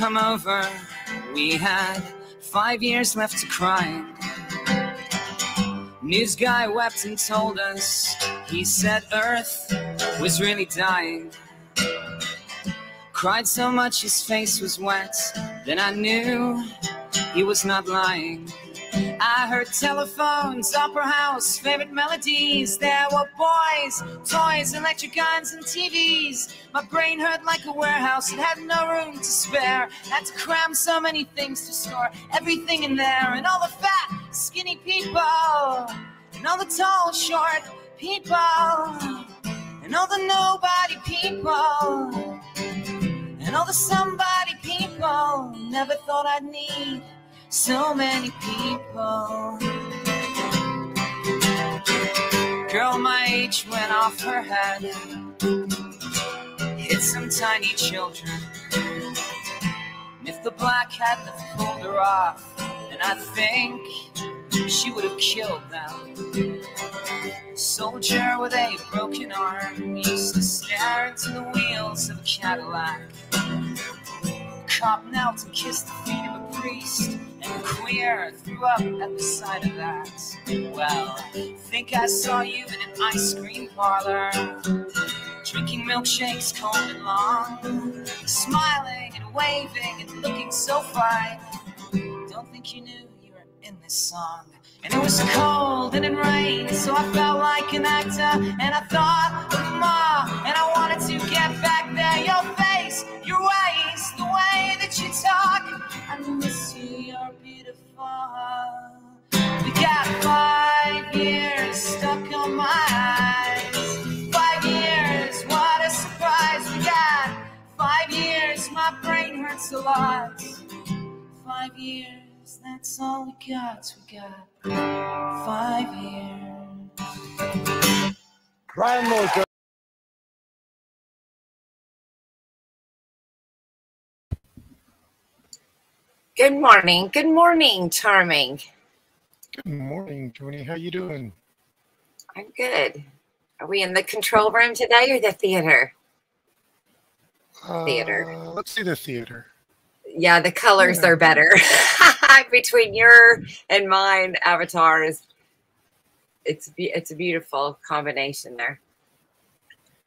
come over. We had five years left to cry. News guy wept and told us. He said Earth was really dying. Cried so much his face was wet. Then I knew he was not lying. I heard telephones, opera house, favorite melodies. There were boys, toys, electric guns, and TVs. My brain hurt like a warehouse, it had no room to spare. Had to cram so many things to store everything in there, and all the fat, skinny people, and all the tall, short people, and all the nobody people, and all the somebody people. Never thought I'd need so many people. Girl my age went off her head, hit some tiny children. And if the black hadn't have pulled her off, then I think she would have killed them. Soldier with a broken arm used to stare into the wheels of a Cadillac. cop knelt and kissed the feet of a priest. And the queer threw up at the sight of that. Well, think I saw you in an ice cream parlor, drinking milkshakes cold and long, smiling and waving and looking so fine. Don't think you knew you were in this song. And it was cold and it rained, so I felt like an actor. And I thought of Ma, and I wanted to get back there. Your face, your ways, the way that you talk. I miss you, you're beautiful. We got five years stuck on my eyes. Brain hurts a lot. Five years, that's all we got. We got five years. Brian Mojo. Good morning. Good morning, Charming. Good morning, Joanie. How you doing? I'm good. Are we in the control room today or the theater? Theater. Uh, let's see the theater. Yeah, the colors Yeah. are better between your and mine avatars. It's it's a beautiful combination there.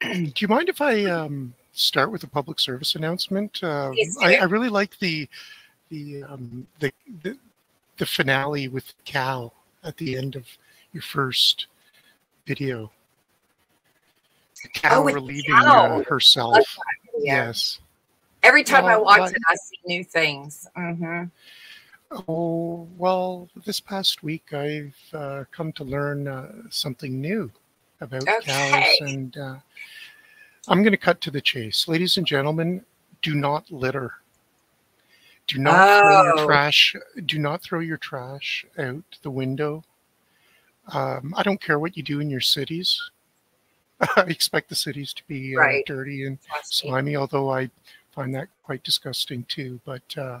Do you mind if I um, start with a public service announcement? Uh, I. I really like the the, um, the the the finale with Cal at the end of your first video. Cal Oh, relieving uh, herself. Yeah. Yes. Every time I watch like- it, I see new things. hmm Oh, well, this past week I've uh, come to learn uh, something new about cows, and uh, I'm going to cut to the chase. Ladies and gentlemen, do not litter. Do not throw Oh. your trash. Do not throw your trash out the window. Um, I don't care what you do in your cities. I expect the cities to be uh, Right. dirty and slimy, although I find that quite disgusting too. But uh,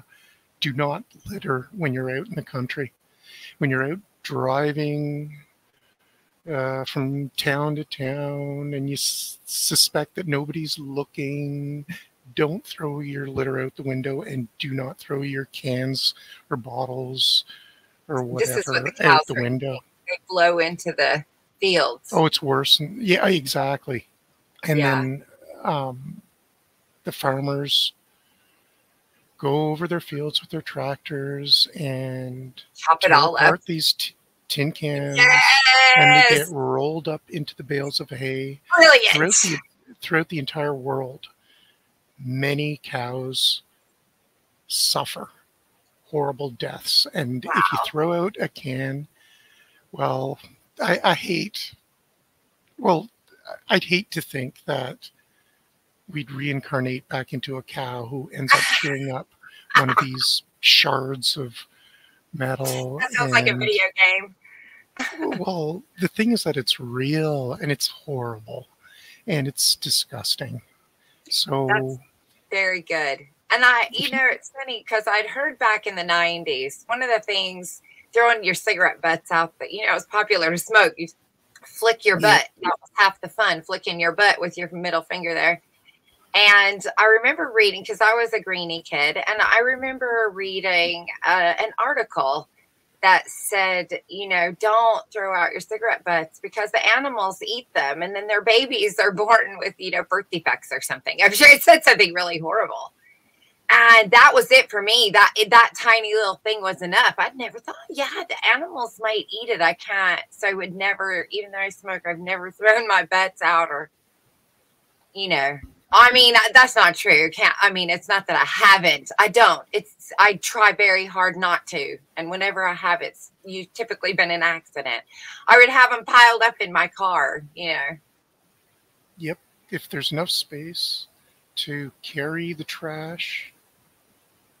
do not litter when you're out in the country. When you're out driving uh, from town to town and you s- suspect that nobody's looking, don't throw your litter out the window and do not throw your cans or bottles or whatever what the out the window. They blow into the fields. Oh, it's worse. Yeah, exactly. And Yeah. then um, the farmers go over their fields with their tractors and Chop it all up. these t- tin cans, and they get rolled up into the bales of hay brilliant. throughout the throughout the entire world. Many cows suffer horrible deaths, and if you throw out a can, well, I, I hate. Well, I'd hate to think that we'd reincarnate back into a cow who ends up chewing up one of these shards of metal. That sounds like a video game. well, the thing is that it's real and it's horrible and it's disgusting. So, That's- Very good. And I, you know, it's funny because I'd heard back in the 90s, one of the things throwing your cigarette butts out that, you know, it was popular to smoke. You flick your Yeah. butt. That was half the fun, flicking your butt with your middle finger there. And I remember reading because I was a greenie kid, and I remember reading uh, an article that said, you know, don't throw out your cigarette butts because the animals eat them, and then their babies are born with, you know, birth defects or something. I'm sure it said something really horrible. And that was it for me. That that tiny little thing was enough. I'd never thought, yeah, the animals might eat it. I can't. So I would never, even though I smoke, I've never thrown my butts out or, you know, I mean, that's not true. Can't. I mean, it's not that I haven't. I don't. It's. I try very hard not to. And whenever I have, it's you typically been an accident. I would have them piled up in my car. You know. yep, if there's enough space to carry the trash,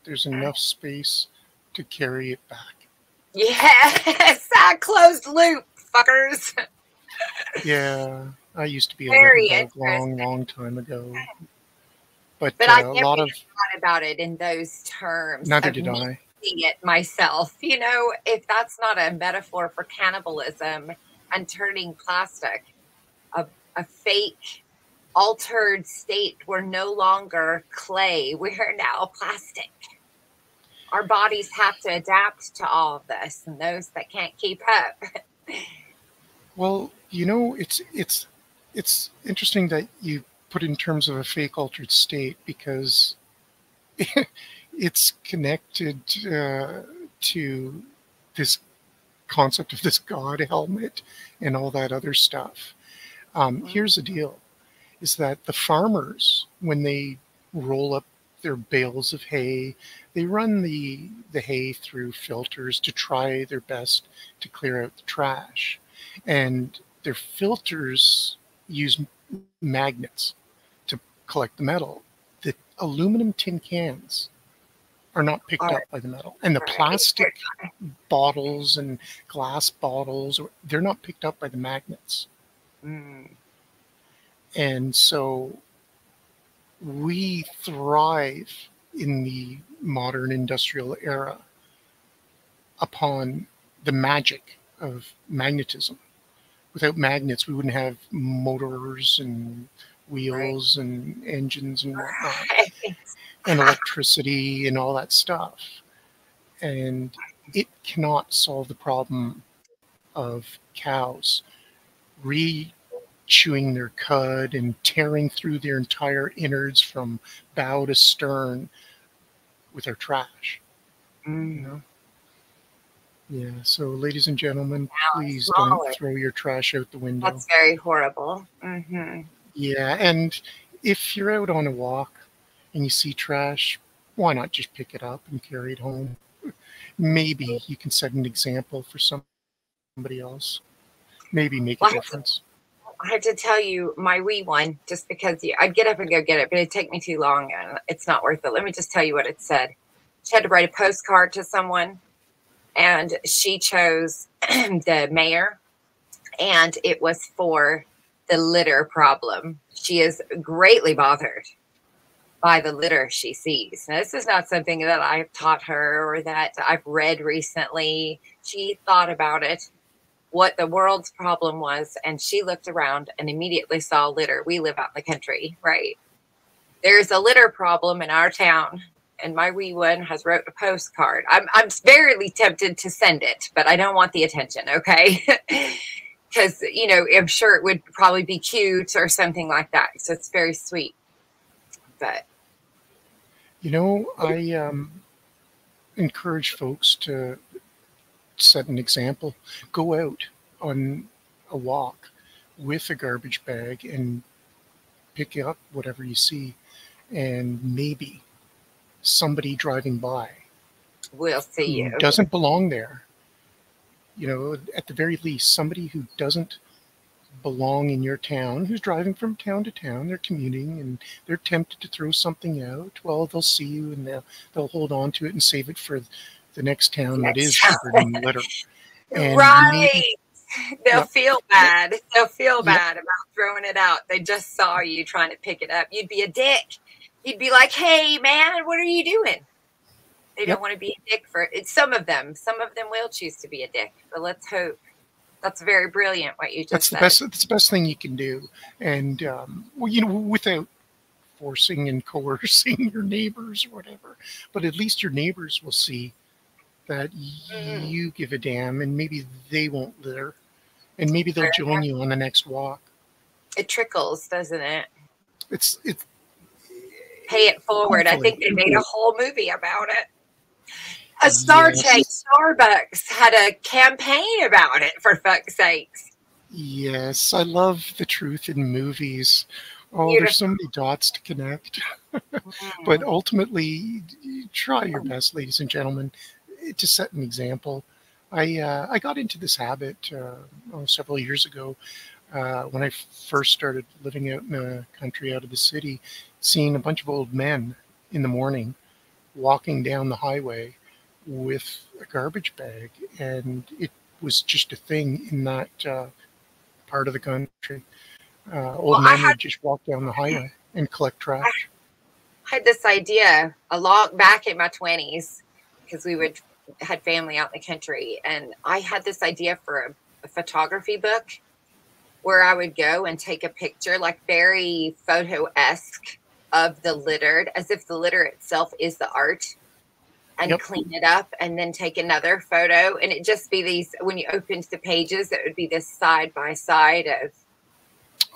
there's enough space to carry it back. Yes, I closed loop, fuckers. Yeah, I used to be a Very dog long, long time ago. But, But uh, I a never lot of, thought about it in those terms. neither did I. seeing it myself. You know, if that's not a metaphor for cannibalism and turning plastic, a, a fake altered state. We're no longer clay. We're now plastic. Our bodies have to adapt to all of this, and those that can't keep up. Well, you know, it's it's it's interesting that you put it in terms of a fake altered state because it's connected uh, to this concept of this god helmet and all that other stuff. Um, here's the deal: is that the farmers, when they roll up their bales of hay, they run the the hay through filters to try their best to clear out the trash, and their filters use magnets to collect the metal. The aluminum tin cans are not picked Are- up by the metal, and the plastic bottles and glass bottles they're not picked up by the magnets. Mm. And so we thrive in the modern industrial era upon the magic of magnetism. Without magnets, we wouldn't have motors and wheels and engines and whatnot, Right. and electricity and all that stuff. And it cannot solve the problem of cows re chewing their cud and tearing through their entire innards from bow to stern with our trash. You Mm. know? Yeah. So, ladies and gentlemen, Wow, please don't throw your trash out the window. That's very horrible. hmm Yeah, and if you're out on a walk and you see trash, why not just pick it up and carry it home? Maybe you can set an example for somebody else. Maybe make a Well, I have to- difference. I have to tell you my wee one just because you, I'd get up and go get it, but it'd take me too long and it's not worth it. Let me just tell you what it said. She had to write a postcard to someone and she chose the mayor and it was for the litter problem. She is greatly bothered by the litter she sees. Now, this is not something that I've taught her or that I've read recently. She thought about it what the world's problem was and she looked around and immediately saw litter. We live out in the country right? There's a litter problem in our town and my wee one has wrote a postcard. I'm, I'm very tempted to send it but i don't want the attention okay? Because you know i'm sure it would probably be cute or something like that so it's very sweet. But You know, I um, encourage folks to set an example. Go out on a walk with a garbage bag and pick up whatever you see, and maybe somebody driving by we'll see you doesn't belong there. You know, at the very least, somebody who doesn't belong in your town, who's driving from town to town, they're commuting and they're tempted to throw something out. Well, they'll see you and they'll they'll hold on to it and save it for the next town that is Next town. covered in litter. And right they'll Yep. feel bad they'll feel Yep. bad about throwing it out they just saw you trying to pick it up you'd be a dick you'd be like hey man what are you doing they Yep. don't want to be a dick for it some of them some of them will choose to be a dick but let's hope that's very brilliant what you just That's the best. That's the best thing you can do, and um, well, you know, without forcing and coercing your neighbors or whatever. But at least your neighbors will see that Mm. you give a damn, and maybe they won't litter, and maybe they'll join you on the next walk. it trickles doesn't it It's it's pay it forward i think they made a whole movie about it a star Yes. starbucks had a campaign about it for fuck's sakes yes. I love the truth in movies. Oh, there's so many dots to connect. but ultimately try your best ladies and gentlemen to set an example i uh, i got into this habit uh, oh, several years ago uh, when i first started living out in the country out of the city seeing a bunch of old men in the morning walking down the highway with a garbage bag and it was just a thing in that uh, part of the country. Uh, old Well, men had- would just walk down the highway and collect trash. I had this idea a long back in my twenties because we would had family out in the country, and I had this idea for a, a photography book. where I would go and take a picture, like very photo esque of the littered, as if the litter itself is the art, and Yep. clean it up and then take another photo. And it just be these, when you opened the pages, it would be this side by side of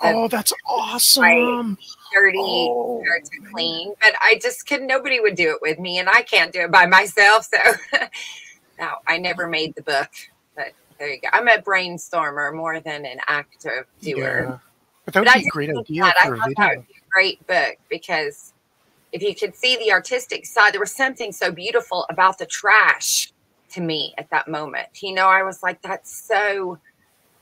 Oh, that's awesome. dirty Oh, or to clean. But I just could, nobody would do it with me, and I can't do it by myself. So, now I never made the book. But there you go. I'm a brainstormer more than an active doer. Yeah. But that would But I be a great idea that I for a thought that video. would be a great book because if you could see the artistic side, there was something so beautiful about the trash to me at that moment. You know, I was like, that's so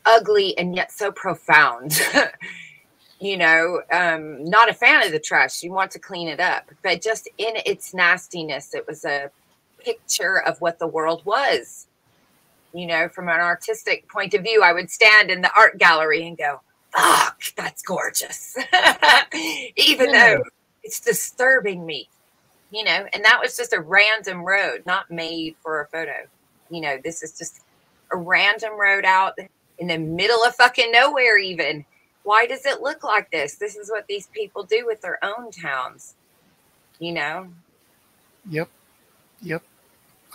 ugly and yet so profound. you know, um, not a fan of the trash. You want to clean it up, but just in its nastiness, it was a picture of what the world was. You know, from an artistic point of view, I would stand in the art gallery and go, fuck, that's gorgeous. Even Yeah. though it's disturbing me, you know, and that was just a random road, not made for a photo. You know, this is just a random road out in the middle of fucking nowhere, even. Why does it look like this? This is what these people do with their own towns, you know? Yep. Yep.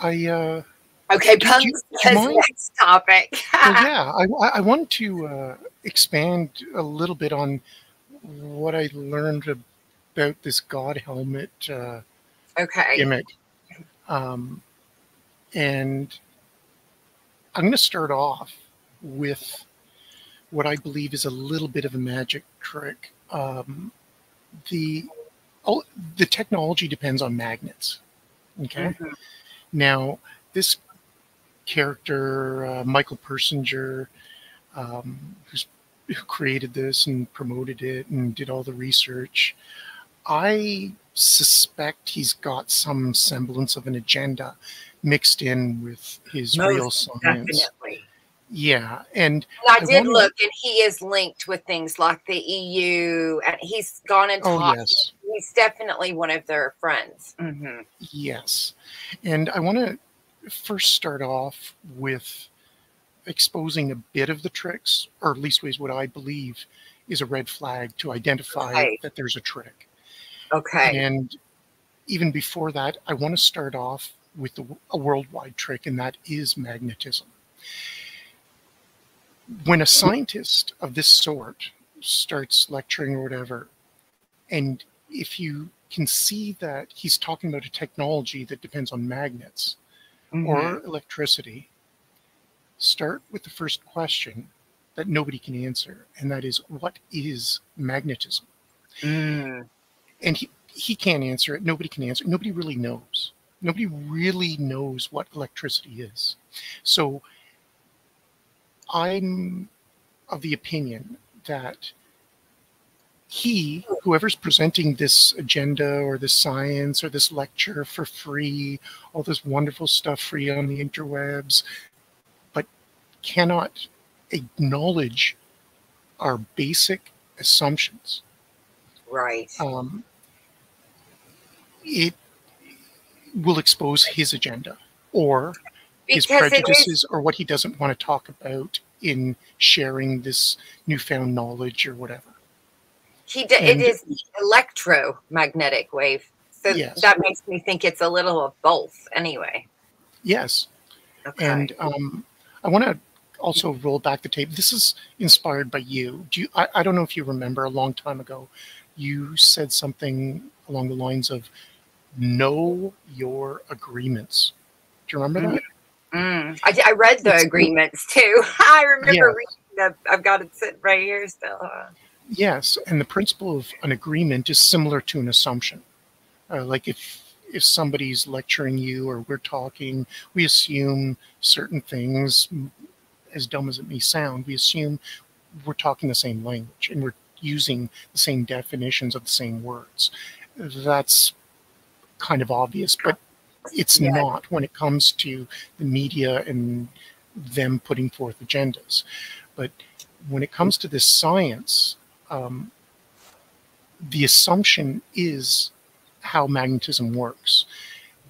I uh Okay, Do you- Punk do you next topic. well, yeah, I, I- I want to uh, expand a little bit on what I learned about this God helmet uh, okay. gimmick. Um, and I'm going to start off with what I believe is a little bit of a magic trick. Um, the oh, the technology depends on magnets. Okay. Mhm. Now, this character, uh, Michael Persinger, um, who's, who created this and promoted it and did all the research, I suspect he's got some semblance of an agenda mixed in with his real science. Definitely. Yeah, and And I I did look, and he is linked with things like the EU, and he's gone and oh talked. yes, He's definitely one of their friends. hmm yes, and I want to first start off with exposing a bit of the tricks, or at least ways what I believe is a red flag to identify Right. that there's a trick. Okay. And even before that, I want to start off with the, a worldwide trick, and that is magnetism. When a scientist of this sort starts lecturing or whatever, and if you can see that he's talking about a technology that depends on magnets Mhm. or electricity, start with the first question that nobody can answer, and that is what is magnetism? Mm. and he, he can't answer it. Nobody can answer it. Nobody really knows. Nobody really knows what electricity is. So I'm of the opinion that he, whoever's presenting this agenda or this science or this lecture for free, all this wonderful stuff free on the interwebs, but cannot acknowledge our basic assumptions Right. um, it will expose his agenda or his because it is prejudices or what he doesn't want to talk about in sharing this newfound knowledge or whatever. he d- it is electromagnetic wave. So Yes. that makes me think it's a little of both anyway. Yes, Okay. and um, I want to also roll back the tape. This is inspired by you. Do you? I, I don't know if you remember a long time ago, you said something along the lines of "Know your agreements." Do you remember that? Mm. I, I read the It's- agreements too. I remember Yeah. reading them. I've got it sitting right here still. Yes, and the principle of an agreement is similar to an assumption. Uh, like if if somebody's lecturing you or we're talking, we assume certain things. As dumb as it may sound, we assume we're talking the same language and we're using the same definitions of the same words. That's kind of obvious, but it's Yeah. not when it comes to the media and them putting forth agendas. But when it comes to this science, um, the assumption is how magnetism works.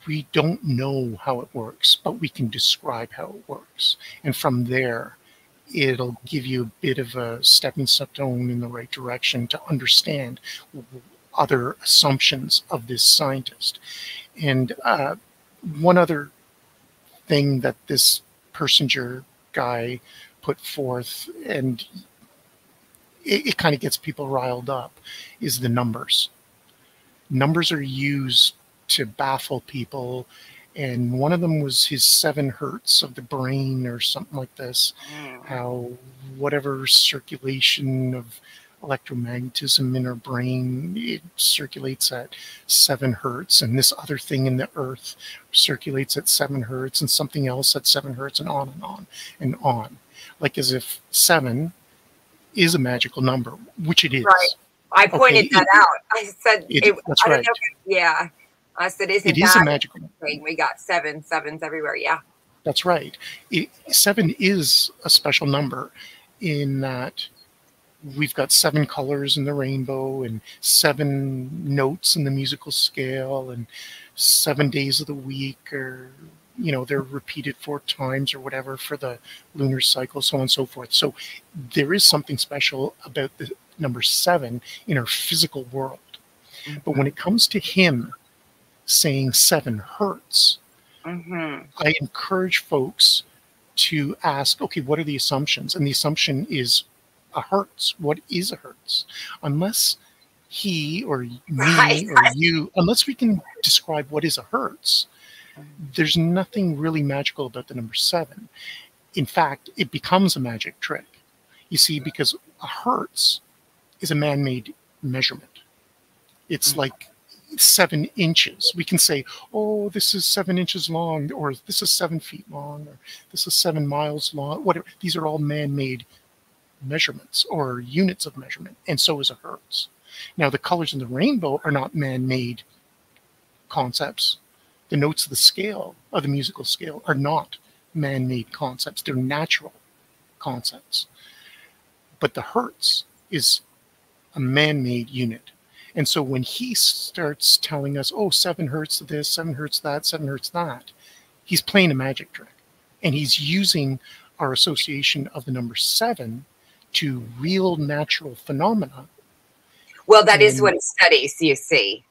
We don't know how it works, but we can describe how it works. And from there, it'll give you a bit of a stepping stone in the right direction to understand other assumptions of this scientist. And uh, one other thing that this Persinger guy put forth, and it, it kind of gets people riled up, is the numbers. Numbers are used to baffle people and one of them was his seven hertz of the brain or something like this how whatever circulation of electromagnetism in our brain it circulates at seven hertz and this other thing in the earth circulates at seven hertz and something else at seven hertz and on and on and on like as if seven is a magical number which it is Right. I pointed Okay, that out. I said, it- it, that's I don't right. know. if- Yeah. I said, isn't it is a magical number thing? We got seven sevens everywhere. Yeah. That's right. It, seven is a special number in that we've got seven colors in the rainbow and seven notes in the musical scale and seven days of the week or you know they're repeated four times or whatever for the lunar cycle so on and so forth. So there is something special about the number seven in our physical world. But when it comes to him saying seven hertz hmm I encourage folks to ask, okay, what are the assumptions? And the assumption is a hertz. What is a hertz? Unless he or me Right. or you, unless we can describe what is a hertz, there's nothing really magical about the number seven. In fact, it becomes a magic trick. You see, because a hertz is a man made measurement. It's Mhm. like seven inches. We can say, oh, this is seven inches long, or this is seven feet long, or this is seven miles long. Whatever. These are all man-made measurements or units of measurement, and so is a hertz. Now, the colors in the rainbow are not man-made concepts. The notes of the scale of the musical scale are not man-made concepts. They're natural concepts. But the hertz is a man-made unit. And so when he starts telling us, oh, seven hertz this, seven hertz that, seven hertz that, he's playing a magic trick. And he's using our association of the number seven to real natural phenomena. Well, that is And- what he studies, you see.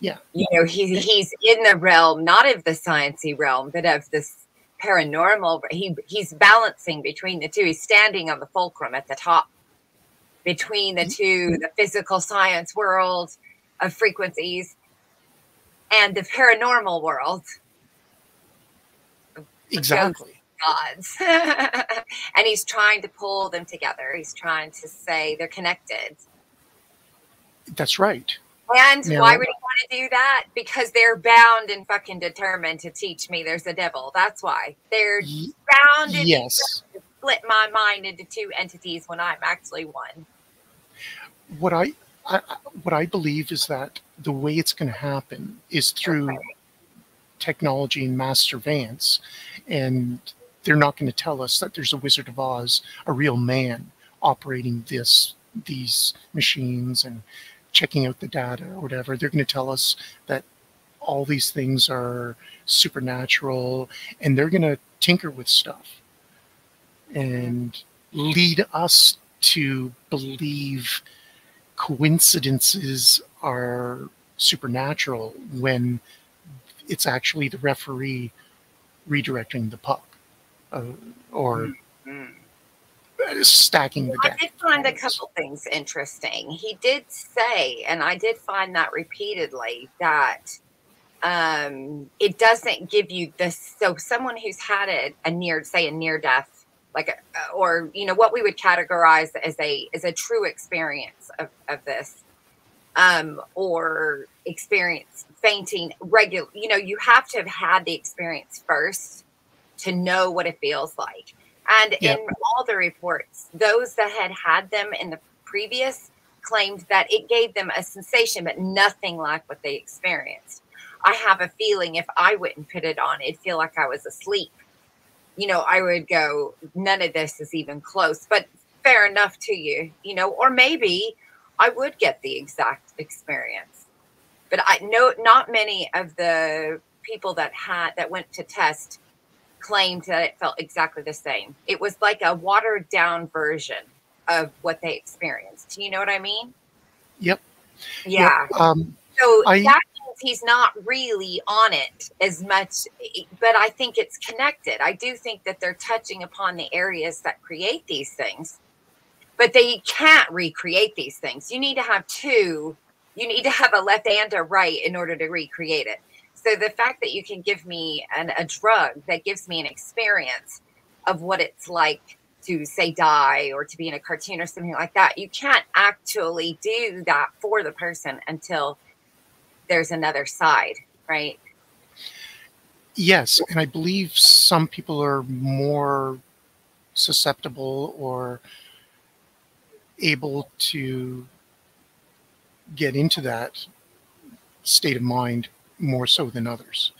Yeah. You know, he's he's in the realm, not of the sciencey realm, but of this paranormal. He he's balancing between the two. He's standing on the fulcrum at the top between the two, mm-hmm. the physical science world of frequencies and the paranormal world Exactly. Gods. and he's trying to pull them together. He's trying to say they're connected. That's right. And Yeah. why would he want to do that? Because they're bound and fucking determined to teach me there's a devil. That's why. They're bound and yes. to split my mind into two entities when I'm actually one. What I, I what I believe is that the way it's going to happen is through technology and mass surveillance, and they're not going to tell us that there's a Wizard of Oz, a real man operating this these machines and checking out the data or whatever. They're going to tell us that all these things are supernatural, and they're going to tinker with stuff and lead us to believe coincidences are supernatural when it's actually the referee redirecting the puck uh, or uh, stacking the I did find a couple things interesting. He did say, and I did find that repeatedly, that um, it doesn't give you this. So, someone who's had a, a near, say, a near death, like, a, or you know, what we would categorize as a as a true experience of, of this, um, or experience fainting regular. You know, you have to have had the experience first to know what it feels like. And Yeah. in all the reports, those that had had them in the previous claimed that it gave them a sensation, but nothing like what they experienced. I have a feeling if I wouldn't put it on, it'd feel like I was asleep. You know, I would go, none of this is even close, but fair enough to you, you know, or maybe I would get the exact experience. But I know not many of the people that had that went to test claimed that it felt exactly the same. It was like a watered down version of what they experienced. Do you know what I mean? Yep. Yeah. Um, So I- that means he's not really on it as much, but I think it's connected. I do think that they're touching upon the areas that create these things, but they can't recreate these things. You need to have two, you need to have a left and a right in order to recreate it. So the fact that you can give me an, a drug that gives me an experience of what it's like to say die or to be in a cartoon or something like that, you can't actually do that for the person until there's another side, right? yes, and I believe some people are more susceptible or able to get into that state of mind more so than others.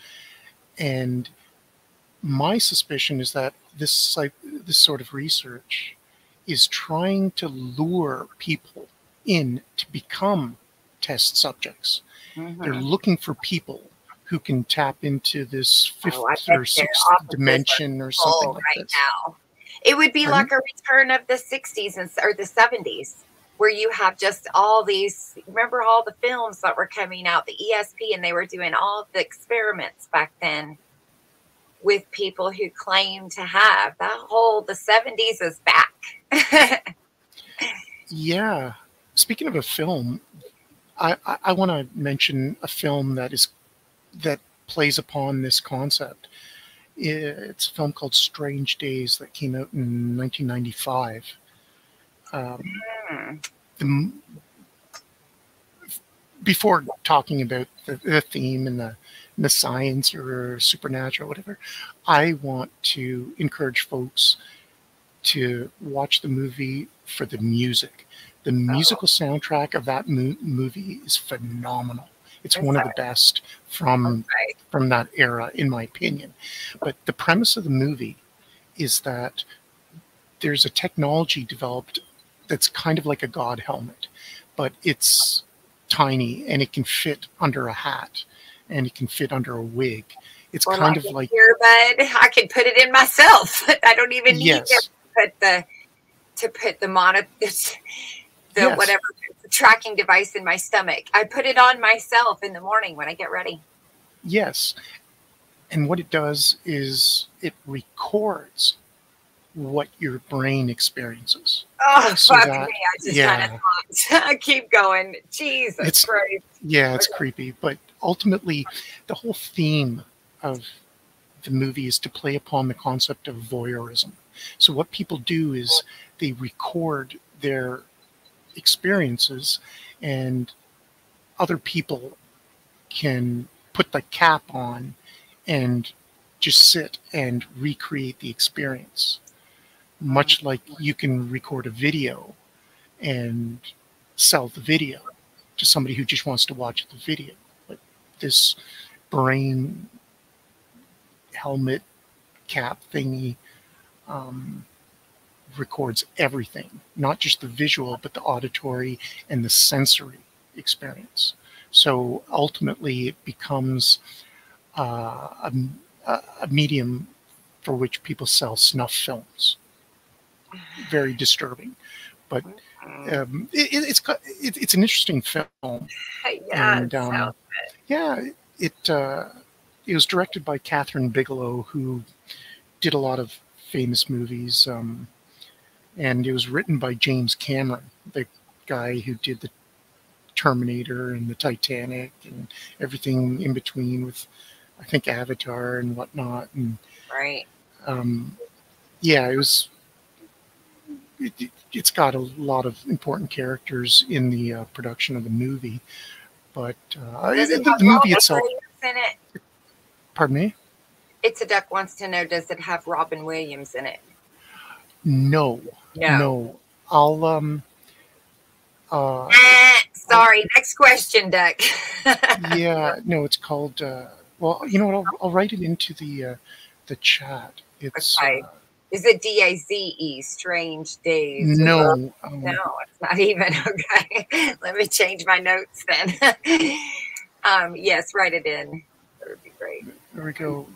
And my suspicion is that this this sort of research is trying to lure people in to become test subjects. They're looking for people who can tap into this fifth Mm-hmm. Oh, or sixth dimension or something like right this. now. It would be Pardon? like a return of the 60s and, or the 70s where you have just all these remember all the films that were coming out the ESP and they were doing all the experiments back then with people who claim to have that whole the 70s is back. Yeah. Speaking of a film, I, I, I want to mention a film that is that plays upon this concept. It's a film called Strange Days that came out in 1995. Um, Hmm. The, before talking about the, the theme and the, and the science or supernatural, or whatever, I want to encourage folks to watch the movie for the music. The oh. musical soundtrack of that mo- movie is phenomenal. It's one of the best from from that era, in my opinion. But the premise of the movie is that there's a technology developed that's kind of like a god helmet, but it's tiny and it can fit under a hat and it can fit under a wig. It's Or kind of like earbud. I can put it in myself. I don't even need to put the to put the mono the Yes. whatever tracking device in my stomach. I put it on myself in the morning when I get ready. yes. And what it does is it records what your brain experiences. Oh So fuck that- me! I just yeah. kind of I keep going. Jesus It's- Christ! Yeah, it's creepy, but ultimately, the whole theme of the movie is to play upon the concept of voyeurism. So, what people do is they record their experiences, and other people can put the cap on and just sit and recreate the experience. Much like you can record a video and sell the video to somebody who just wants to watch the video. But this brain helmet cap thingy um, records everything, not just the visual, but the auditory and the sensory experience. So ultimately, it becomes uh, a, a a medium for which people sell snuff films. Very disturbing, but um, it, it- it's it, it's an interesting film. yeah, and, um, Yeah, it uh, it was directed by Kathryn Bigelow, who did a lot of famous movies, um, and it was written by James Cameron, the guy who did the Terminator and the Titanic and everything in between, with I think Avatar and whatnot. And right. um, yeah, it was. It, it's got a lot of important characters in the uh, production of the movie, but uh, the, it the have movie itself. In it? Pardon me. It's a duck wants to know. Does it have Robin Williams in it? No, No. no. I'll um. Uh, Ah, sorry. Next question, duck. yeah, no. It's called. Uh, well, you know what? I'll, I'll write it into the uh, the chat. It's Okay. uh, Is it D A Z E? Strange days. no. Um, No, it's not even okay. Let me change my notes then. um, yes, write it in. That would be great. There we go.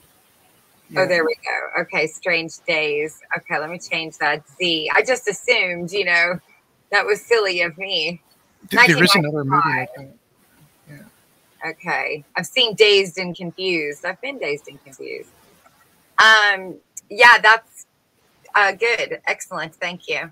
Oh, there we go. Okay, strange days. Okay, let me change that Z. I just assumed, you know, that was silly of me. There is another movie like that. Okay, I've seen Dazed and Confused. I've been dazed and confused. Um, yeah, that's uh, good. Excellent. Thank you.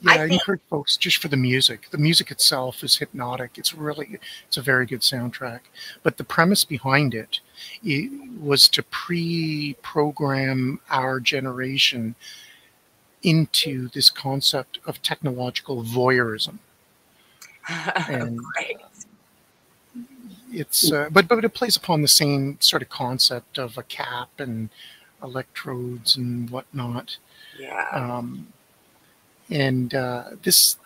Yeah, I I, think- encourage folks just for the music. The music itself is hypnotic. It's really, it's a very good soundtrack. But the premise behind it, it was to pre-program our generation into this concept of technological voyeurism. And it's, uh, but but it plays upon the same sort of concept of a cap and electrodes and whatnot. Yeah. um, and uh, this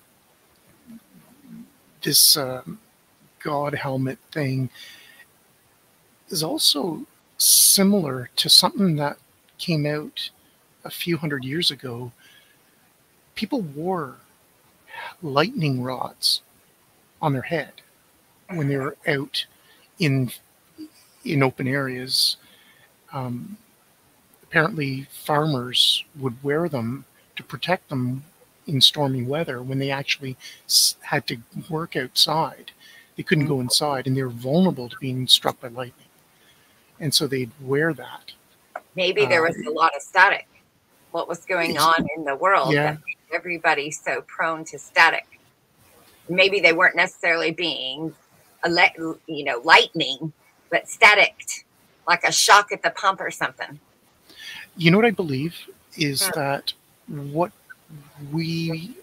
this um god helmet thing is also similar to something that came out a few hundred years ago. People wore lightning rods on their head when they were out in in open areas. Um, apparently, farmers would wear them to protect them in stormy weather when they actually had to work outside. They couldn't go inside, and they were vulnerable to being struck by lightning. And so they'd wear that. Maybe there uh, was a lot of static. What was going on in the world Yeah. that made everybody so prone to static? Maybe they weren't necessarily being, you know, lightning, but static, like a shock at the pump or something. You know what I believe is that what we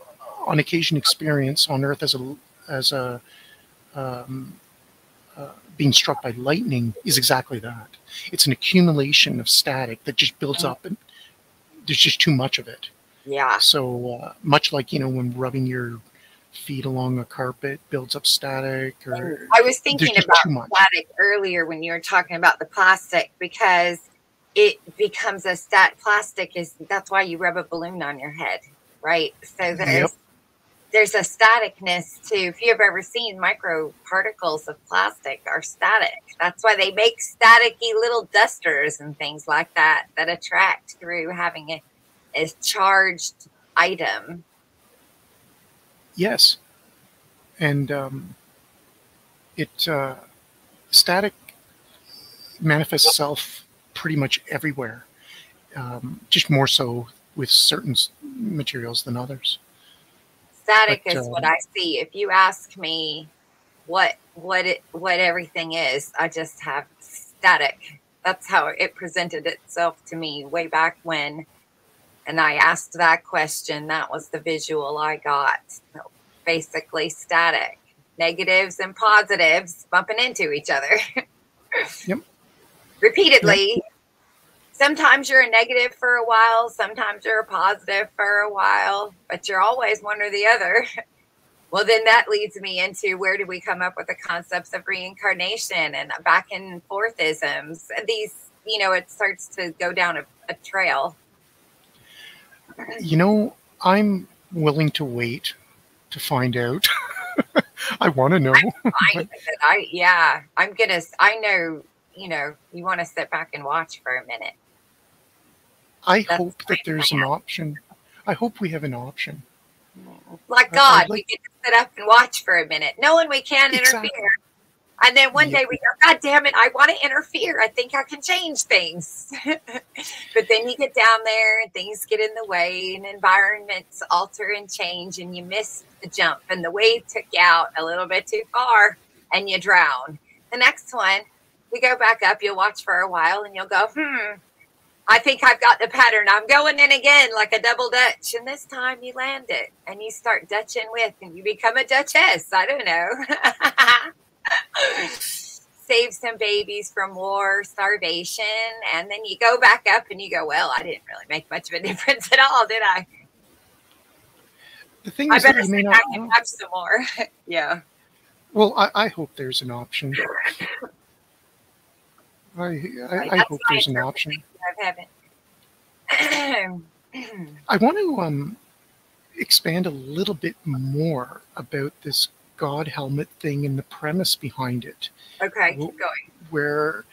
on occasion experience on Earth as a as a um, uh, being struck by lightning is exactly that. It's an accumulation of static that just builds up, and there's just too much of it. Yeah. So uh, much like you know when rubbing your feet along a carpet builds up static, or I was thinking about static earlier when you were talking about the plastic because it becomes a stat plastic is that's why you rub a balloon on your head, right? So there's Yep. there's a staticness to if you've ever seen micro particles of plastic are static. That's why they make staticky little dusters and things like that that attract through having a, a charged item. Yes, and um, it uh, static manifests itself pretty much everywhere. Um, just more so with certain materials than others. static But, is uh, what I see. If you ask me what what it what everything is, I just have static. That's how it presented itself to me way back when. And I asked that question. That was the visual I got. Basically, static, negatives and positives bumping into each other. Yep. Repeatedly. Sometimes you're a negative for a while, sometimes you're a positive for a while, but you're always one or the other. Well, then that leads me into where do we come up with the concepts of reincarnation and back and forthisms? These, you know, it starts to go down a, a trail. You know, I'm willing to wait to find out. I want to know. I, I, yeah, I'm gonna. I know, you know, you want to sit back and watch for a minute. I That's hope that there's an option. I hope we have an option. Like God, I'd we like- get to sit up and watch for a minute, knowing we can't Exactly. interfere. And then one Yeah. day we go, God damn it, I want to interfere. I think I can change things. but then you get down there and things get in the way and environments alter and change and you miss the jump and the wave took you out a little bit too far and you drown. The next one, you go back up, you'll watch for a while and you'll go, hmm, I think I've got the pattern. I'm going in again like a double dutch. And this time you land it and you start dutching with and you become a duchess. I don't know. Save some babies from war, starvation. And then you go back up and you go, well, I didn't really make much of a difference at all, did I? The thing I is better sit not back and watch some more. yeah. Well, I, I hope there's an option. I, I, I That's hope there's an option. Heaven. I want to um, expand a little bit more about this God helmet thing and the premise behind it, okay, keep going. where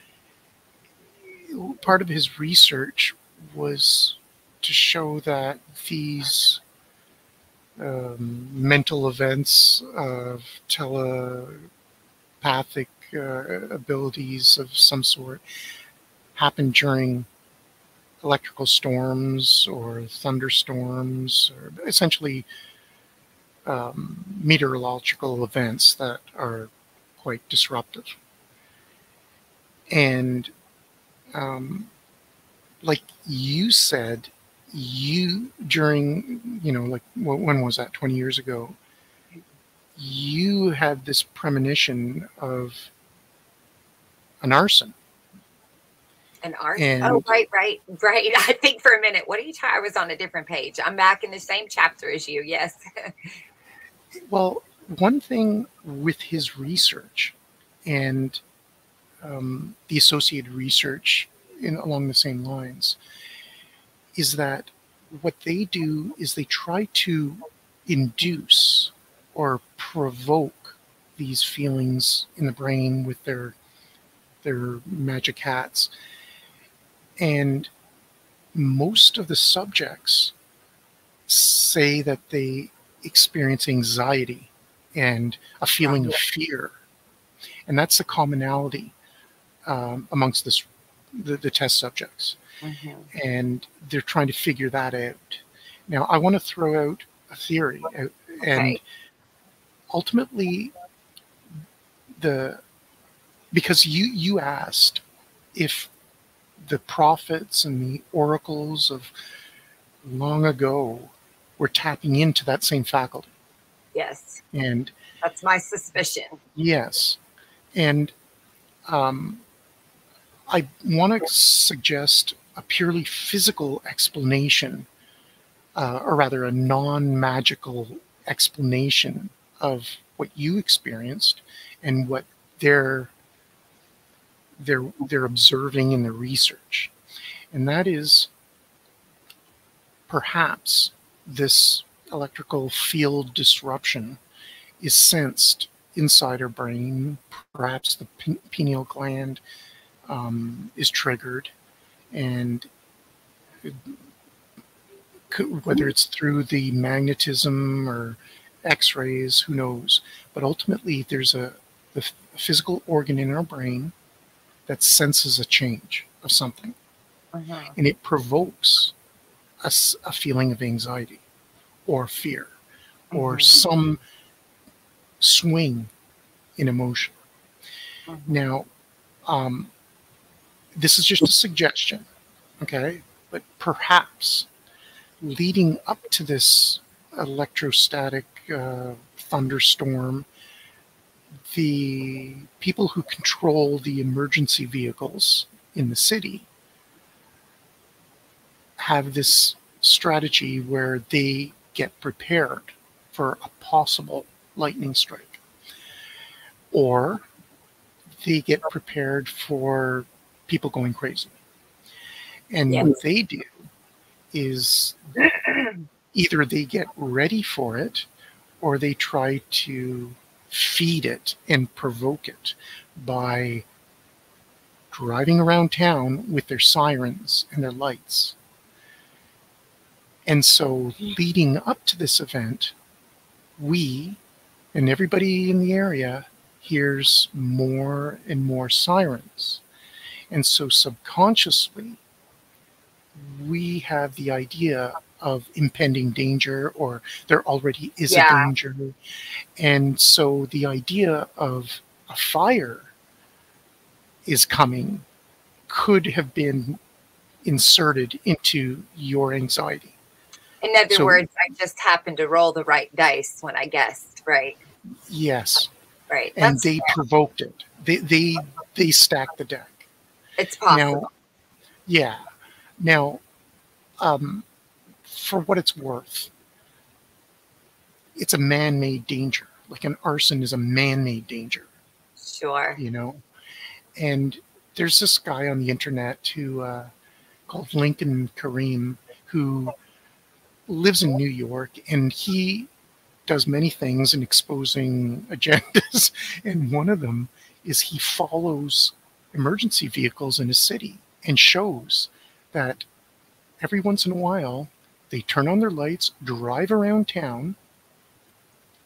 part of his research was to show that these um, mental events of telepathic uh, abilities of some sort happen during electrical storms or thunderstorms, or essentially um, meteorological events that are quite disruptive. And um, like you said, you during you know like when was that? 20 years ago. You had this premonition of an arson An art. And- oh, right, right, right. I think for a minute. What are you talking? I was on a different page. I'm back in the same chapter as you. Yes. Well, one thing with his research and um, the associated research in, along the same lines is that what they do is they try to induce or provoke these feelings in the brain with their their magic hats and most of the subjects say that they experience anxiety and a feeling of fear. And that's the commonality um, amongst this, the, the test subjects. Mhm. And they're trying to figure that out. Now, I want to throw out a theory. uh, And Okay. ultimately, the because you you asked if the prophets and the oracles of long ago were tapping into that same faculty. Yes, And that's my suspicion. yes, and um, I want to suggest a purely physical explanation, uh, or rather, a non magical explanation of what you experienced and what they're they're they're observing in the research, and that is perhaps this electrical field disruption is sensed inside our brain. Perhaps the pi- pineal gland um, is triggered, and could- whether it's through the magnetism or X-rays, who knows? But ultimately, there's a the physical organ in our brain that senses a change of something, Mhm. and it provokes a feeling of anxiety or fear or Mhm. some swing in emotion. Mhm. Now, um, this is just a suggestion, okay? But perhaps leading up to this electrostatic uh, thunderstorm, the people who control the emergency vehicles in the city have this strategy where they get prepared for a possible lightning strike. Or they get prepared for people going crazy. And what they do is either they get ready for it or they try to feed it and provoke it by driving around town with their sirens and their lights. And so, leading up to this event, we and everybody in the area hears more and more sirens. And so, subconsciously, we have the idea of impending danger or there already is Yeah. a danger. And so, the idea of a fire is coming could have been inserted into your anxiety. In other So- words, I just happened to roll the right dice when I guessed. Right, Yes. right. and That's they provoked it. They they they stacked the deck. it's possible. Now, yeah. Now, um, for what it's worth, it's a man-made danger. Like an arson is a man-made danger, sure. you know. And there's this guy on the internet who uh, called Lincoln Kareem who lives in New York, and he does many things in exposing agendas. And one of them is he follows emergency vehicles in a city and shows that every once in a while they turn on their lights, drive around town,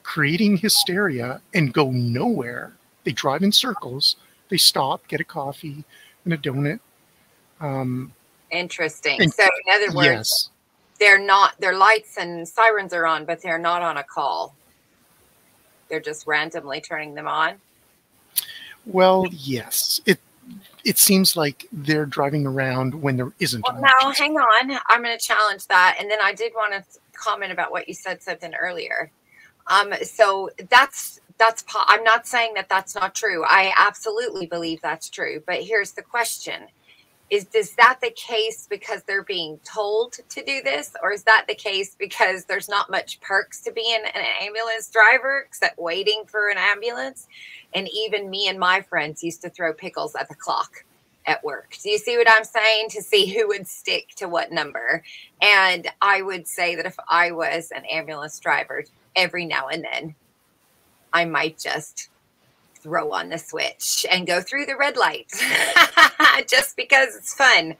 creating hysteria, and go nowhere. They drive in circles. They stop, get a coffee and a donut. Um, Interesting. And- so, in other words, yes, they're not, their lights and sirens are on, but they're not on a call. They're just randomly turning them on. well, yes. It it seems like they're driving around when there isn't. Well, now hang on. I'm going to challenge that, and then I did want to comment about what you said something earlier. Um, so that's that's. I'm not saying that that's not true. I absolutely believe that's true. But here's the question: Is is that the case because they're being told to do this, or is that the case because there's not much perks to being an ambulance driver except waiting for an ambulance? And even me and my friends used to throw pickles at the clock at work. Do you see what I'm saying? To see who would stick to what number. And I would say that if I was an ambulance driver, every now and then, I might just throw on the switch and go through the red light just because it's fun.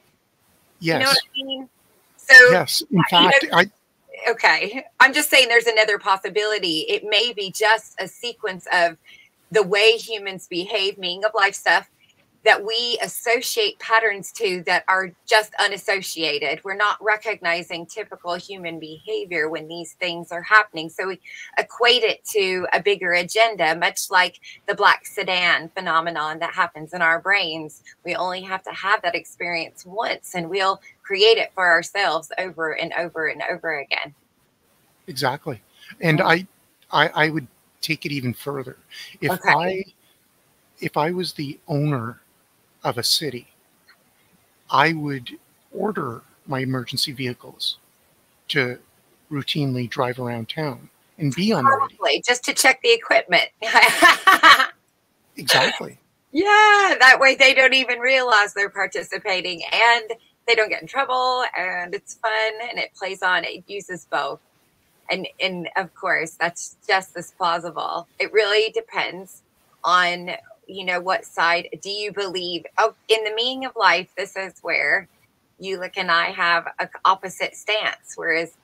yes, You know what I mean? So, yes. In you know- I okay i'm just saying there's another possibility it may be just a sequence of the way humans behave meaning of life stuff that we associate patterns to that are just unassociated we're not recognizing typical human behavior when these things are happening so we equate it to a bigger agenda much like the black sedan phenomenon that happens in our brains we only have to have that experience once and we'll create it for ourselves over and over and over again Exactly. And I, I, I would take it even further. If Okay. I, if I was the owner of a city, I would order my emergency vehicles to routinely drive around town and be on ready. Probably just to check the equipment. Exactly. yeah, that way they don't even realize they're participating and they don't get in trouble and it's fun and it plays on. It uses both. And and of course that's just as plausible. It really depends on you know what side do you believe oh in the meaning of life this is where Ulick and I have a opposite stance whereas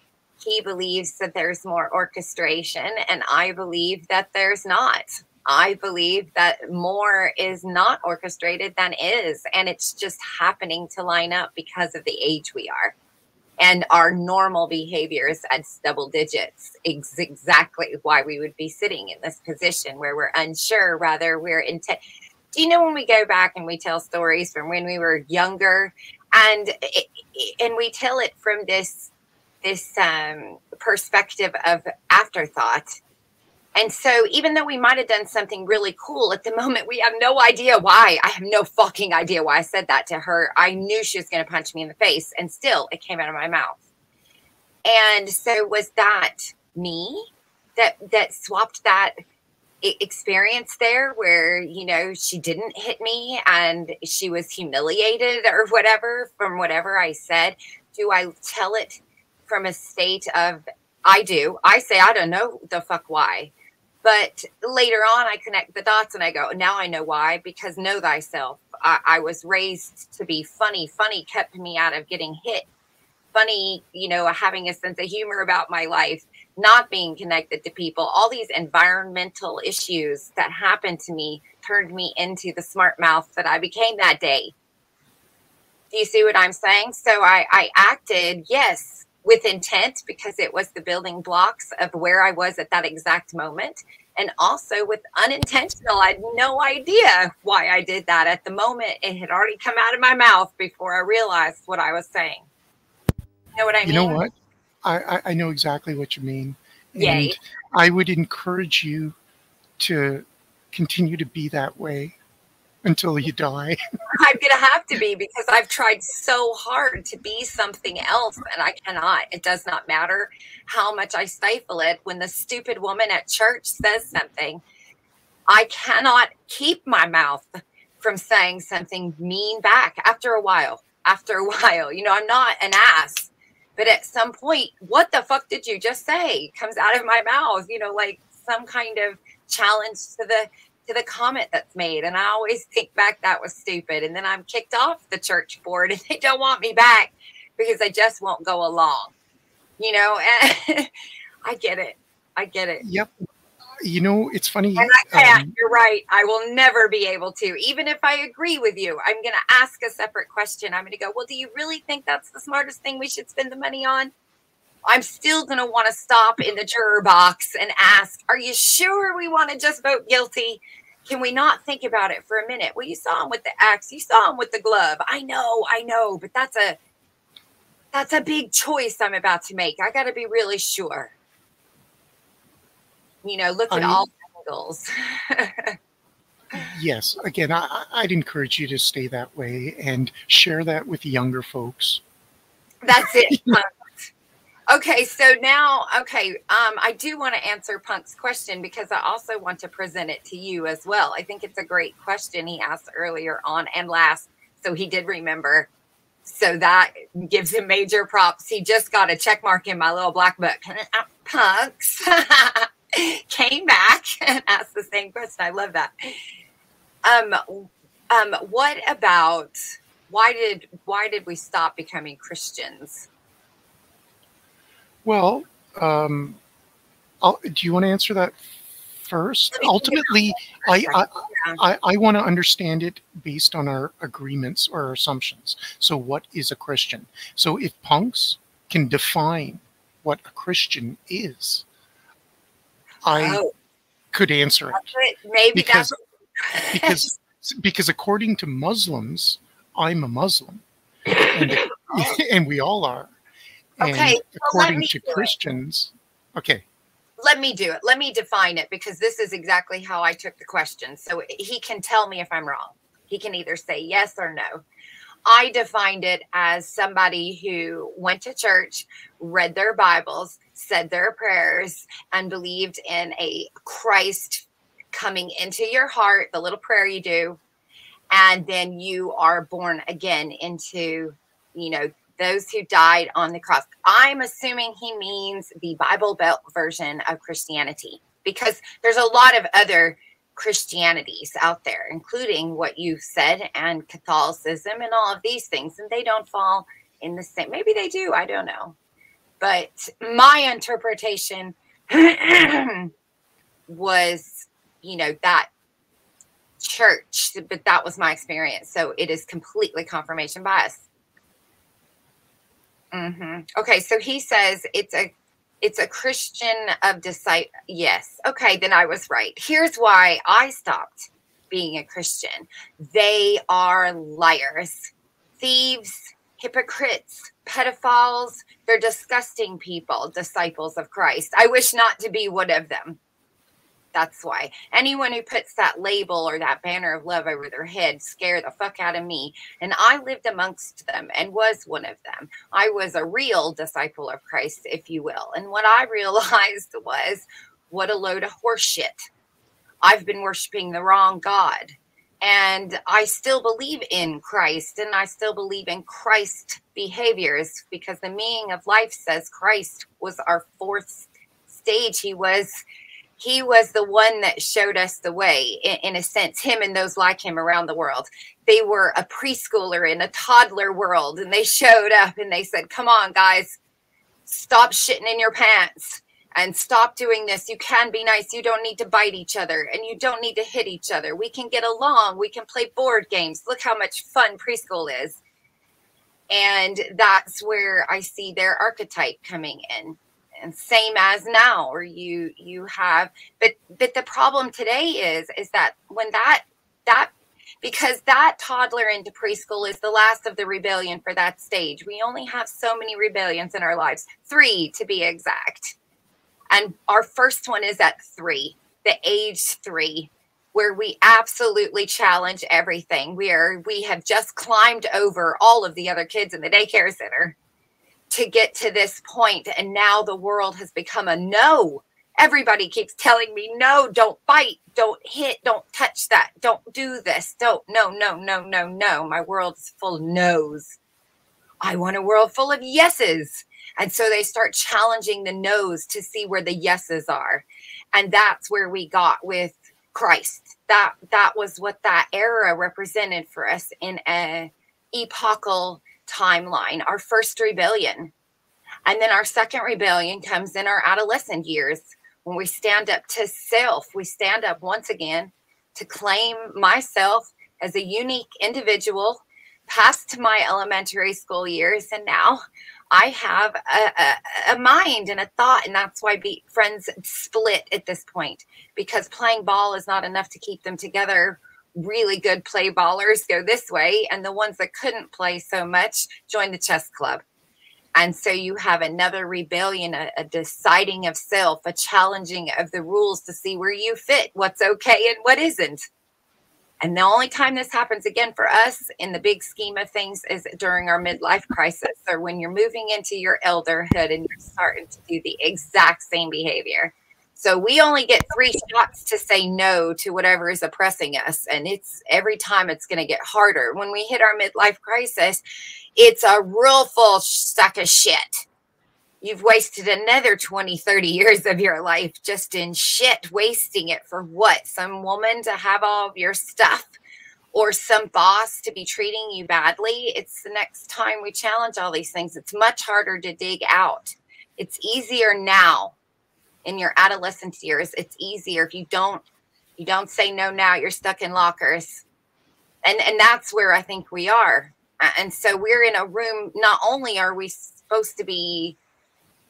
he believes that there's more orchestration and I believe that there's not. I believe that more is not orchestrated than is and it's just happening to line up because of the age we are and our normal behaviors at double digits. Is exactly why we would be sitting in this position where we're unsure rather we're intent do you know when we go back and we tell stories from when we were younger? And it, and we tell it from this this um, perspective of afterthought and so even though we might have done something really cool at the moment we have no idea why. I have no fucking idea why i said that to her. I knew she was going to punch me in the face and still it came out of my mouth. And so was that me that that swapped that experience there where you know she didn't hit me and she was humiliated or whatever from whatever i said? Do i tell it from a state of i do. I say i don't know the fuck why but later on i connect the dots and i go now i know why because know thyself. I, I was raised to be funny. Funny kept me out of getting hit. Funny you know having a sense of humor about my life not being connected to people. All these environmental issues that happened to me turned me into the smart mouth that i became that day. Do you see what i'm saying? So i i acted yes with intent because it was the building blocks of where i was at that exact moment. And also with unintentional i had no idea why i did that. At the moment it had already come out of my mouth before i realized what i was saying. You know what i You mean? You know what? I, I, I know exactly what you mean. And I would encourage you to continue to be that way until you die. I'm gonna have to be because I've tried so hard to be something else and I cannot. It does not matter how much I stifle it. When the stupid woman at church says something, I cannot keep my mouth from saying something mean back after a while. After a while, you know, I'm not an ass, but at some point, what the fuck did you just say? Comes out of my mouth, you know, like some kind of challenge to the to the comment that's made. And I always think back that was stupid. And then I'm kicked off the church board and they don't want me back because I just won't go along. You know, and I get it. I get it. Yep. You know, it's funny. And I can't. um, You're right. I will never be able to. Even if I agree with you, I'm going to ask a separate question. I'm going to go, well, do you really think that's the smartest thing we should spend the money on? I'm still going to want to stop in the juror box and ask, are you sure we want to just vote guilty? Can we not think about it for a minute? Well, you saw him with the axe, you saw him with the glove. I know, I know, but that's a that's a big choice I'm about to make. I got to be really sure. You know, look at I- all angles. yes. Again, I, I- I'd encourage you to stay that way and share that with younger folks. That's it. Okay, so now, okay, um, I do want to answer Punk's question because I also want to present it to you as well. I think it's a great question he asked earlier on and last, so he did remember. So that gives him major props. He just got a check mark in my little black book. Punks came back and asked the same question. I love that. Um, um, what about why did why did we stop becoming Christians? Well, um, I'll, do you want to answer that first? Ultimately, I, I, I, I want to understand it based on our agreements or our assumptions. So, what is a Christian? So, if punks can define what a Christian is, I Oh, could answer it. Maybe because that's because because according to Muslims, I'm a Muslim, and and we all are. And Okay, let according me to do it. Christians, okay, let me do it. Let me define it because this is exactly how I took the question. So he can tell me if I'm wrong. He can either say yes or no. I defined it as somebody who went to church, read their Bibles, said their prayers, and believed in a Christ coming into your heart, the little prayer you do, and then you are born again into, you know, those who died on the cross. I'm assuming he means the Bible Belt version of Christianity because there's a lot of other Christianities out there, including what you said and Catholicism and all of these things, and they don't fall in the same. Maybe they do. I don't know. But my interpretation was, you know, that church, but that was my experience. So it is completely confirmation bias. Hmm Okay, so he says it's a it's a Christian of disciple. Yes. Okay, then I was right. Here's why I stopped being a Christian. They are liars, thieves, hypocrites, pedophiles. They're disgusting people, disciples of Christ. I wish not to be one of them. That's why. Anyone who puts that label or that banner of love over their head scare the fuck out of me. And I lived amongst them and was one of them. I was a real disciple of Christ, if you will. And what I realized was what a load of horseshit. I've been worshiping the wrong God. And I still believe in Christ and I still believe in Christ behaviors because the meaning of life says Christ was our fourth stage. He was he was the one that showed us the way in, in, a sense him and those like him around the world. They were a preschooler in a toddler world and they showed up and they said come on guys stop shitting in your pants and stop doing this. You can be nice. You don't need to bite each other and you don't need to hit each other. We can get along. We can play board games. Look how much fun preschool is. And that's where i see their archetype coming in and same as now or you you have but but the problem today is is that when that that because that toddler into preschool is the last of the rebellion for that stage. We only have so many rebellions in our lives three to be exact. And our first one is at three the age three where we absolutely challenge everything. We are we have just climbed over all of the other kids in the daycare center to get to this point and now the world has become a no. Everybody keeps telling me no don't bite don't hit don't touch that don't do this don't no no no no no. My world's full of no's. I want a world full of yeses. And so they start challenging the no's to see where the yeses are. And that's where we got with christ. That that was what that era represented for us in a epochal timeline. Our first rebellion, and then our second rebellion comes in our adolescent years when we stand up to self. We stand up once again to claim myself as a unique individual past my elementary school years and now I have a, a, a, mind and a thought, and that's why be, friends split at this point because playing ball is not enough to keep them together. Really good play ballers go this way, and the ones that couldn't play so much join the chess club. And so you have another rebellion, a, a deciding of self, a challenging of the rules to see where you fit, what's okay and what isn't. And the only time this happens again for us in the big scheme of things is during our midlife crisis or when you're moving into your elderhood and you're starting to do the exact same behavior. So we only get three shots to say no to whatever is oppressing us. And it's every time it's going to get harder. When we hit our midlife crisis, it's a real full sack of shit. You've wasted another 20 30 years of your life just in shit wasting it for what? Some woman to have all of your stuff or some boss to be treating you badly? It's the next time we challenge all these things. It's much harder to dig out. It's easier now in your adolescent years it's easier. If you don't you don't say no now you're stuck in lockers. And and that's where i think we are. And so we're in a room not only are we supposed to be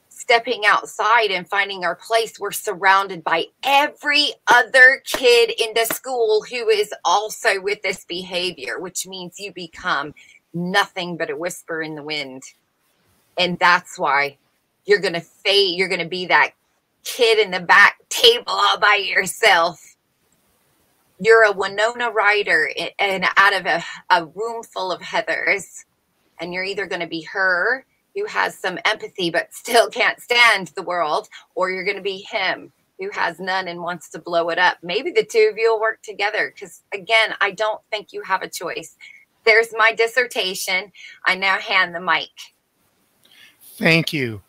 stepping outside and finding our place, we're surrounded by every other kid in the school who is also with this behavior, which means you become nothing but a whisper in the wind. And that's why you're going to fade, you're going to be that kid in the back table all by yourself. You're a Winona Ryder and out of a, a room full of Heathers, and you're either going to be her who has some empathy but still can't stand the world, or you're going to be him who has none and wants to blow it up. Maybe the two of you will work together because, again, I don't think you have a choice. There's my dissertation. I now hand the mic. Thank you.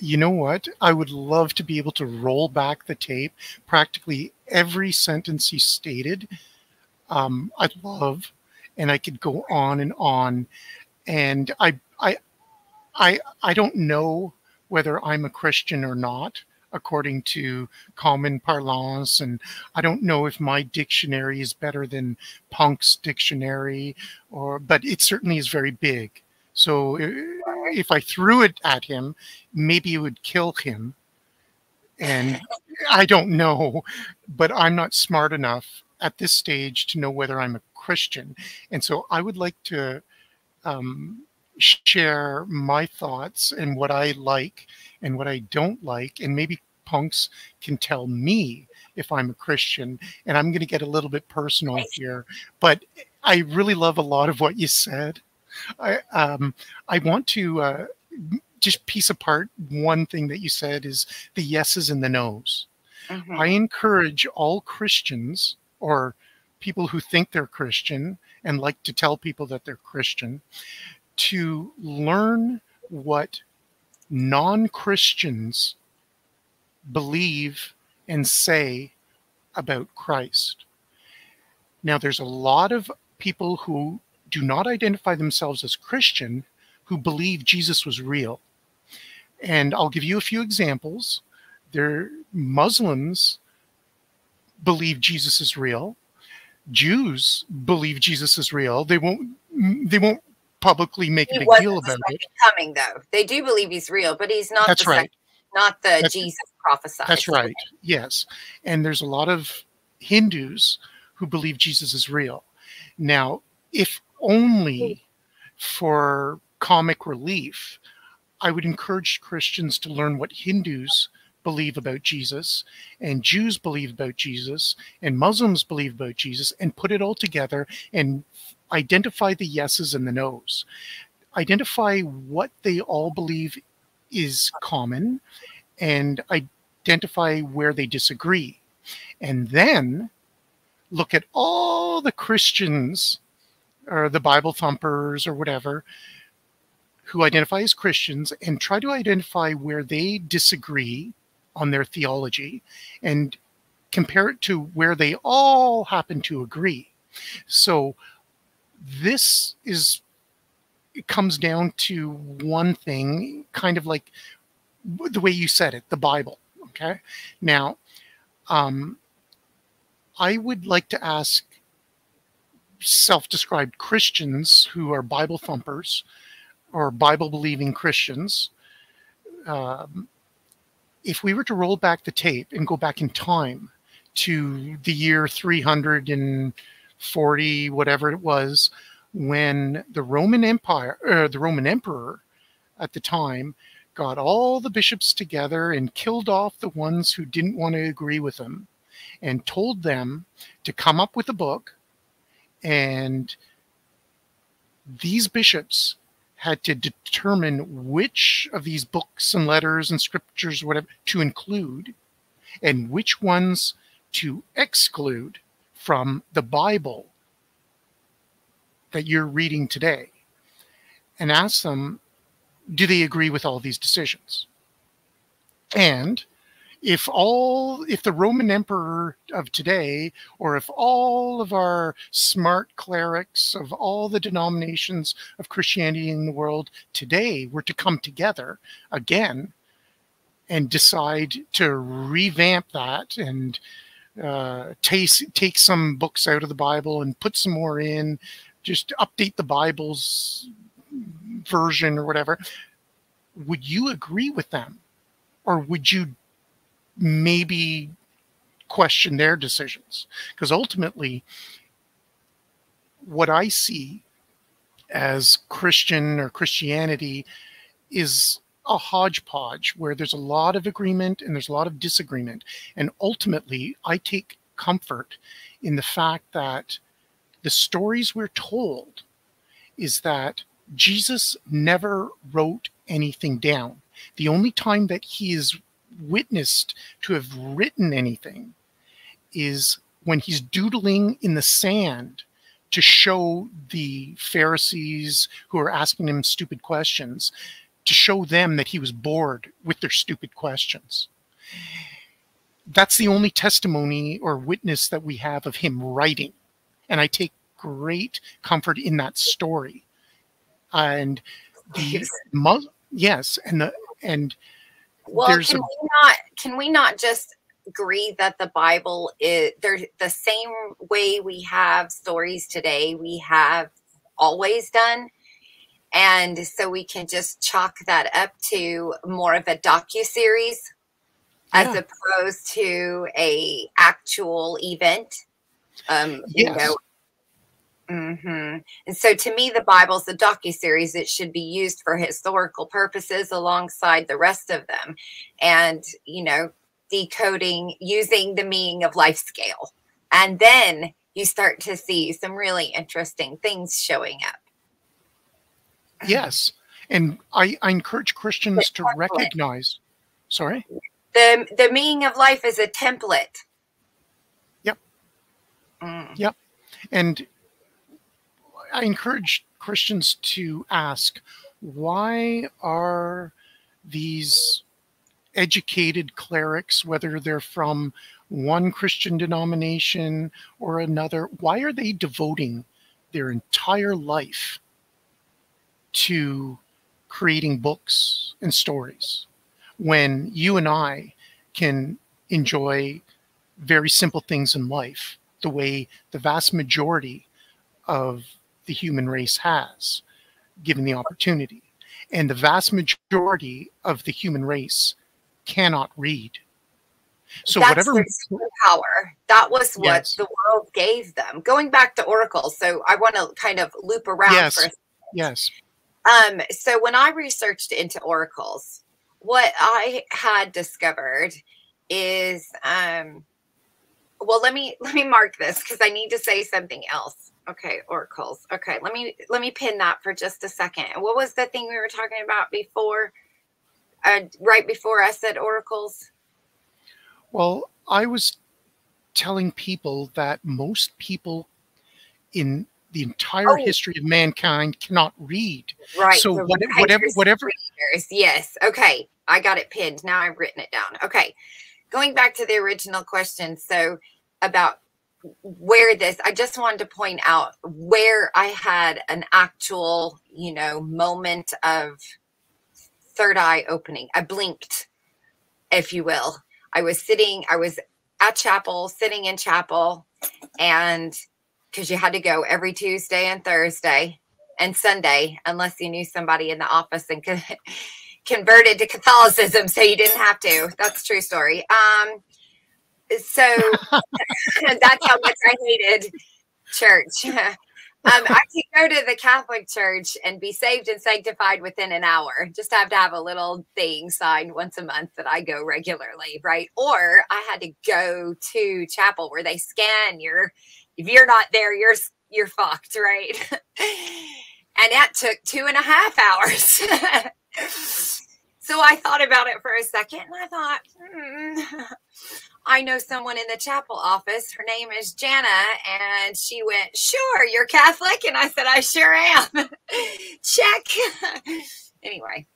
You know what? I would love to be able to roll back the tape. Practically every sentence you stated, um, I love, and I could go on and on. And I, I, I I don't know whether I'm a Christian or not according to common parlance and I don't know if my dictionary is better than Punk's dictionary or but it certainly is very big. So uh, if I threw it at him, maybe it would kill him. And I don't know, but I'm not smart enough at this stage to know whether I'm a Christian. And so I would like to um, share my thoughts and what I like and what I don't like. And maybe punks can tell me if I'm a Christian. And I'm going to get a little bit personal here, but I really love a lot of what you said. I, um, I want to uh, just piece apart one thing that you said is the yeses and the nos. Mm-hmm. I encourage all Christians or people who think they're Christian and like to tell people that they're Christian to learn what non Christians believe and say about Christ. Now, there's a lot of people who do not identify themselves as Christian who believe Jesus was real. And I'll give you a few examples. There, Muslims believe Jesus is real. Jews believe Jesus is real. They won't they won't publicly make he a big deal about it. Coming though, they do believe he's real, but he's not. That's the right. Second, not the that's, Jesus prophesied. That's right. Yes, and there's a lot of Hindus who believe Jesus is real. Now, if only hmm. for comic relief, I would encourage Christians to learn what Hindus believe about Jesus, and Jews believe about Jesus, and Muslims believe about Jesus, and put it all together and identify the yeses and the nos. Identify what they all believe is common and identify where they disagree. And then look at all the Christians or the Bible thumpers or whatever who identify as Christians and try to identify where they disagree on their theology and compare it to where they all happen to agree. So this is it comes down to one thing, kind of like the way you said it, the Bible. Okay. Now, um, I would like to ask self-described Christians who are Bible thumpers or Bible-believing Christians. Um, if we were to roll back the tape and go back in time to the year 340, whatever it was, when the Roman Empire, uh, the Roman Emperor at the time, got all the bishops together and killed off the ones who didn't want to agree with him and told them to come up with a book and these bishops had to determine which of these books and letters and scriptures whatever to include and which ones to exclude from the bible that you're reading today and ask them do they agree with all these decisions? And if all if the roman emperor of today or if all of our smart clerics of all the denominations of christianity in the world today were to come together again and decide to revamp that and uh, take, take some books out of the bible and put some more in just update the bible's version or whatever would you agree with them? Or would you maybe question their decisions. Because ultimately what i see as christian or christianity is a hodgepodge where there's a lot of agreement and there's a lot of disagreement. And ultimately i take comfort in the fact that the stories we're told is that jesus never wrote anything down. The only time that he is witnessed to have written anything is when he's doodling in the sand to show the Pharisees who are asking him stupid questions, to show them that he was bored with their stupid questions. That's the only testimony or witness that we have of him writing. And I take great comfort in that story. And the yes, and the and well, there's can a- we not can we not just agree that the Bible is they're the same way we have stories today, we have always done. And so we can just chalk that up to more of a docu series as opposed to a actual event. Um, you know. Hmm And so to me, the Bible's a docu series. It should be used for historical purposes alongside the rest of them. And, you know, decoding using the meaning of life scale. And then you start to see some really interesting things showing up. yes. And I, I encourage Christians to Template. recognize sorry. The the meaning of life is a template. Yep. Mm. And I encourage Christians to ask why are these educated clerics, whether they're from one Christian denomination or another, why are they devoting their entire life to creating books and stories when you and I can enjoy very simple things in life the way the vast majority of the human race has, given the opportunity. And the vast majority of the human race cannot read. So That's whatever superpower. That was what Yes. the world gave them. Going back to Oracle, so I want to kind of loop around Yes. for a yes. Um, so when I researched into oracles, what I had discovered is um well let me let me mark this because I need to say something else. Okay, oracles. Okay, let me let me pin that for just a second. And what was the thing we were talking about before? Uh, right before I said oracles. Well, I was telling people that most people in the entire Oh. history of mankind cannot read. Right. So what- whatever whatever readers. Yes. Okay. I got it pinned. Now I've written it down. Okay. going back to the original question, so about where this, I just wanted to point out where I had an actual, you know, moment of third eye opening. I blinked, if you will. I was sitting, I was at chapel, sitting in chapel, and because you had to go every Tuesday and Thursday and Sunday, unless you knew somebody in the office and con- converted to Catholicism, so you didn't have to. That's true story. Um, so that's how much I hated church. Um, I could go to the Catholic Church and be saved and sanctified within an hour. Just have to have a little thing signed once a month that I go regularly, right? Or I had to go to chapel where they scan your. If you're not there, you're you're fucked, right? and that took two and a half hours. so I thought about it for a second, and I thought, hmm, I know someone in the chapel office. Her name is Jana. And she went, Sure, you're Catholic. And I said, I sure am. Check. anyway,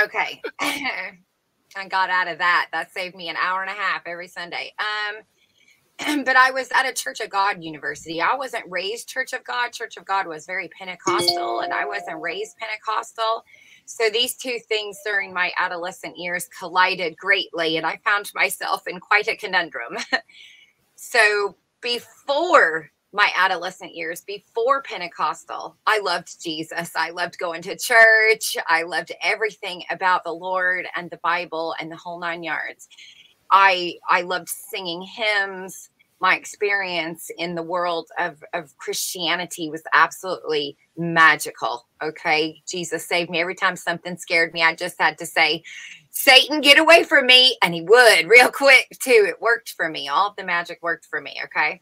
okay. I got out of that. That saved me an hour and a half every Sunday. Um, but I was at a Church of God university. I wasn't raised Church of God. Church of God was very Pentecostal, and I wasn't raised Pentecostal. So these two things during my adolescent years collided greatly, and I found myself in quite a conundrum. so before my adolescent years, before Pentecostal, I loved Jesus. I loved going to church. I loved everything about the Lord and the Bible and the whole nine yards. I I loved singing hymns my experience in the world of, of Christianity was absolutely magical. Okay. Jesus saved me every time something scared me. I just had to say, Satan, get away from me. And he would real quick, too. It worked for me. All of the magic worked for me. Okay.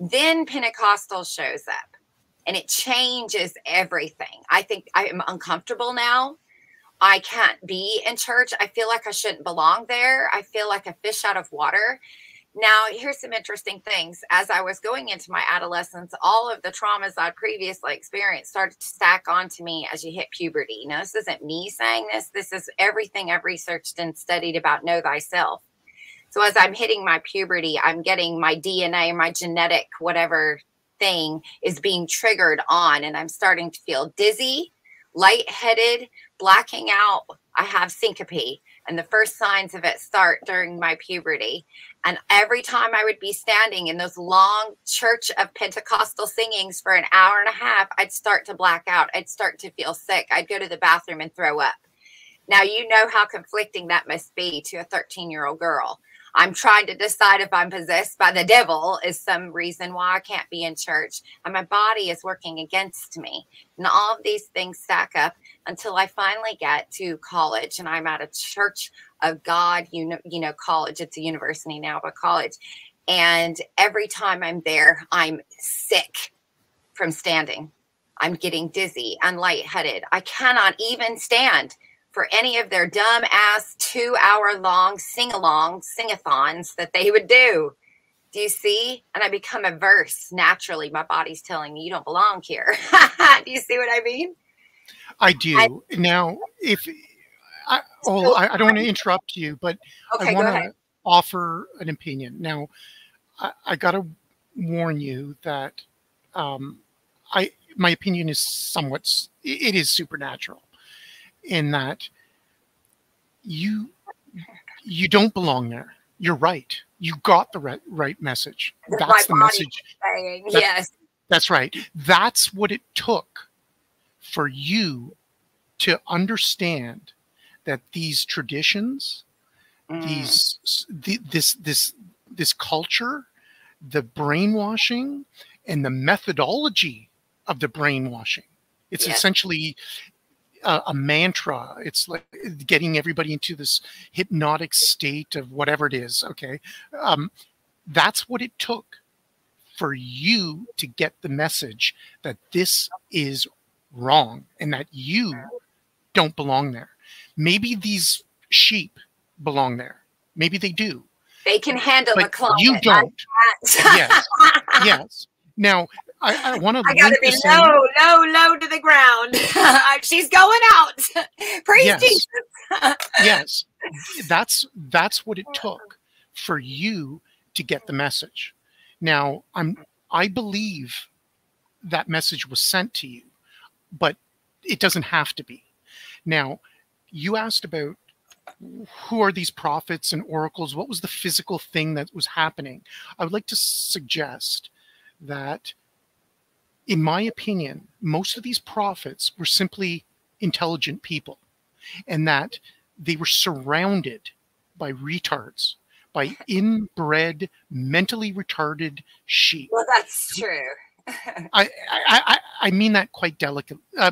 Then Pentecostal shows up and it changes everything. I think I am uncomfortable now. I can't be in church. I feel like I shouldn't belong there. I feel like a fish out of water. Now, here's some interesting things. As I was going into my adolescence, all of the traumas I'd previously experienced started to stack onto me as you hit puberty. Now, this isn't me saying this, this is everything I've researched and studied about know thyself. So, as I'm hitting my puberty, I'm getting my DNA, my genetic, whatever thing is being triggered on, and I'm starting to feel dizzy, lightheaded, blacking out. I have syncope and the first signs of it start during my puberty. And every time I would be standing in those long church of Pentecostal singings for an hour and a half, I'd start to black out. I'd start to feel sick. I'd go to the bathroom and throw up. Now, you know how conflicting that must be to a 13 year old girl. I'm trying to decide if I'm possessed by the devil is some reason why I can't be in church. And my body is working against me. And all of these things stack up until I finally get to college and I'm at a church of God, you know, you know, college. It's a university now, but college. And every time I'm there, I'm sick from standing. I'm getting dizzy and lightheaded. I cannot even stand for any of their dumb ass two hour long sing along singathons that they would do. Do you see? And I become averse naturally. My body's telling me you don't belong here. do you see what I mean? I do. I, now, if I, oh, I, I, don't want to interrupt you, but okay, I want to offer an opinion. Now, I, I got to warn you that um, I my opinion is somewhat it is supernatural in that you you don't belong there. You're right. You got the right, right message. That's the message. Saying, that, yes. That's right. That's what it took for you to understand that these traditions, mm. these the, this this this culture, the brainwashing, and the methodology of the brainwashing. It's essentially a, a, mantra. It's like getting everybody into this hypnotic state of whatever it is. Okay. Um, that's what it took for you to get the message that this is wrong and that you don't belong there. Maybe these sheep belong there. Maybe they do. They can handle but a client. You don't. yes. Yes. Now, I, I want to. I gotta be low, low, low to the ground. She's going out. Praise yes. Jesus. yes, that's that's what it took for you to get the message. Now, I'm I believe that message was sent to you, but it doesn't have to be. Now, you asked about who are these prophets and oracles? What was the physical thing that was happening? I would like to suggest that, in my opinion, most of these prophets were simply intelligent people and that they were surrounded by retards, by inbred, mentally retarded sheep. Well, that's true. I, I, I, I mean that quite delicate, uh,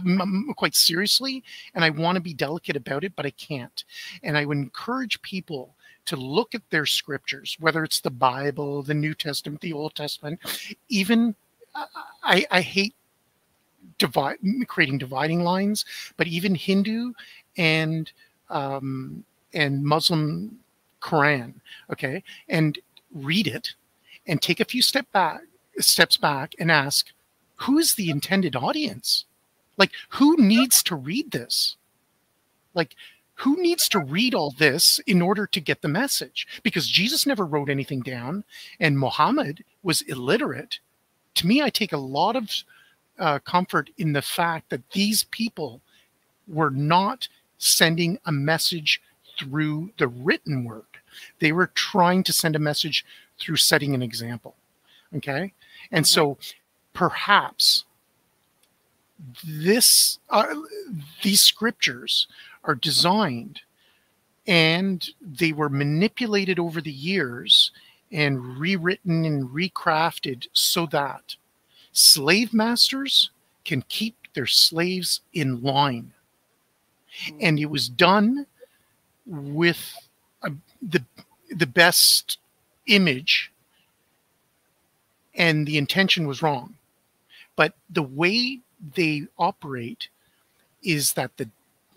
quite seriously, and I want to be delicate about it, but I can't. And I would encourage people to look at their scriptures, whether it's the Bible, the New Testament, the Old Testament, even I, I hate divide, creating dividing lines, but even Hindu and um, and Muslim Quran, okay, and read it and take a few step back steps back and ask, who is the intended audience? Like, who needs to read this? Like, who needs to read all this in order to get the message? Because Jesus never wrote anything down and Muhammad was illiterate. To me, I take a lot of uh, comfort in the fact that these people were not sending a message through the written word. They were trying to send a message through setting an example. Okay. And so perhaps this uh, these scriptures are designed and they were manipulated over the years and rewritten and recrafted so that slave masters can keep their slaves in line. And it was done with a, the the best image and the intention was wrong. But the way they operate is that the,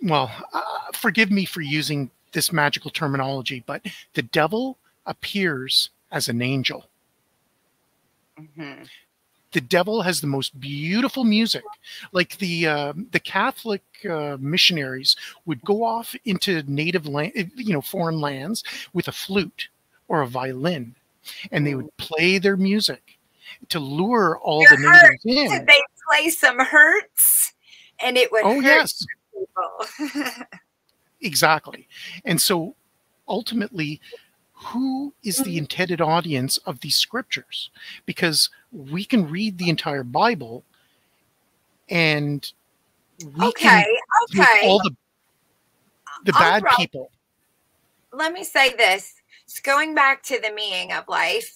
well, uh, forgive me for using this magical terminology, but the devil appears as an angel. Mm-hmm. The devil has the most beautiful music, like the uh, the Catholic uh, missionaries would go off into native land, you know, foreign lands with a flute or a violin, and they would play their music to lure all Your the natives in. They play some hurts, and it would. Oh yes, people. exactly. And so ultimately, who is the mm. intended audience of these scriptures? Because we can read the entire Bible and we okay, can okay. all the the All bad right. people. Let me say this. Just going back to the meaning of life.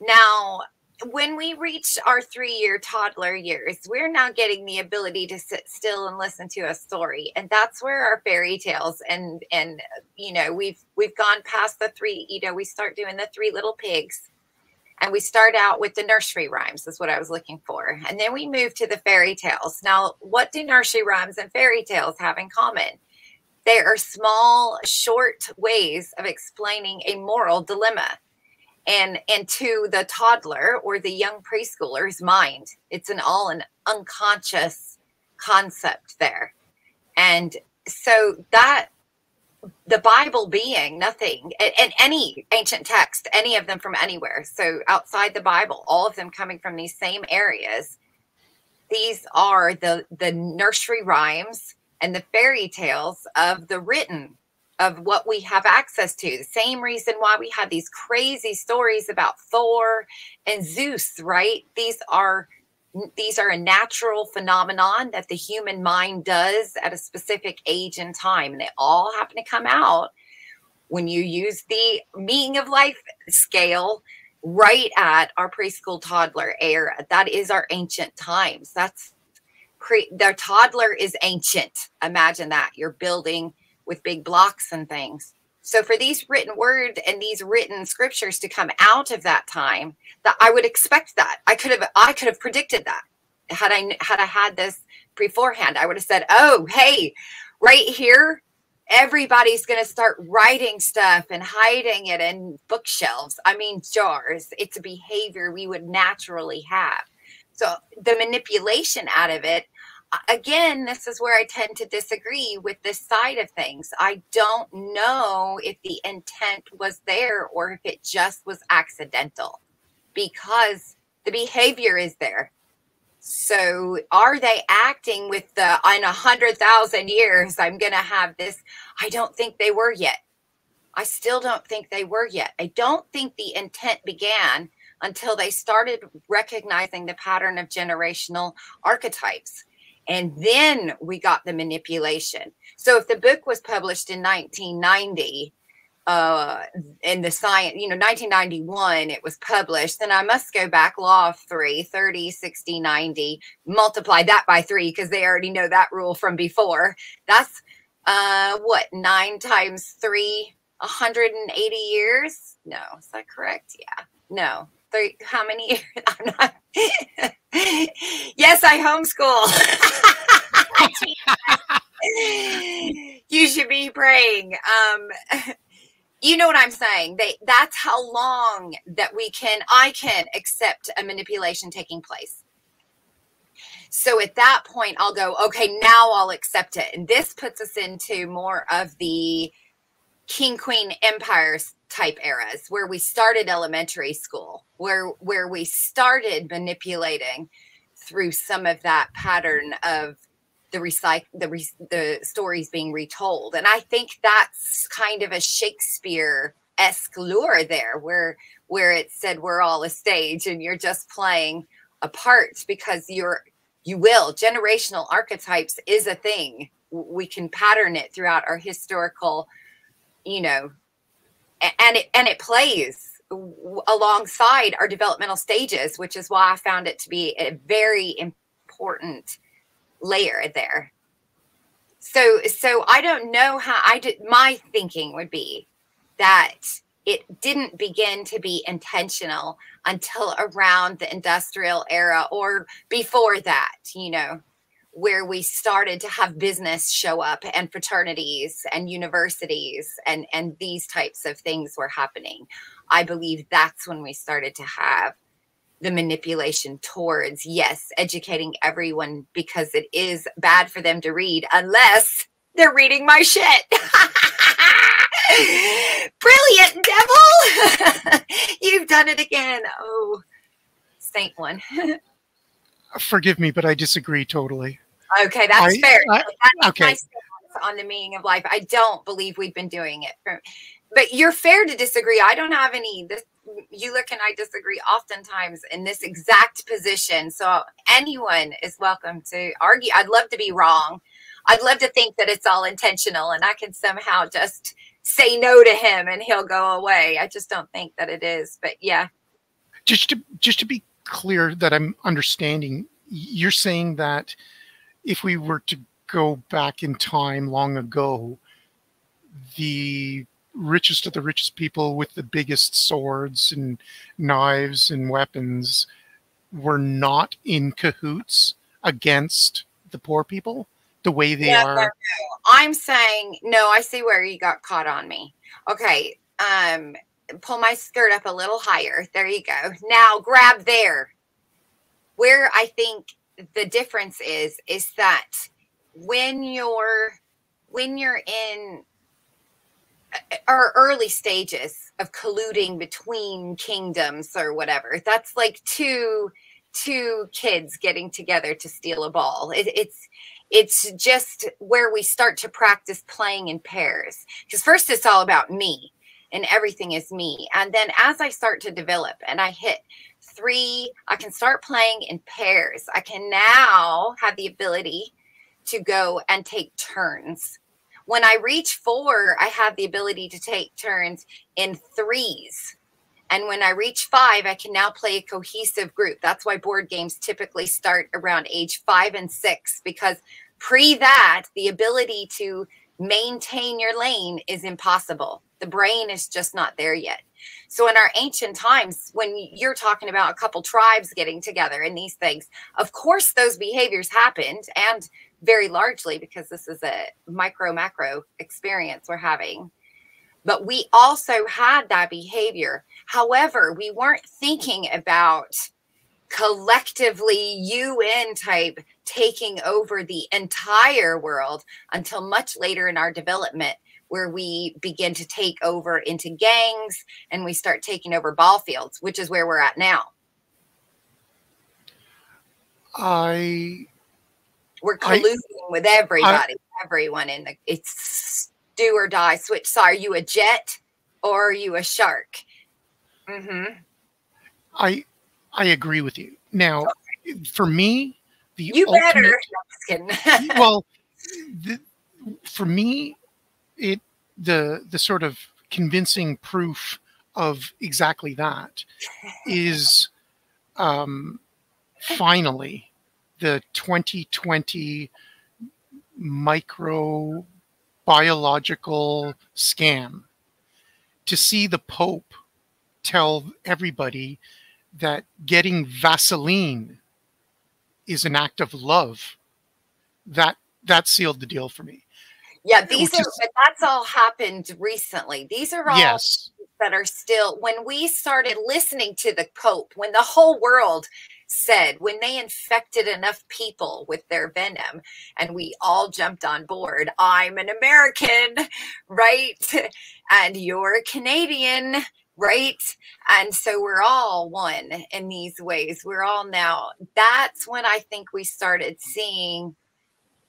Now, when we reach our three-year toddler years, we're now getting the ability to sit still and listen to a story, and that's where our fairy tales and and you know we've we've gone past the three. You know, we start doing the three little pigs, and we start out with the nursery rhymes. That's what I was looking for, and then we move to the fairy tales. Now, what do nursery rhymes and fairy tales have in common? They are small, short ways of explaining a moral dilemma and and to the toddler or the young preschooler's mind it's an all an unconscious concept there. And so that the bible being nothing a- and any ancient text any of them from anywhere so outside the bible all of them coming from these same areas these are the the nursery rhymes and the fairy tales of the written of what we have access to. The same reason why we have these crazy stories about Thor and Zeus, right? These are these are a natural phenomenon that the human mind does at a specific age and time and they all happen to come out when you use the meaning of life scale right at our preschool toddler era that is our ancient times that's pre the toddler is ancient imagine that you're building with big blocks and things. So for these written word and these written scriptures to come out of that time, that I would expect that. I could have I could have predicted that. Had I had I had this beforehand, I would have said, "Oh, hey, right here, everybody's going to start writing stuff and hiding it in bookshelves. I mean, jars. It's a behavior we would naturally have. So the manipulation out of it again, this is where I tend to disagree with this side of things. I don't know if the intent was there or if it just was accidental because the behavior is there. So are they acting with the in a hundred thousand years I'm gonna have this? I don't think they were yet. I still don't think they were yet. I don't think the intent began until they started recognizing the pattern of generational archetypes. And then we got the manipulation. So if the book was published in 1990, uh, in the science, you know, 1991, it was published, then I must go back law of three, 30, 60, 90, multiply that by three because they already know that rule from before. That's uh, what, nine times three, 180 years? No, is that correct? Yeah, no. Three, how many years? I'm not. yes, I homeschool. you should be praying. Um, you know what I'm saying? They that's how long that we can I can accept a manipulation taking place. So at that point I'll go, okay, now I'll accept it. And this puts us into more of the king queen empires type eras where we started elementary school, where where we started manipulating through some of that pattern of the recycle the re- the stories being retold. And i think that's kind of a shakespeare esque lure there where where it said we're all a stage and you're just playing a part because you're you will. Generational archetypes is a thing. We can pattern it throughout our historical you know and it and it plays alongside our developmental stages which is why i found it to be a very important layer there. So so I don't know how I did my thinking would be that it didn't begin to be intentional until around the industrial era or before that, you know, where we started to have business show up and fraternities and universities and and these types of things were happening. I believe that's when we started to have the manipulation towards yes educating everyone because it is bad for them to read unless they're reading my shit brilliant devil you've done it again oh saint one Forgive me, but I disagree totally. Okay that's I- fair I- that's okay. on the meaning of life i don't believe we've been doing it for, but you're fair to disagree i don't have any this you look and I disagree oftentimes in this exact position. So anyone is welcome to argue. I'd love to be wrong. I'd love to think that it's all intentional and I can somehow just say no to him and he'll go away. I just don't think that it is. But yeah. Just to just to be clear that I'm understanding, you're saying that if we were to go back in time long ago, the richest of the richest people with the biggest swords and knives and weapons were not in cahoots against the poor people the way they are. I'm saying no, I see where you got caught on me. Okay. Um pull my skirt up a little higher. There you go. Now grab there. Where I think the difference is is that when you're when you're in uh, our early stages of colluding between kingdoms or whatever that's like two two kids getting together to steal a ball. It, it's it's just where we start to practice playing in pairs. Because first it's all about me and everything is me. And then as i start to develop and i hit three i can start playing in pairs i can now have the ability to go and take turns when I reach four, I have the ability to take turns in threes. And when I reach five, I can now play a cohesive group. That's why board games typically start around age five and six, because pre that, the ability to maintain your lane is impossible. The brain is just not there yet. So, in our ancient times, when you're talking about a couple tribes getting together and these things, of course, those behaviors happened. And very largely because this is a micro macro experience we're having. But we also had that behavior. However, we weren't thinking about collectively UN type taking over the entire world until much later in our development where we begin to take over into gangs and we start taking over ball fields, which is where we're at now. I We're I- colluding with everybody, everyone in the it's do or die switch. So are you a jet or are you a shark? Mm-hmm. I I agree with you. Now, for me, the You ultimate, better. No, just kidding. well, the, for me, it the the sort of convincing proof of exactly that is um, finally the 2020 microbiological scam. To see the Pope tell everybody that getting Vaseline is an act of love, that that sealed the deal for me. Yeah, these are, is- but that's all happened recently. These are all Yes. that are still when we started listening to the pope when the whole world said when they infected enough people with their venom and we all jumped on board i'm an american right and you're a canadian right and so we're all one in these ways we're all now that's when i think we started seeing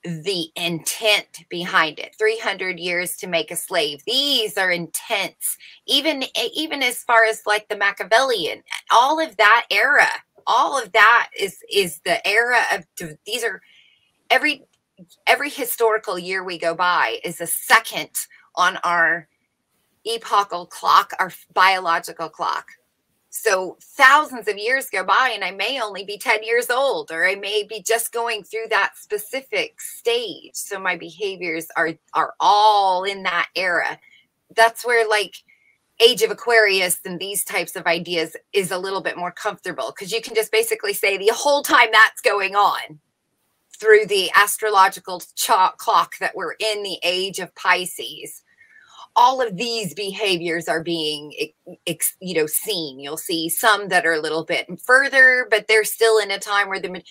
the intent behind it. 300 years to make a slave. These are intense even even as far as like the machiavellian all of that era all of that is is the era of these are every every historical year we go by is a second on our epochal clock our biological clock so thousands of years go by and i may only be 10 years old or i may be just going through that specific stage. So my behaviors are are all in that era. That's where like age of aquarius and these types of ideas is a little bit more comfortable because you can just basically say the whole time that's going on through the astrological clock that we're in the age of pisces all of these behaviors are being you know seen. You'll see some that are a little bit further but they're still in a time where the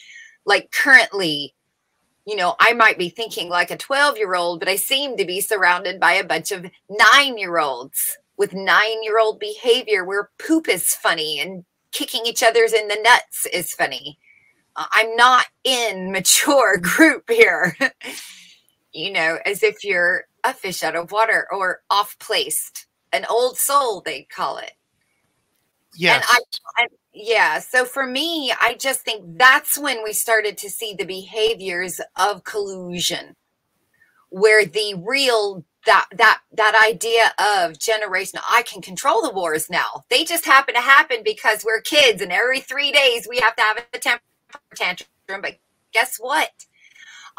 like currently you know i might be thinking like a 12 year old but i seem to be surrounded by a bunch of nine year olds with nine year old behavior where poop is funny and kicking each other's in the nuts is funny. Uh, i'm not in mature group here. You know as if you're a fish out of water or off placed, an old soul, they call it. Yes. And I, yeah. So for me, I just think that's when we started to see the behaviors of collusion, where the real that that that idea of generation i can control the wars now they just happen to happen because we're kids and every three days we have to have a temper tantrum but guess what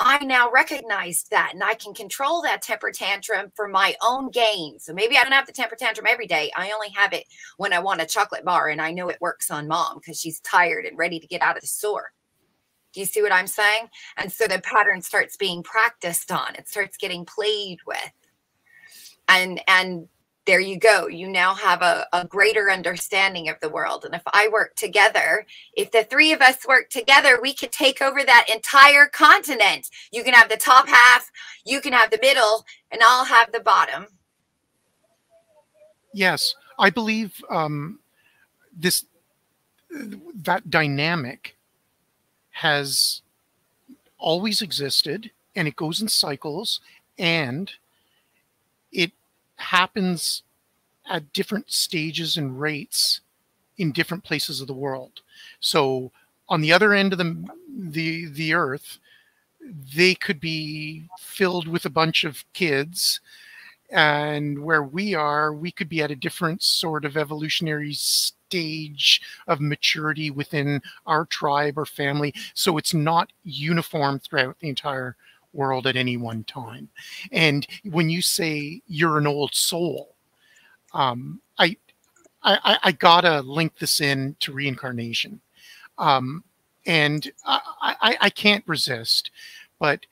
I now recognize that and I can control that temper tantrum for my own gain. So maybe I don't have the temper tantrum every day. I only have it when I want a chocolate bar and I know it works on mom because she's tired and ready to get out of the store. Do you see what I'm saying? And so the pattern starts being practiced on, it starts getting played with. And and there you go. You now have a, a greater understanding of the world. And if I work together, if the three of us work together, we could take over that entire continent. You can have the top half, you can have the middle, and I'll have the bottom. Yes, I believe um, this that dynamic has always existed, and it goes in cycles, and it happens at different stages and rates in different places of the world. So on the other end of the the the earth, they could be filled with a bunch of kids and where we are, we could be at a different sort of evolutionary stage of maturity within our tribe or family. So it's not uniform throughout the entire world at any one time. And when you say you're an old soul, um, I, I, I gotta link this in to reincarnation. Um, and I, I, I can't resist, but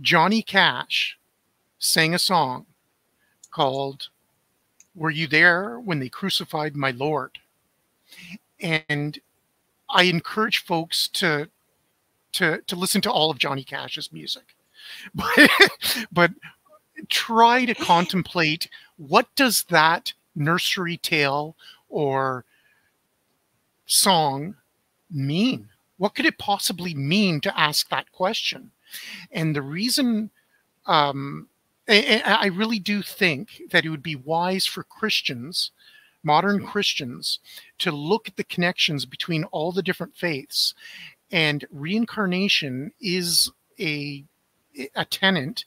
Johnny Cash sang a song called Were You There When They Crucified My Lord? And I encourage folks to to to listen to all of Johnny Cash's music, but but try to contemplate what does that nursery tale or song mean? What could it possibly mean to ask that question? And the reason um, I, I really do think that it would be wise for Christians, modern Christians, to look at the connections between all the different faiths. And reincarnation is a a tenant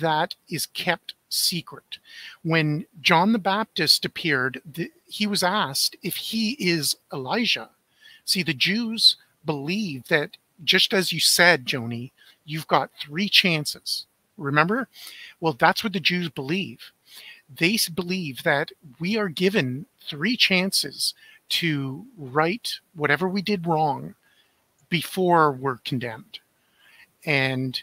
that is kept secret. When John the Baptist appeared, the, he was asked if he is Elijah. See, the Jews believe that just as you said, Joanie, you've got three chances. Remember? Well, that's what the Jews believe. They believe that we are given three chances to right whatever we did wrong before we're condemned. And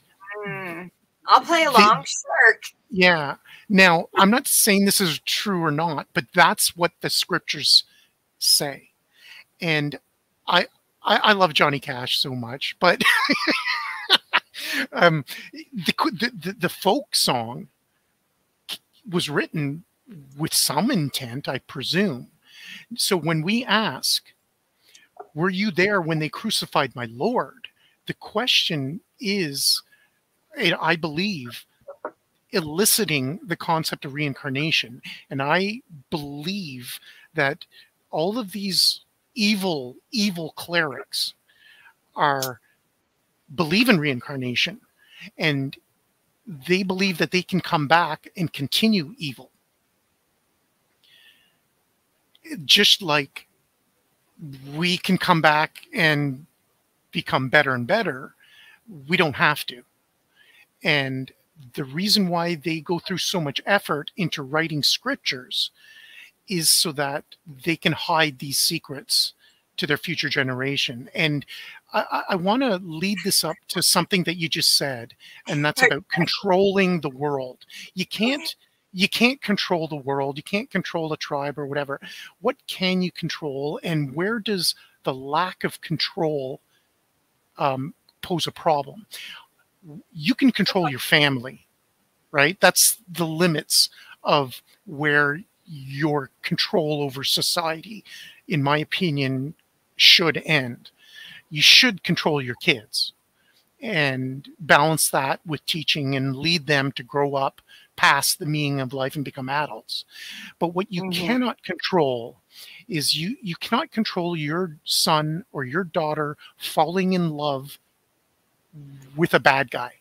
Mm. I'll play along, sure. yeah. Now, I'm not saying this is true or not, but that's what the scriptures say. And I I, I love Johnny Cash so much, but um, the, the the folk song was written with some intent, I presume. So when we ask, "Were you there when they crucified my Lord?" the question is I believe, eliciting the concept of reincarnation. And I believe that all of these evil, evil clerics are believe in reincarnation and they believe that they can come back and continue evil. Just like we can come back and become better and better, we don't have to. And the reason why they go through so much effort into writing scriptures is so that they can hide these secrets to their future generation. And I, I want to lead this up to something that you just said, and that's about controlling the world. You can't you can't control the world. You can't control a tribe or whatever. What can you control, and where does the lack of control um, pose a problem? You can control your family, right? That's the limits of where your control over society, in my opinion, should end. You should control your kids and balance that with teaching and lead them to grow up past the meaning of life and become adults. But what you mm-hmm. cannot control is you you cannot control your son or your daughter falling in love with a bad guy.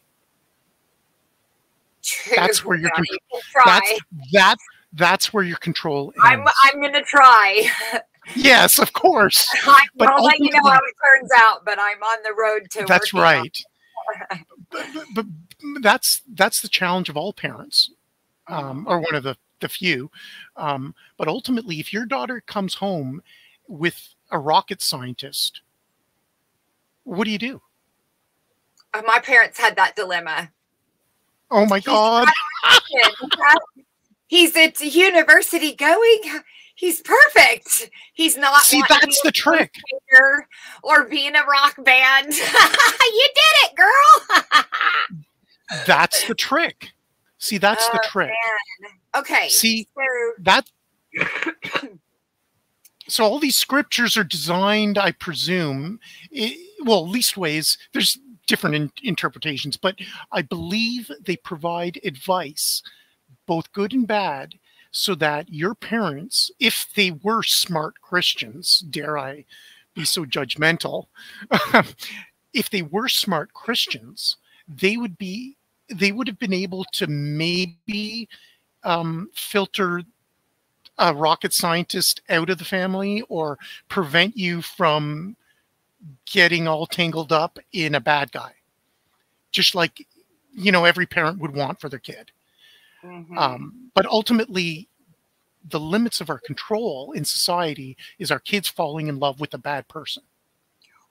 True, that's where your you that's that that's where your control ends. I'm I'm gonna try. yes, of course. I, but I'll let you know how it turns out, but I'm on the road to That's right. but, but, but, that's that's the challenge of all parents. Um, or one of the the few. Um, but ultimately, if your daughter comes home with a rocket scientist, what do you do? My parents had that dilemma. Oh my god. He's at university going. He's perfect. He's not. See, that's the trick. Or being a rock band. you did it, girl. that's the trick. See, that's oh, the trick. Man. Okay. See, so... that. so all these scriptures are designed, I presume, it, well, least ways. There's different in, interpretations, but I believe they provide advice, both good and bad, so that your parents, if they were smart Christians, dare I be so judgmental, if they were smart Christians, they would be they would have been able to maybe um, filter a rocket scientist out of the family or prevent you from getting all tangled up in a bad guy, just like you know every parent would want for their kid. Mm-hmm. Um, but ultimately, the limits of our control in society is our kids falling in love with a bad person.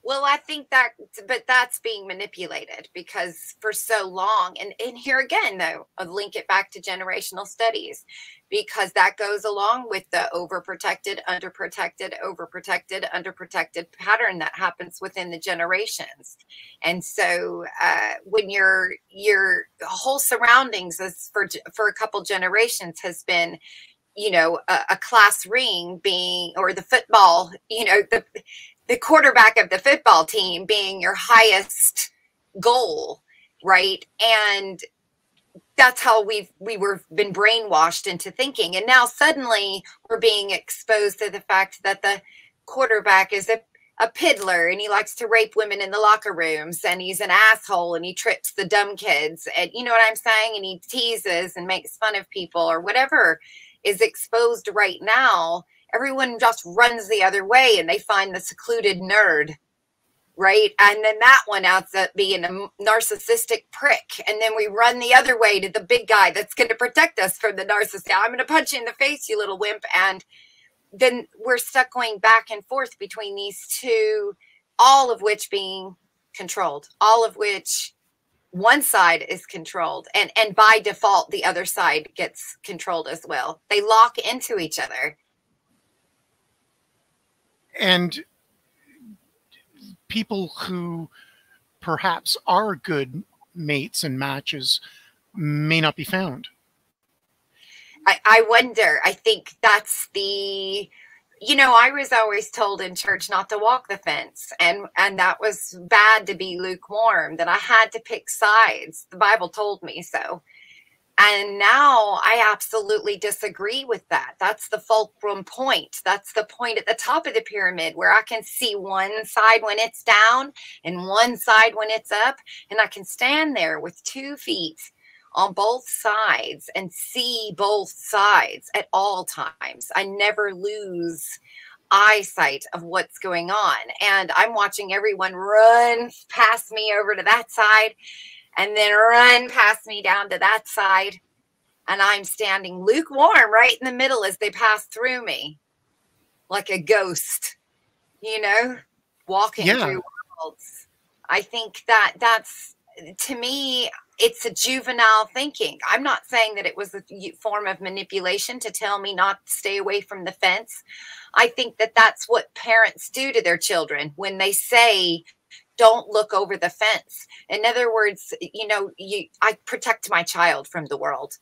Well, I think that, but that's being manipulated because for so long, and, and here again, though, I'll link it back to generational studies. Because that goes along with the overprotected, underprotected, overprotected, underprotected pattern that happens within the generations. And so uh, when your your whole surroundings is for for a couple generations has been you know a, a class ring being or the football you know the the quarterback of the football team being your highest goal right and that's how we've we were been brainwashed into thinking. And now suddenly we're being exposed to the fact that the quarterback is a, a piddler and he likes to rape women in the locker rooms and he's an asshole and he trips the dumb kids. And you know what i'm saying? And he teases and makes fun of people or whatever is exposed right now. Everyone just runs the other way and they find the secluded nerd right? And then that one ends up being a narcissistic prick. And then we run the other way to the big guy that's going to protect us from the narcissist. I'm going to punch you in the face, you little wimp. And then we're stuck going back and forth between these two, all of which being controlled, all of which one side is controlled and and by default the other side gets controlled as well they lock into each other and people who perhaps are good mates and matches may not be found. I, I wonder. I think that's the you know i was always told in church not to walk the fence and and that was bad to be lukewarm that i had to pick sides the bible told me so and now I absolutely disagree with that. That's the fulcrum point. That's the point at the top of the pyramid where I can see one side when it's down and one side when it's up. And I can stand there with two feet on both sides and see both sides at all times. I never lose eyesight of what's going on. And I'm watching everyone run past me over to that side and then run past me down to that side. And I'm standing lukewarm right in the middle as they pass through me, like a ghost, you know, walking yeah. through worlds. I think that that's to me, it's a juvenile thinking. I'm not saying that it was a form of manipulation to tell me not to stay away from the fence. I think that that's what parents do to their children when they say, don't look over the fence. In other words, you know, you I protect my child from the world.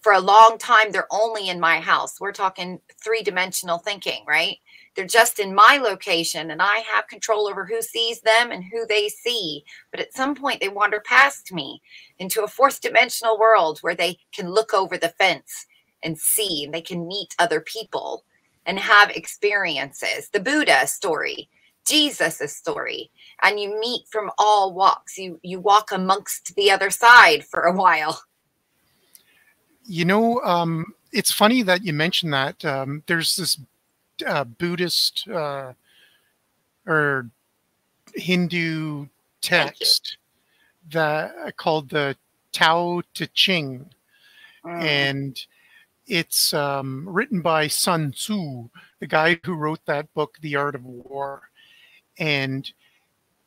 For a long time, they're only in my house. We're talking three-dimensional thinking, right? They're just in my location and I have control over who sees them and who they see. But at some point they wander past me into a fourth dimensional world where they can look over the fence and see and they can meet other people and have experiences. The Buddha story, Jesus' story and you meet from all walks. You you walk amongst the other side for a while. You know, um, it's funny that you mentioned that. Um, there's this uh, Buddhist uh, or Hindu text that uh, called the Tao Te Ching, mm. and it's um, written by Sun Tzu, the guy who wrote that book, The Art of War, and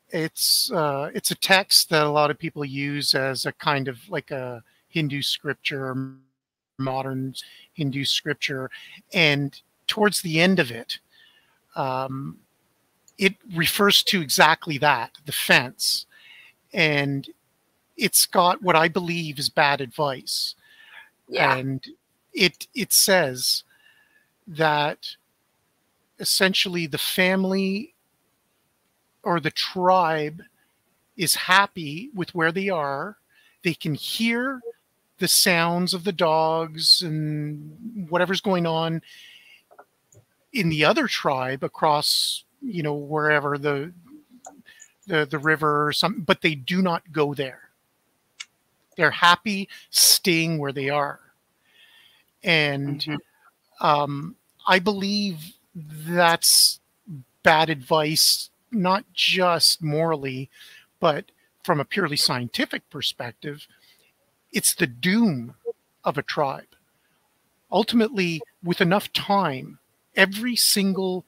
it's uh, it's a text that a lot of people use as a kind of like a Hindu scripture, modern Hindu scripture, and towards the end of it, um, it refers to exactly that the fence, and it's got what I believe is bad advice, yeah. and it it says that essentially the family or the tribe is happy with where they are. They can hear the sounds of the dogs and whatever's going on in the other tribe across, you know, wherever the the, the river or something, but they do not go there. They're happy staying where they are. And mm-hmm. um, I believe that's bad advice not just morally, but from a purely scientific perspective, it's the doom of a tribe. Ultimately, with enough time, every single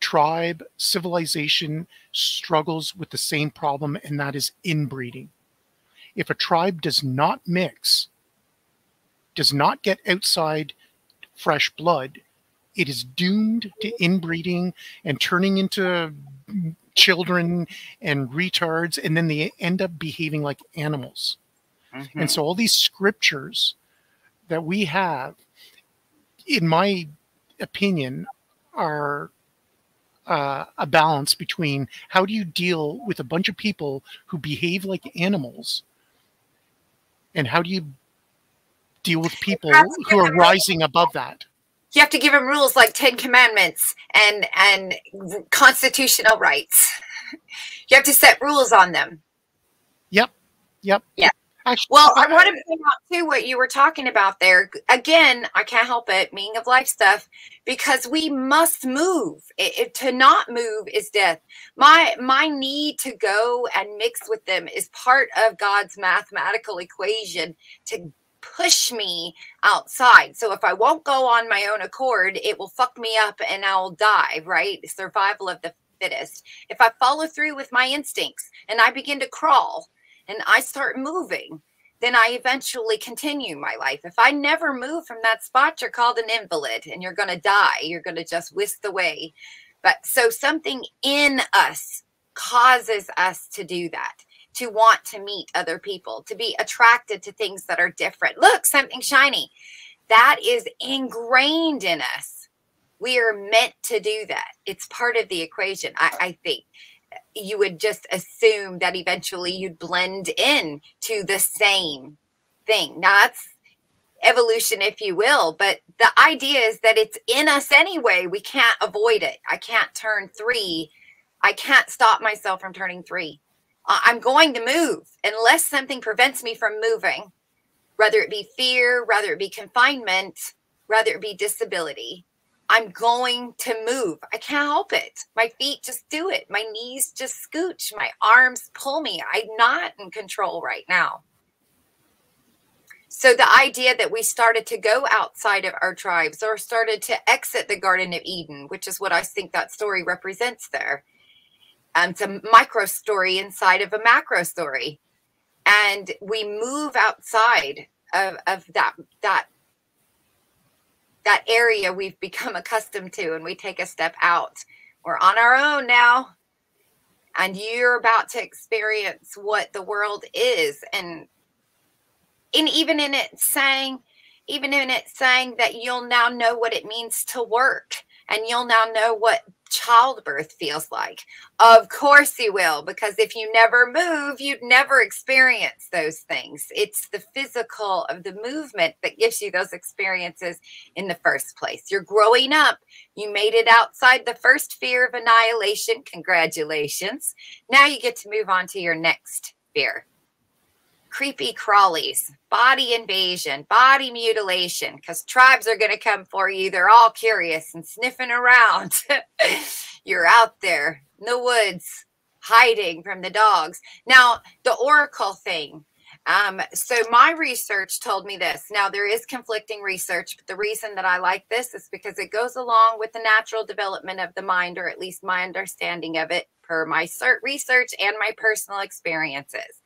tribe, civilization struggles with the same problem, and that is inbreeding. If a tribe does not mix, does not get outside fresh blood, it is doomed to inbreeding and turning into children and retards, and then they end up behaving like animals. Mhm. And so all these scriptures that we have, in my opinion, are uh, a balance between how do you deal with a bunch of people who behave like animals, and how do you deal with people who are rising above that? You have to give them rules like 10 commandments and and constitutional rights. You have to set rules on them. Yep, yep. Yeah. Actually, well i want to point out too what you were talking about there. Again i can't help it meaning of life stuff because we must move. It, it- to not move is death. My my need to go and mix with them is part of god's mathematical equation to push me outside. So if I won't go on my own accord, it will fuck me up and I'll die, right? Survival of the fittest. If I follow through with my instincts and I begin to crawl and I start moving, then I eventually continue my life. If I never move from that spot, you're called an invalid and you're going to die. You're going to just whisk away. But so something in us causes us to do that to want to meet other people, to be attracted to things that are different. Look, something shiny. That is ingrained in us. We are meant to do that. It's part of the equation, I, I think. You would just assume that eventually you'd blend in to the same thing. Now, that's evolution, if you will, but the idea is that it's in us anyway. We can't avoid it. I can't turn three. I can't stop myself from turning three. I'm going to move unless something prevents me from moving, whether it be fear, whether it be confinement, whether it be disability. I'm going to move. I can't help it. My feet just do it. My knees just scooch. My arms pull me. I'm not in control right now. So the idea that we started to go outside of our tribes or started to exit the Garden of Eden, which is what I think that story represents there. Um, it's a micro story inside of a macro story. And we move outside of, of that that that area we've become accustomed to and we take a step out. We're on our own now. And you're about to experience what the world is. And and even in it saying, even in it saying that you'll now know what it means to work and you'll now know what childbirth feels like. Of course you will, because if you never move, you'd never experience those things. It's the physical of the movement that gives you those experiences in the first place. You're growing up. You made it outside the first fear of annihilation. Congratulations. Now you get to move on to your next fear creepy crawlies, body invasion, body mutilation, because tribes are going to come for you. They're all curious and sniffing around. You're out there in the woods hiding from the dogs. Now, the oracle thing. Um, so my research told me this. Now there is conflicting research, but the reason that I like this is because it goes along with the natural development of the mind, or at least my understanding of it per my research and my personal experiences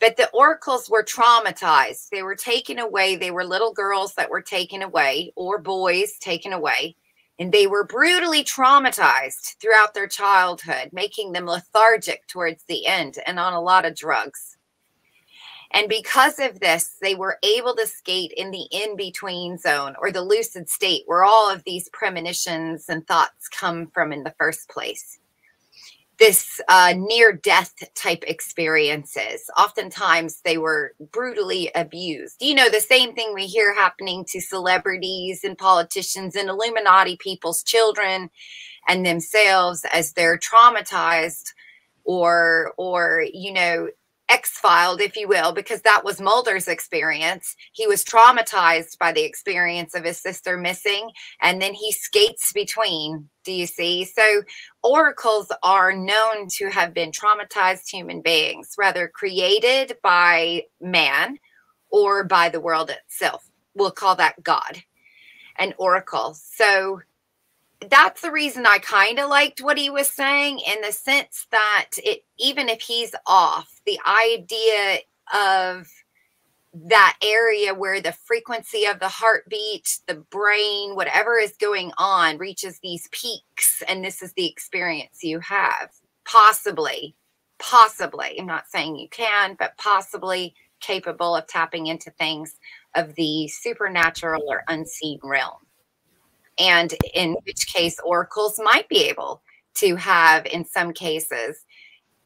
but the oracles were traumatized. They were taken away. They were little girls that were taken away or boys taken away. And they were brutally traumatized throughout their childhood, making them lethargic towards the end and on a lot of drugs. And because of this, they were able to skate in the in between zone or the lucid state where all of these premonitions and thoughts come from in the first place this uh, near death type experiences. Oftentimes they were brutally abused. You know, the same thing we hear happening to celebrities and politicians and Illuminati people's children and themselves as they're traumatized or, or, you know, X-filed, if you will, because that was Mulder's experience. He was traumatized by the experience of his sister missing, and then he skates between. Do you see? So oracles are known to have been traumatized human beings, rather created by man or by the world itself. We'll call that God, an oracle. So that's the reason I kind of liked what he was saying in the sense that it even if he's off, the idea of that area where the frequency of the heartbeat, the brain, whatever is going on reaches these peaks. And this is the experience you have. Possibly, possibly, I'm not saying you can, but possibly capable of tapping into things of the supernatural or unseen realm. And in which case, oracles might be able to have, in some cases,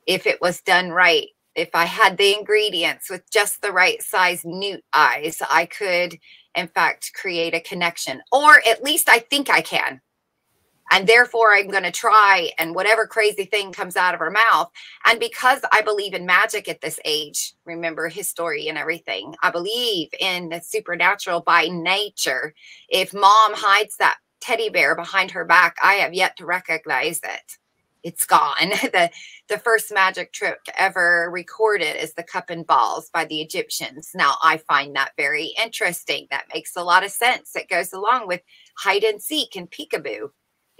if it was done right, if I had the ingredients with just the right size newt eyes, I could, in fact, create a connection. Or at least I think I can. And therefore, I'm going to try, and whatever crazy thing comes out of her mouth. And because I believe in magic at this age, remember history and everything, I believe in the supernatural by nature. If mom hides that teddy bear behind her back, I have yet to recognize it it's gone. the the first magic trick ever recorded is the cup and balls by the Egyptians. Now I find that very interesting. That makes a lot of sense. It goes along with hide and seek and peekaboo.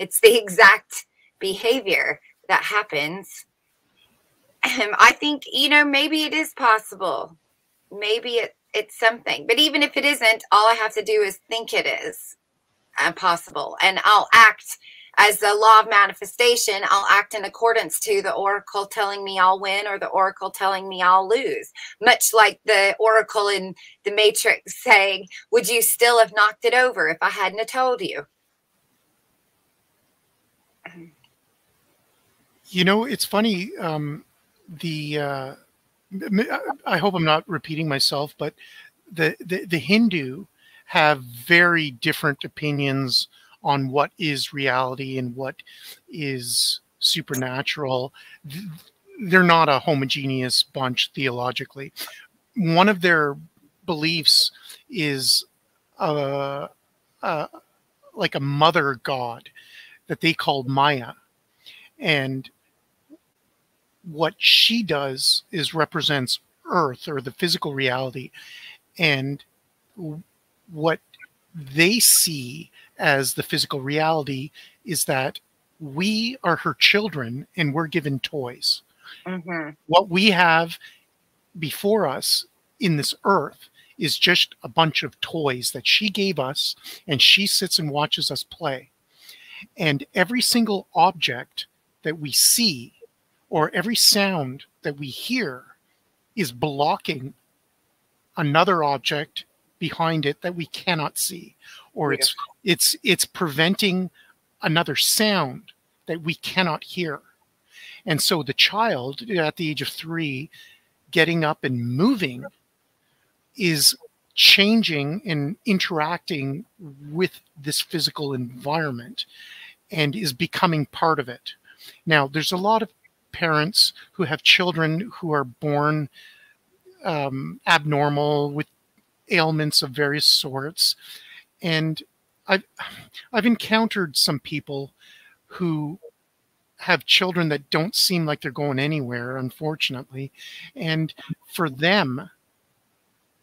It's the exact behavior that happens. Um, I think you know maybe it is possible. Maybe it it's something. But even if it isn't, all I have to do is think it is uh, possible, and I'll act as the law of manifestation, I'll act in accordance to the oracle telling me I'll win or the oracle telling me I'll lose. Much like the oracle in the Matrix saying, Would you still have knocked it over if I hadn't have told you? You know, it's funny. Um, the uh, I hope I'm not repeating myself, but the, the, the Hindu have very different opinions on what is reality and what is supernatural. They're not a homogeneous bunch theologically. One of their beliefs is uh, uh, like a mother god that they called Maya. And what she does is represents Earth or the physical reality. And what they see as the physical reality is that we are her children and we're given toys. Mm-hmm. What we have before us in this earth is just a bunch of toys that she gave us, and she sits and watches us play. And every single object that we see or every sound that we hear is blocking another object behind it that we cannot see. Or it's it's it's preventing another sound that we cannot hear. And so the child at the age of 3 getting up and moving is changing and interacting with this physical environment and is becoming part of it now there's a lot of parents who have children who are born um, abnormal with ailments of various sorts. And I've I've encountered some people who have children that don't seem like they're going anywhere, unfortunately. And for them,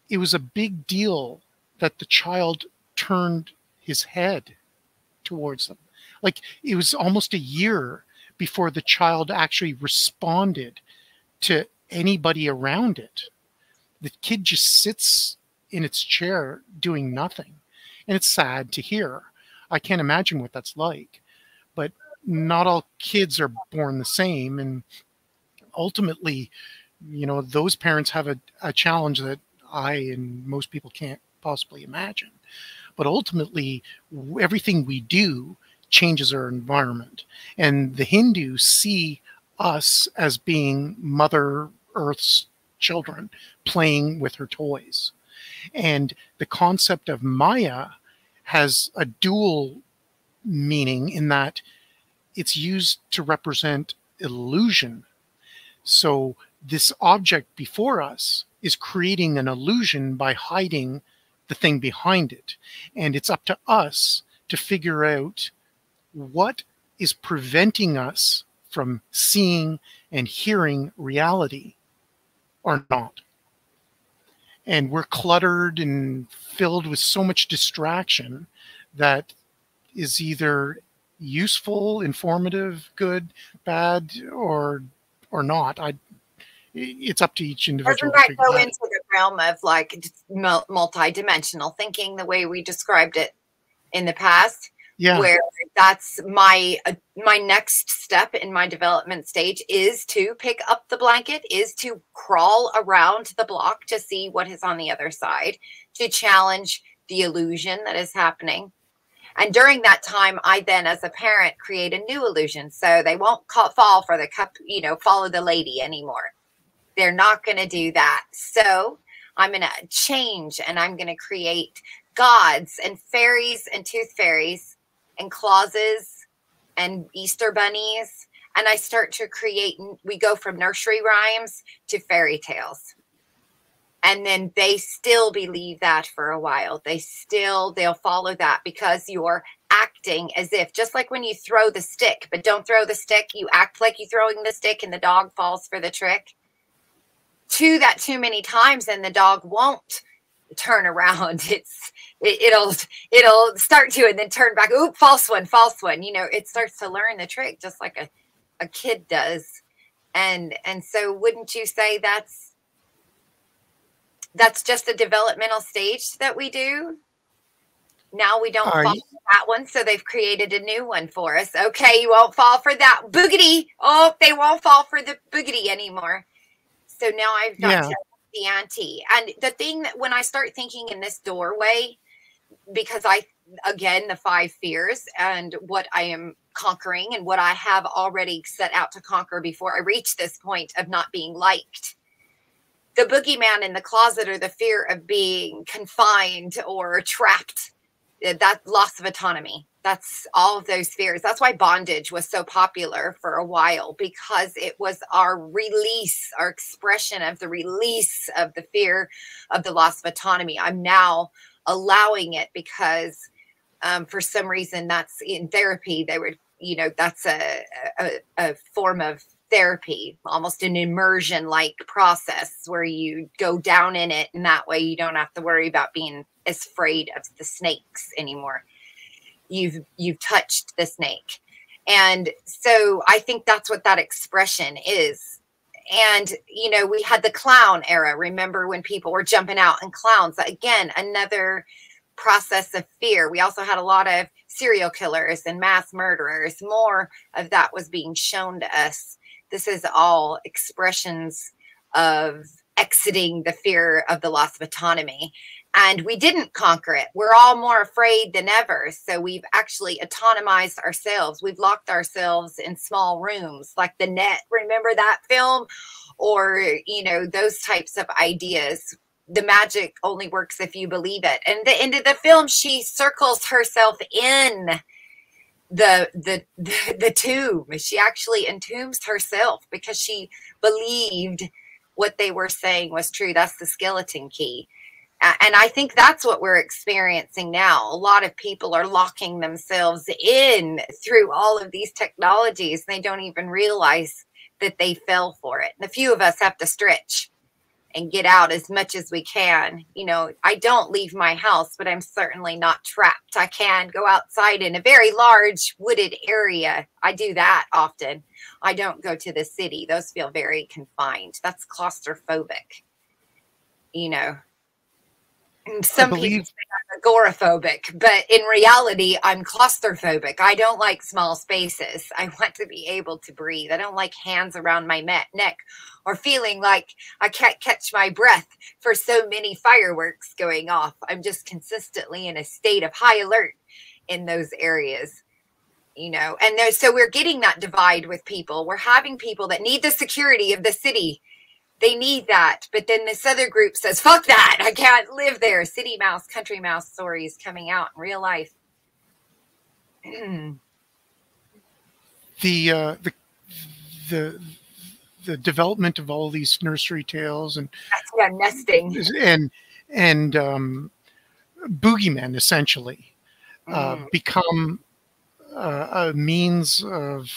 it was a big deal that the child turned his head towards them. Like it was almost a year before the child actually responded to anybody around it. The kid just sits in its chair doing nothing. And it's sad to hear. I can't imagine what that's like. But not all kids are born the same. And ultimately, you know, those parents have a, a challenge that I and most people can't possibly imagine. But ultimately, everything we do changes our environment. And the Hindus see us as being Mother Earth's children playing with her toys. And the concept of Maya has a dual meaning in that it's used to represent illusion. So this object before us is creating an illusion by hiding the thing behind it. And it's up to us to figure out what is preventing us from seeing and hearing reality or not and we're cluttered and filled with so much distraction that is either useful, informative, good, bad, or or not. I it's up to each individual. Doesn't that go into the realm of like mul- multi-dimensional thinking, the way we described it in the past Yeah. where that's my uh, my next step in my development stage is to pick up the blanket is to crawl around the block to see what is on the other side to challenge the illusion that is happening and during that time i then as a parent create a new illusion so they won't call, fall for the cup you know follow the lady anymore they're not going to do that so i'm going to change and i'm going to create gods and fairies and tooth fairies and clauses and Easter bunnies. And I start to create, we go from nursery rhymes to fairy tales. And then they still believe that for a while. They still, they'll follow that because you're acting as if, just like when you throw the stick, but don't throw the stick, you act like you're throwing the stick and the dog falls for the trick. To that too many times, and the dog won't turn around. It's it, it'll it'll start to and then turn back. Oop, false one, false one. You know, it starts to learn the trick just like a, a kid does. And and so wouldn't you say that's that's just a developmental stage that we do? Now we don't Are fall you- for that one, so they've created a new one for us. Okay, you won't fall for that boogity. Oh, they won't fall for the boogity anymore. So now I've got Yeah. to the ante. And the thing that when I start thinking in this doorway, because I again the five fears and what I am conquering and what I have already set out to conquer before I reach this point of not being liked. The boogeyman in the closet or the fear of being confined or trapped, that loss of autonomy. That's all of those fears. That's why bondage was so popular for a while because it was our release, our expression of the release of the fear of the loss of autonomy. I'm now allowing it because um, for some reason that's in therapy they would you know that's a, a, a form of therapy almost an immersion like process where you go down in it and that way you don't have to worry about being as afraid of the snakes anymore. You've you've touched the snake. And so i think that's what that expression is. And you know we had the clown era. Remember when people were jumping out and clowns? Again another process of fear. We also had a lot of serial killers and mass murderers. More of that was being shown to us this is all expressions of exiting the fear of the loss of autonomy. And we didn't conquer it. We're all more afraid than ever. So we've actually autonomized ourselves. We've locked ourselves in small rooms like the net. Remember that film? Or you know those types of ideas. The magic only works if you believe it. And the end of the film she circles herself in the the the, tomb. She actually entombs herself because she believed what they were saying was true. That's the skeleton key. And i think that's what we're experiencing now. A lot of people are locking themselves in through all of these technologies. They don't even realize that they fell for it. And a few of us have to stretch and get out as much as we can. You know, I don't leave my house, but I'm certainly not trapped. I can go outside in a very large wooded area. I do that often. I don't go to the city. Those feel very confined. That's claustrophobic. You know, some people believe- say I'm agoraphobic, but in reality, I'm claustrophobic. I don't like small spaces. I want to be able to breathe. I don't like hands around my neck or feeling like I can't catch my breath for so many fireworks going off. I'm just consistently in a state of high alert in those areas. You know, and so we're getting that divide with people. We're having people that need the security of the city. They need that. But then this other group says, fuck that. I can't live there. City mouse, country mouse stories coming out in real life. the uh, the the the development of all these nursery tales and yeah, nesting. and and um, boogeymen essentially uh, Mm. become uh, a means of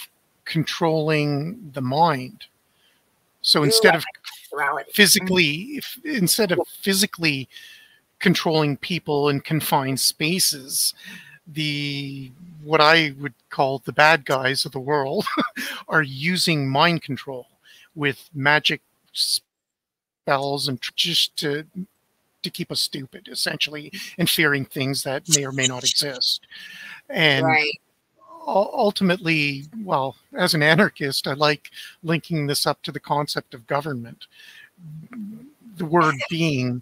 controlling the mind. So instead of physically, if, instead of physically controlling people in confined spaces, the what I would call the bad guys of the world are using mind control with magic spells and just to to keep us stupid, essentially, and fearing things that may or may not exist. And right. Ul- ultimately, well, as an anarchist, I like linking this up to the concept of government. The word being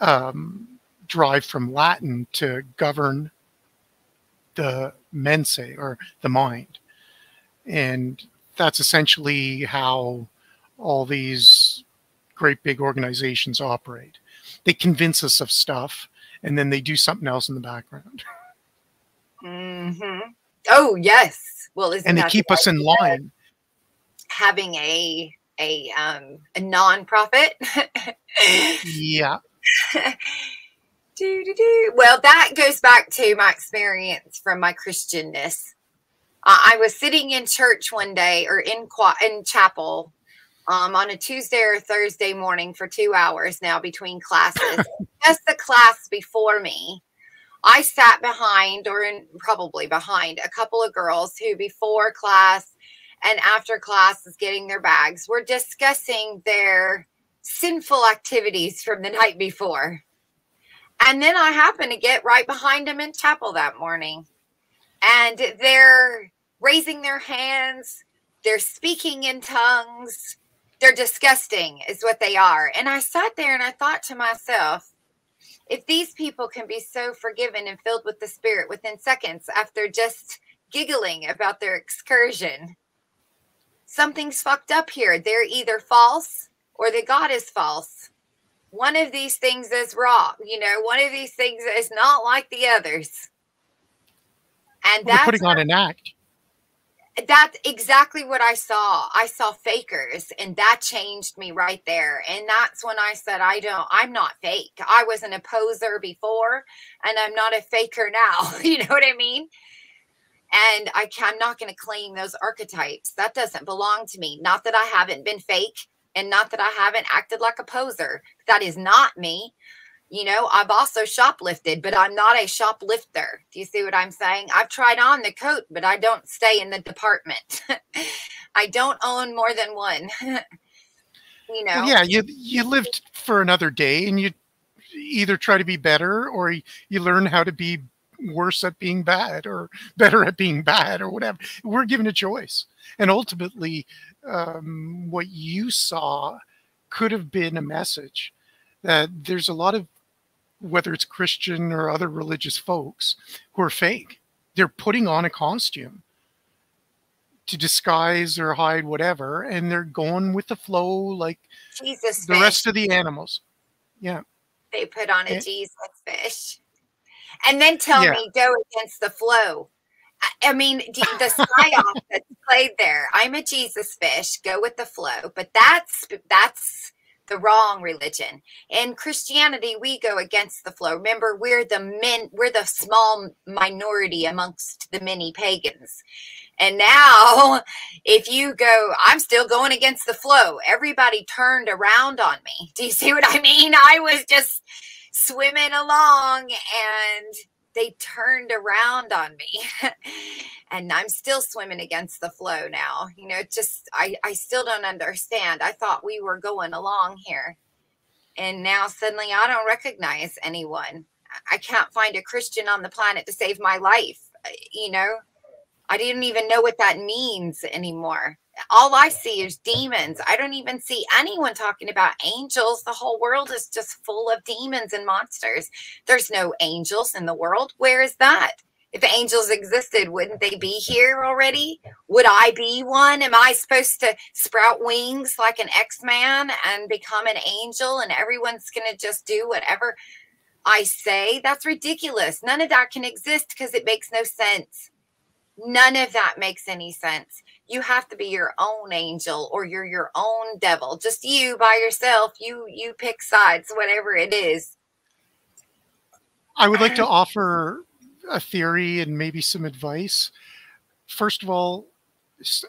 um, derived from Latin to govern the mens or the mind. And that's essentially how all these great big organizations operate. They convince us of stuff and then they do something else in the background. hmm Oh yes. Well, isn't And they keep us in line. Having a a um a non-profit. Yeah. do, do, do. Well, that goes back to my experience from my Christianness. I I was sitting in church one day or in in chapel um, on a Tuesday or Thursday morning for two hours now between classes. Just the class before me, I sat behind or in probably behind a couple of girls who before class and after class is getting their bags were discussing their sinful activities from the night before. And then I happened to get right behind them in chapel that morning. And they're raising their hands, they're speaking in tongues, they're disgusting, is what they are. And I sat there and I thought to myself, if these people can be so forgiven and filled with the Spirit within seconds after just giggling about their excursion, something's fucked up here. They're either false or the God is false. One of these things is wrong. You know, one of these things is not like the others. And They're that's putting on an act. That's exactly what I saw. I saw fakers, and that changed me right there. And that's when I said, I don't, I'm not fake. I was an opposer before, and I'm not a faker now. you know what I mean? And I, I'm not going to claim those archetypes. That doesn't belong to me. Not that I haven't been fake, and not that I haven't acted like a poser. That is not me. You know, I've also shoplifted, but I'm not a shoplifter. Do you see what I'm saying? I've tried on the coat, but I don't stay in the department. I don't own more than one. you know, Well, yeah, you you lived for another day, and you either try to be better, or you, you learn how to be worse at being bad, or better at being bad, or whatever. We're given a choice, and ultimately, um, what you saw could have been a message that there's a lot of whether it's Christian or other religious folks who are fake. They're putting on a costume to disguise or hide whatever, and they're going with the flow like Jesus the fish. rest of the animals. Yeah. they put on a. Jesus fish. And then tell Yeah. me, go against the flow. I- mean, the psyop that's played there. I'm a Jesus fish. Go with the flow, but that's that's the wrong religion. In Christianity, we go against the flow. Remember, we're the men. We're the small minority amongst the many pagans. And now, if you go, I'm still going against the flow. Everybody turned around on me. Do you see what I mean? I was just swimming along and they turned around on me. and I'm still swimming against the flow now. You know, just, I, I still don't understand. I thought we were going along here. And now suddenly I don't recognize anyone. I can't find a Christian on the planet to save my life. Uh, You know, I didn't even know what that means anymore. All I see is demons. I don't even see anyone talking about angels. The whole world is just full of demons and monsters. There's no angels in the world. Where is that? If angels existed, wouldn't they be here already? Would I be one? Am I supposed to sprout wings like an X Man and become an angel and everyone's going to just do whatever I say? That's ridiculous. None of that can exist because it makes no sense. None of that makes any sense. You have to be your own angel or you're your own devil. Just you by yourself. You you pick sides, whatever it is. I would like to offer a theory and maybe some advice. First of all,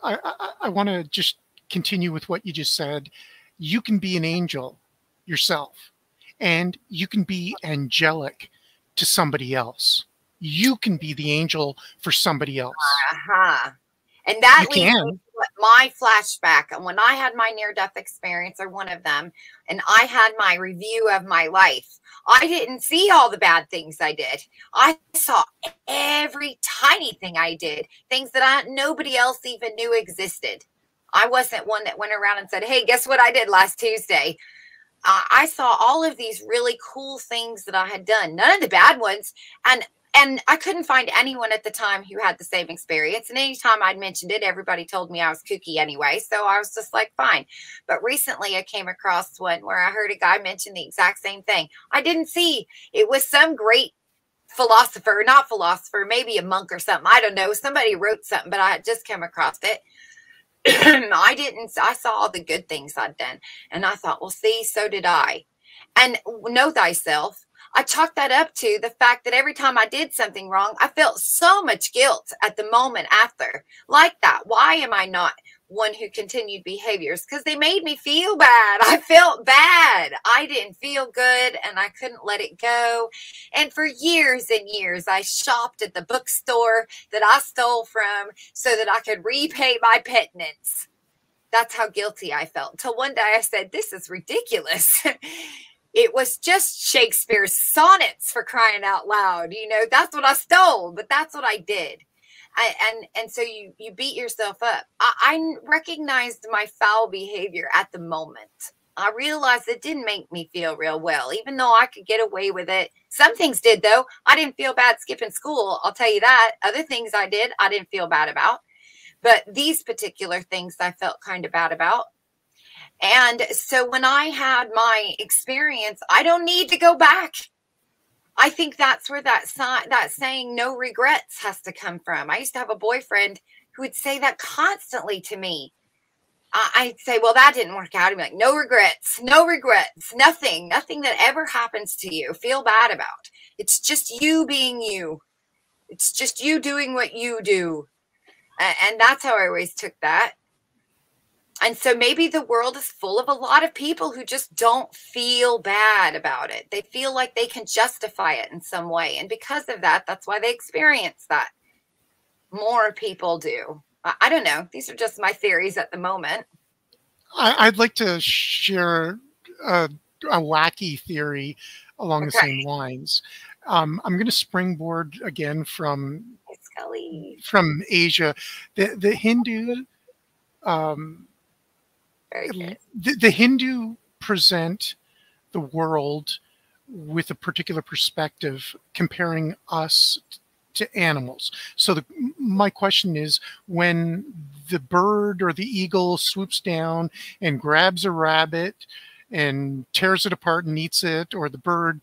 I I want to just continue with what you just said. You can be an angel yourself, and you can be angelic to somebody else. You can be the angel for somebody else. Uh-huh. And that You leads can. to my flashback and when I had my near death experience, or one of them, and I had my review of my life, I didn't see all the bad things I did. I saw every tiny thing I did, things that I, nobody else even knew existed. I wasn't one that went around and said, Hey, guess what I did last Tuesday? Uh, I saw all of these really cool things that I had done, none of the bad ones. And and I couldn't find anyone at the time who had the same experience. And anytime I'd mentioned it, everybody told me I was kooky anyway. So I was just like, fine. But recently I came across one where I heard a guy mention the exact same thing. I didn't see it was some great philosopher, not philosopher, maybe a monk or something. I don't know. Somebody wrote something, but I just came across it. I didn't, I saw all the good things I'd done. And I thought, well, see, so did I. And know thyself I chalked that up to the fact that every time I did something wrong, I felt so much guilt at the moment after. Like that. Why am I not one who continued behaviors? Because they made me feel bad. I felt bad. I didn't feel good and I couldn't let it go. And for years and years, I shopped at the bookstore that I stole from so that I could repay my penance. That's how guilty I felt. Till one day I said, This is ridiculous. it was just Shakespeare's sonnets for crying out loud. You know, that's what I stole, but that's what I did. I, and and so you you beat yourself up. I, I recognized my foul behavior at the moment. I realized it didn't make me feel real well, even though I could get away with it. Some things did, though. I didn't feel bad skipping school. I'll tell you that. Other things I did, I didn't feel bad about. But these particular things I felt kind of bad about. And so when I had my experience, I don't need to go back. I think that's where that that saying no regrets has to come from. I used to have a boyfriend who would say that constantly to me. I'd say, well, that didn't work out. He'd be like, no regrets, no regrets, nothing, nothing that ever happens to you. Feel bad about. It's just you being you. It's just you doing what you do. And that's how I always took that. And so maybe the world is full of a lot of people who just don't feel bad about it. They feel like they can justify it in some way. And because of that, that's why they experience that. More people do. I, don't know. These are just my theories at the moment. I, would like to share a, a, wacky theory along okay. the same lines. Um, I'm going to springboard again from from Asia. The the Hindu um, The, the Hindu present the world with a particular perspective, comparing us to animals. So the, my question is, when the bird or the eagle swoops down and grabs a rabbit and tears it apart and eats it, or the bird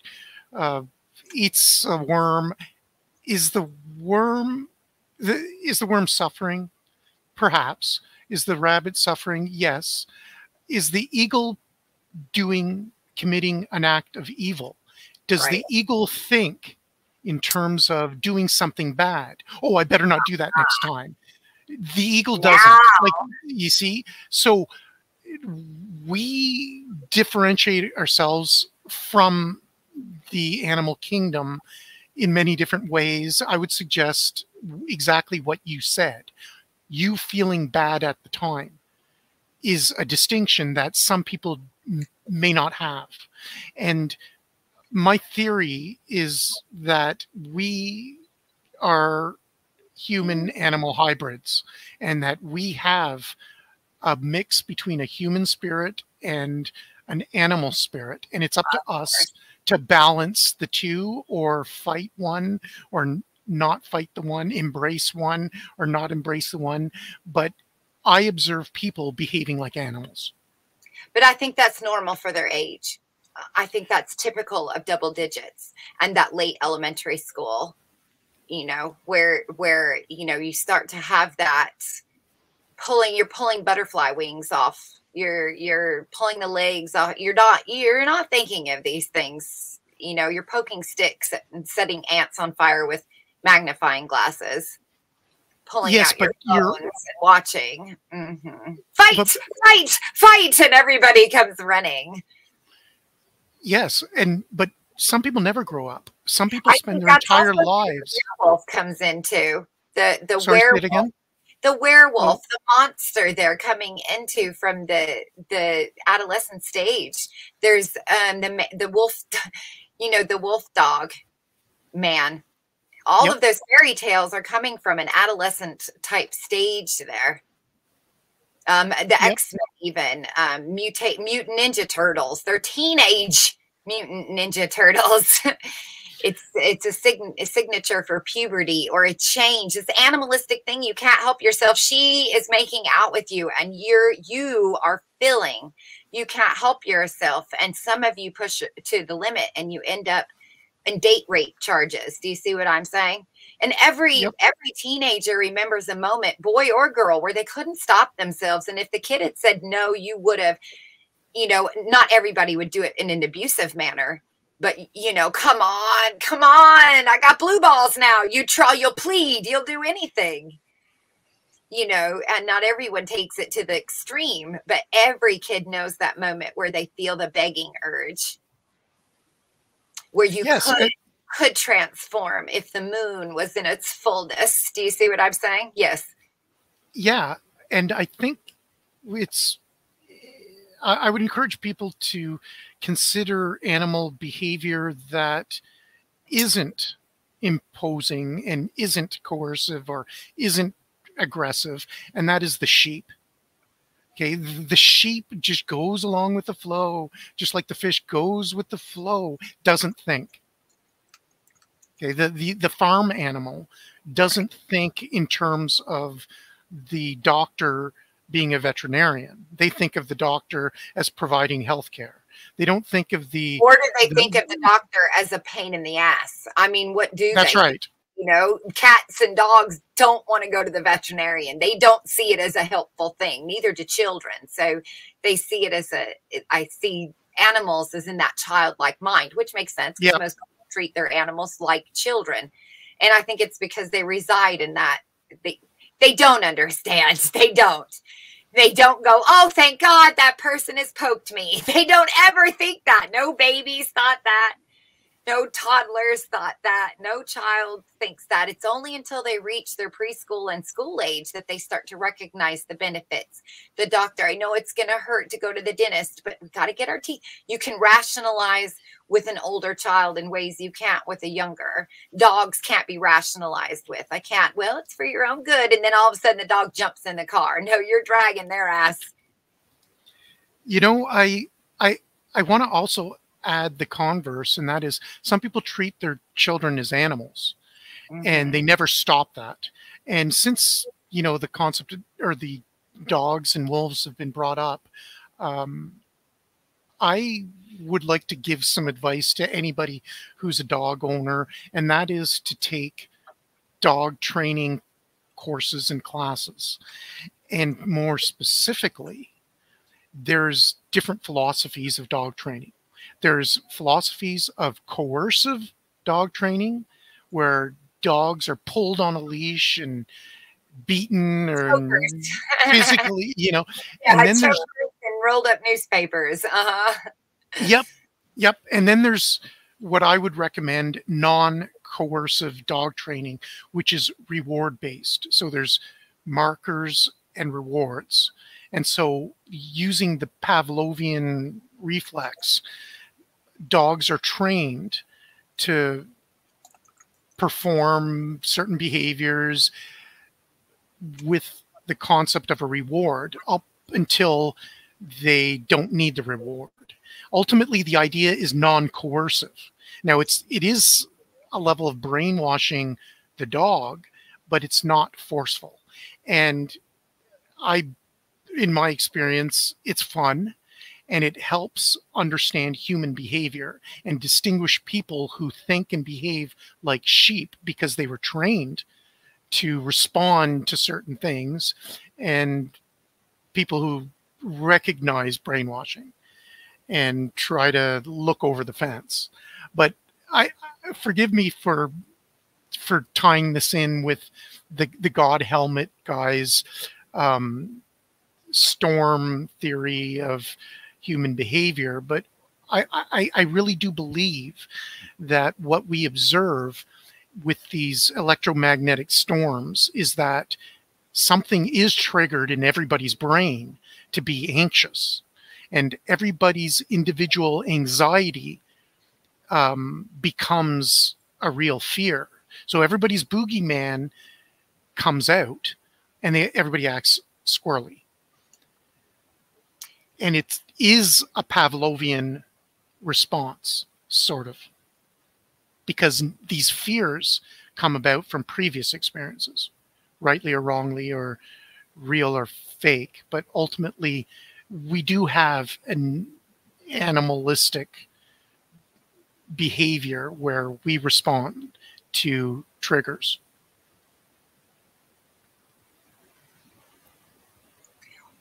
uh, eats a worm, is the worm the, is the worm suffering? Perhaps. Is the rabbit suffering? Yes. Is the eagle doing, committing an act of evil? Does right. the eagle think in terms of doing something bad? Oh, I better not do that next time. The eagle doesn't. Wow. Like, you see? So we differentiate ourselves from the animal kingdom in many different ways. I would suggest exactly what you said you feeling bad at the time is a distinction that some people may not have. And my theory is that we are human animal hybrids and that we have a mix between a human spirit and an animal spirit. And it's up to us to balance the two or fight one or not fight the one, embrace one, or not embrace the one. But I observe people behaving like animals. But I think that's normal for their age. I think that's typical of double digits and that late elementary school, you know, where where you know you start to have that pulling you're pulling butterfly wings off you're you're pulling the legs off you're not you're not thinking of these things you know you're poking sticks and setting ants on fire with magnifying glasses, pulling yes, out but your you're watching. Mm-hmm. Fight, but, fight, fight, and everybody comes running. Yes, and but some people never grow up. Some people spend their entire lives. The werewolf comes into the the Sorry, werewolf. the werewolf, the monster they're coming into from the the adolescent stage. There's um the the wolf, you know, the wolf dog man. All Yep. of those fairy tales are coming from an adolescent type stage there. Um, the Yep. X Men, even um, mutate mutant ninja turtles. They're teenage mutant ninja turtles. it's it's a, sign, a signature for puberty or a change. It's an animalistic thing. You can't help yourself. She is making out with you, and you're you are feeling. You can't help yourself, and some of you push to the limit, and you end up in date rape charges. Do you see what I'm saying? And every Yep. every teenager remembers a moment, boy or girl, where they couldn't stop themselves. And if the kid had said no, you would have, you know, not everybody would do it in an abusive manner. But you know, come on, come on! I got blue balls now. You try, you'll plead, you'll do anything. You know, and not everyone takes it to the extreme, but every kid knows that moment where they feel the begging urge, where you Yes, could it- could transform if the moon was in its fullness. Do you see what I'm saying? Yes. yeah and i think it's I, I would encourage people to consider animal behavior that isn't imposing and isn't coercive or isn't aggressive and that is the sheep okay the sheep just goes along with the flow just like the fish goes with the flow doesn't think okay the the, the farm animal doesn't think in terms of the doctor being a veterinarian. They think of the doctor as providing health care. They don't think of the. Or do they the- think of the doctor as a pain in the ass? I mean, what do That's they? right. You know, cats and dogs don't want to go to the veterinarian. They don't see it as a helpful thing. Neither do children. So they see it as a. I see animals as in that childlike mind, which makes sense because Yeah. most people treat their animals like children, and I think it's because they reside in that. They they don't understand. They don't. They don't go, oh, thank God that person has poked me. They don't ever think that. No babies thought that. No toddlers thought that. No child thinks that. It's only until they reach their preschool and school age that they start to recognize the benefits. The doctor, I know it's going to hurt to go to the dentist, but we got to get our teeth. You can rationalize with an older child in ways you can't with a younger. Dogs can't be rationalized with. I can't. Well, it's for your own good. And then all of a sudden the dog jumps in the car. No, you're dragging their ass. You know, I I I want to also add the converse, and that is some people treat their children as animals, and they never stop that. And since you know the concept of, or the dogs and wolves have been brought up, um, I would like to give some advice to anybody who's a dog owner, and that is to take dog training courses and classes. And more specifically, there's different philosophies of dog training. There's philosophies of coercive dog training, where dogs are pulled on a leash and beaten or physically, you know. Yeah, and then there's and rolled up newspapers. Uh-huh. Yep. Yep. And then there's what I would recommend non coercive dog training, which is reward based. So there's markers and rewards. And so using the Pavlovian reflex, dogs are trained to perform certain behaviors with the concept of a reward up until they don't need the reward. Ultimately the idea is non-coercive. Now it's it is a level of brainwashing the dog but it's not forceful. And i in my experience it's fun and it helps understand human behavior and distinguish people who think and behave like sheep because they were trained to respond to certain things and people who recognize brainwashing and try to look over the fence. But I forgive me for for tying this in with the the God helmet guys um, storm theory of human behavior, but I, I, I really do believe that what we observe with these electromagnetic storms is that something is triggered in everybody's brain to be anxious. And everybody's individual anxiety um, becomes a real fear. So everybody's boogeyman comes out and they, everybody acts squirrely. And it is a pavlovian response sort of because these fears come about from previous experiences rightly or wrongly or real or fake but ultimately we do have an animalistic behavior where we respond to triggers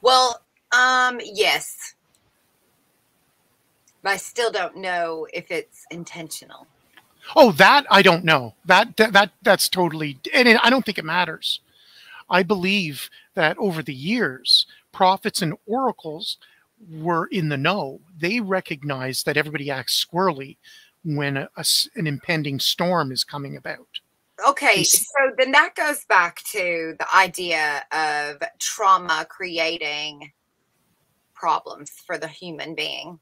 Well, um, yes. But I still don't know if it's intentional. Oh, that I don't know. That that, that that's totally, and it, I don't think it matters. I believe that over the years, prophets and oracles were in the know. They recognized that everybody acts squirrely when a, a an impending storm is coming about. Okay, so then that goes back to the idea of trauma creating problems for the human being.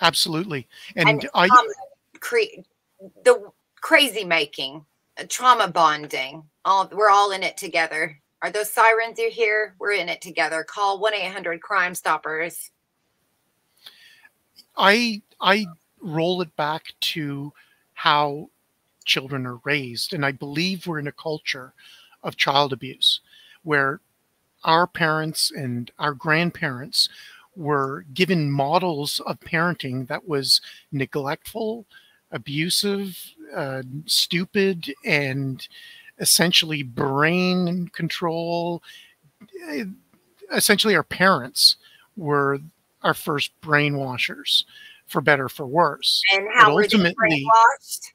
Absolutely, and, And I the crazy making, uh, trauma bonding. All we're all in it together. Are those sirens you hear? We're in it together. Call one eight hundred Crime Stoppers. I I roll it back to how children are raised, and I believe we're in a culture of child abuse where our parents and our grandparents were given models of parenting that was neglectful, abusive, uh, stupid, and essentially brain control. Eh, Essentially, our parents were our first brainwashers, for better or for worse. And how But were they ultimately- brainwashed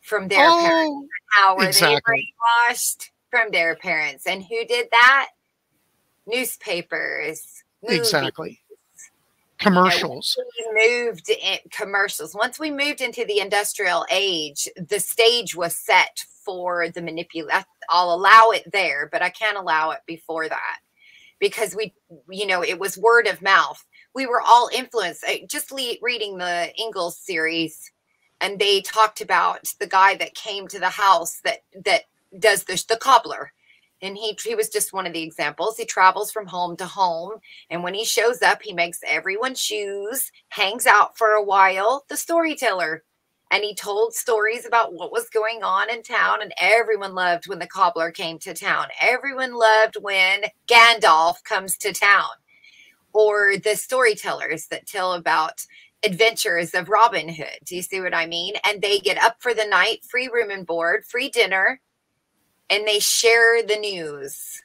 from their parents? Oh, How were exactly. they brainwashed from their parents? And who did that? Newspapers. movies. exactly. Commercials. we moved in commercials once we moved into the industrial age the stage was set for the manipulation i'll allow it there but i can't allow it before that. Because we you know it was word of mouth. We were all influenced. Just le- reading the ingalls series and they talked about the guy that came to the house that that does the, the cobbler and he he was just one of the examples he travels from home to home and when he shows up, he makes everyone shoes, hangs out for a while, the storyteller. And he told stories about what was going on in town. And everyone loved when the cobbler came to town. Everyone loved when Gandalf comes to town. Or the storytellers that tell about adventures of Robin Hood. Do you see what I mean? And they get up for the night, free room and board, free dinner, and they share the news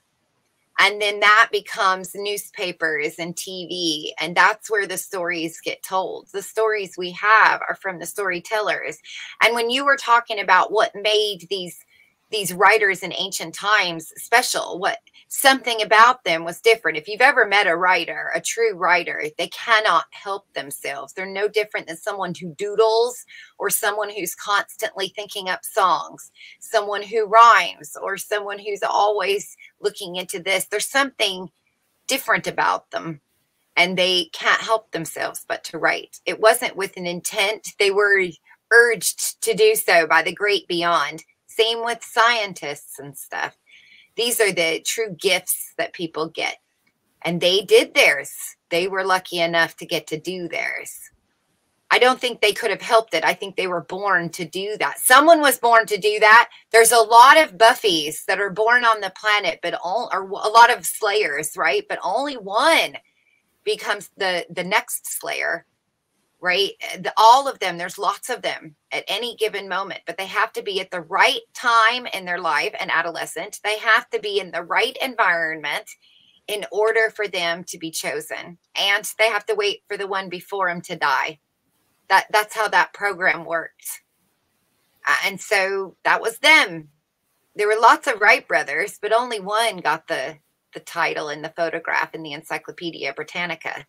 and then that becomes newspapers and TV and that's where the stories get told. The stories we have are from the storytellers. And when you were talking about what made these these writers in ancient times special, what something about them was different. If you've ever met a writer, a true writer, they cannot help themselves. They're no different than someone who doodles or someone who's constantly thinking up songs, someone who rhymes or someone who's always looking into this. There's something different about them and they can't help themselves but to write. It wasn't with an intent, they were urged to do so by the great beyond. Same with scientists and stuff. These are the true gifts that people get. And they did theirs. They were lucky enough to get to do theirs. I don't think they could have helped it. I think they were born to do that. Someone was born to do that. There's a lot of Buffies that are born on the planet, but all, or a lot of Slayers, right? But only one becomes the the next Slayer, right? Eh, the, all of them. There's lots of them at any given moment, but they have to be at the right time in their life, an adolescent. They have to be in the right environment in order for them to be chosen, and they have to wait for the one before them to die that that's how that program worked and so that was them there were lots of wright brothers but only one got the the title and the photograph in the encyclopedia britannica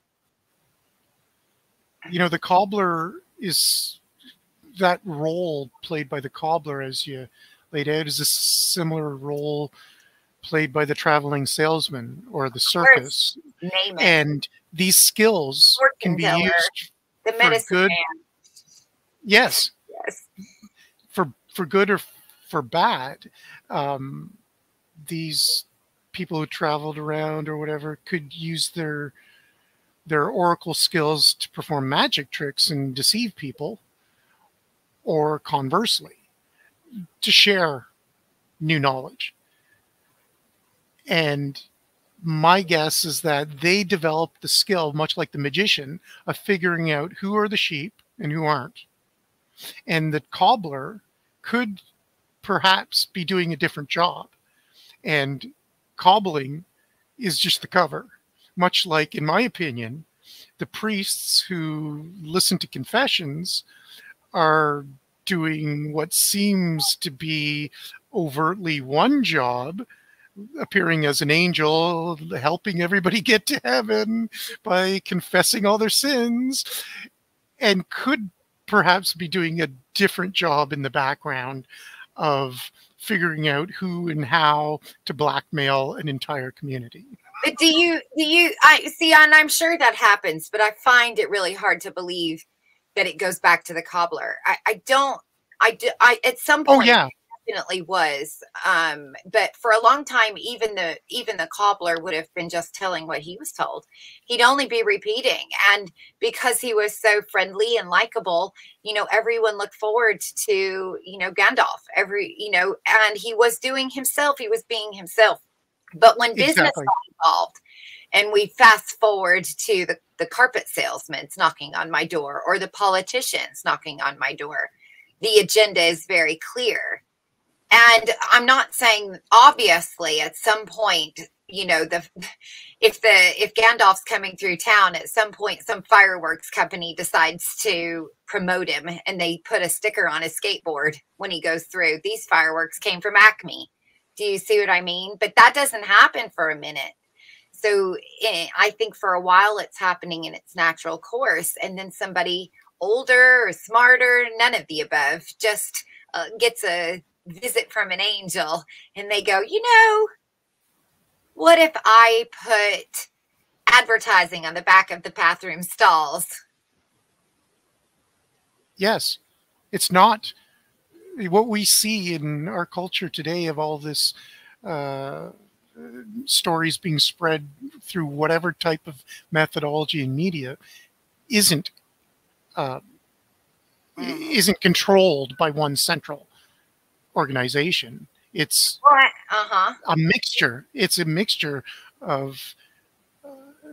You know, the cobbler is that role played by the cobbler, as you laid out, is a similar role played by the traveling salesman or the circus. Name it. And these skills can be used, the for medicine good- man. yes, Yes. for for good or for bad. Um, these people who traveled around or whatever could use their their oracle skills to perform magic tricks and deceive people, or conversely, to share new knowledge. And my guess is that they developed the skill, much like the magician, of figuring out who are the sheep and who aren't. And the cobbler could perhaps be doing a different job. And cobbling is just the cover. Much like, in my opinion, the priests who listen to confessions are doing what seems to be overtly one job, appearing as an angel, helping everybody get to heaven by confessing all their sins, and could perhaps be doing a different job in the background of figuring out who and how to blackmail an entire community. But do you do you I see and I'm sure that happens, but I find it really hard to believe that it goes back to the cobbler. I, I don't I do I at some Oh point yeah, definitely was. Um, but for a long time, even the even the cobbler would have been just telling what he was told. He'd only be repeating, and because he was so friendly and likable, you know, everyone looked forward to you know Gandalf. Every you know, and he was doing himself. He was being himself. But when business Exactly. got involved, and we fast forward to the the carpet salesmen knocking on my door or the politicians knocking on my door, the agenda is very clear and i'm not saying obviously at some point you know the if the if gandalf's coming through town at some point some fireworks company decides to promote him and they put a sticker on his skateboard when he goes through these fireworks came from acme do you see what i mean but that doesn't happen for a minute so eh, i think for a while it's happening in its natural course and then somebody older or smarter none of the above just uh, gets a visit from an angel and they go, you know, what if I put advertising on the back of the bathroom stalls? yes. It's not what we see in our culture today of all this uh, stories being spread through whatever type of methodology and media isn't uh, isn't controlled by one central organization. It's Uh huh. a mixture. It's a mixture of uh,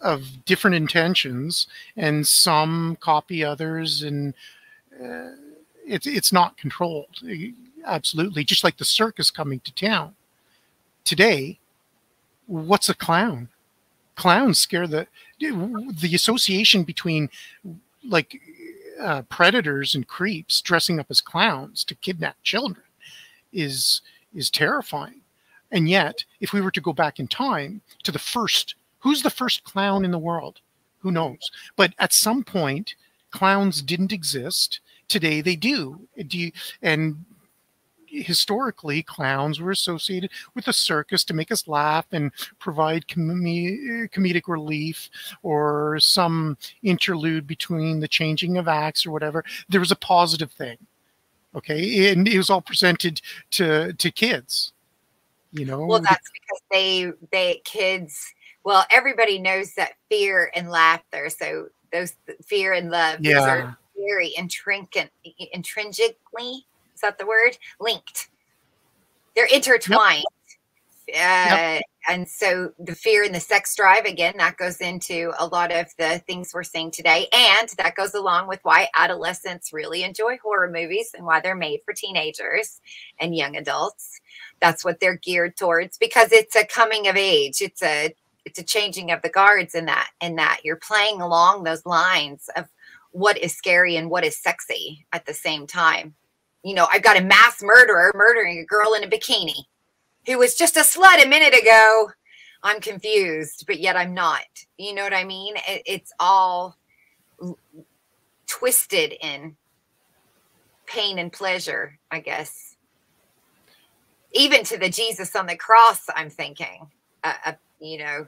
of different intentions, and some copy others, and uh, it's it's not controlled. Absolutely, just like the circus coming to town today. What's a clown? Clowns scare the the association between like uh, predators and creeps dressing up as clowns to kidnap children is is terrifying. And yet, if we were to go back in time to the first, who's the first clown in the world? Who knows? But at some point, clowns didn't exist. Today they do. Do you, and historically, clowns were associated with the circus to make us laugh and provide com- comedic relief or some interlude between the changing of acts or whatever. There was a positive thing. Okay. And it was all presented to, to kids, you know? Well, that's because they they kids. Well, everybody knows that fear and laughter. So those fear and love. Yeah. Very intrinsic, intrinsically. Is that the word? Linked. They're intertwined. Uh, and so the fear and the sex drive again that goes into a lot of the things we're seeing today and that goes along with why adolescents really enjoy horror movies and why they're made for teenagers and young adults that's what they're geared towards because it's a coming of age it's a it's a changing of the guards in that in that you're playing along those lines of what is scary and what is sexy at the same time you know i've got a mass murderer murdering a girl in a bikini who was just a slut a minute ago. I'm confused, but yet I'm not. You know what I mean? It, it's all twisted in pain and pleasure, I guess. even to the Jesus on the cross, I'm thinking, uh, uh, you know,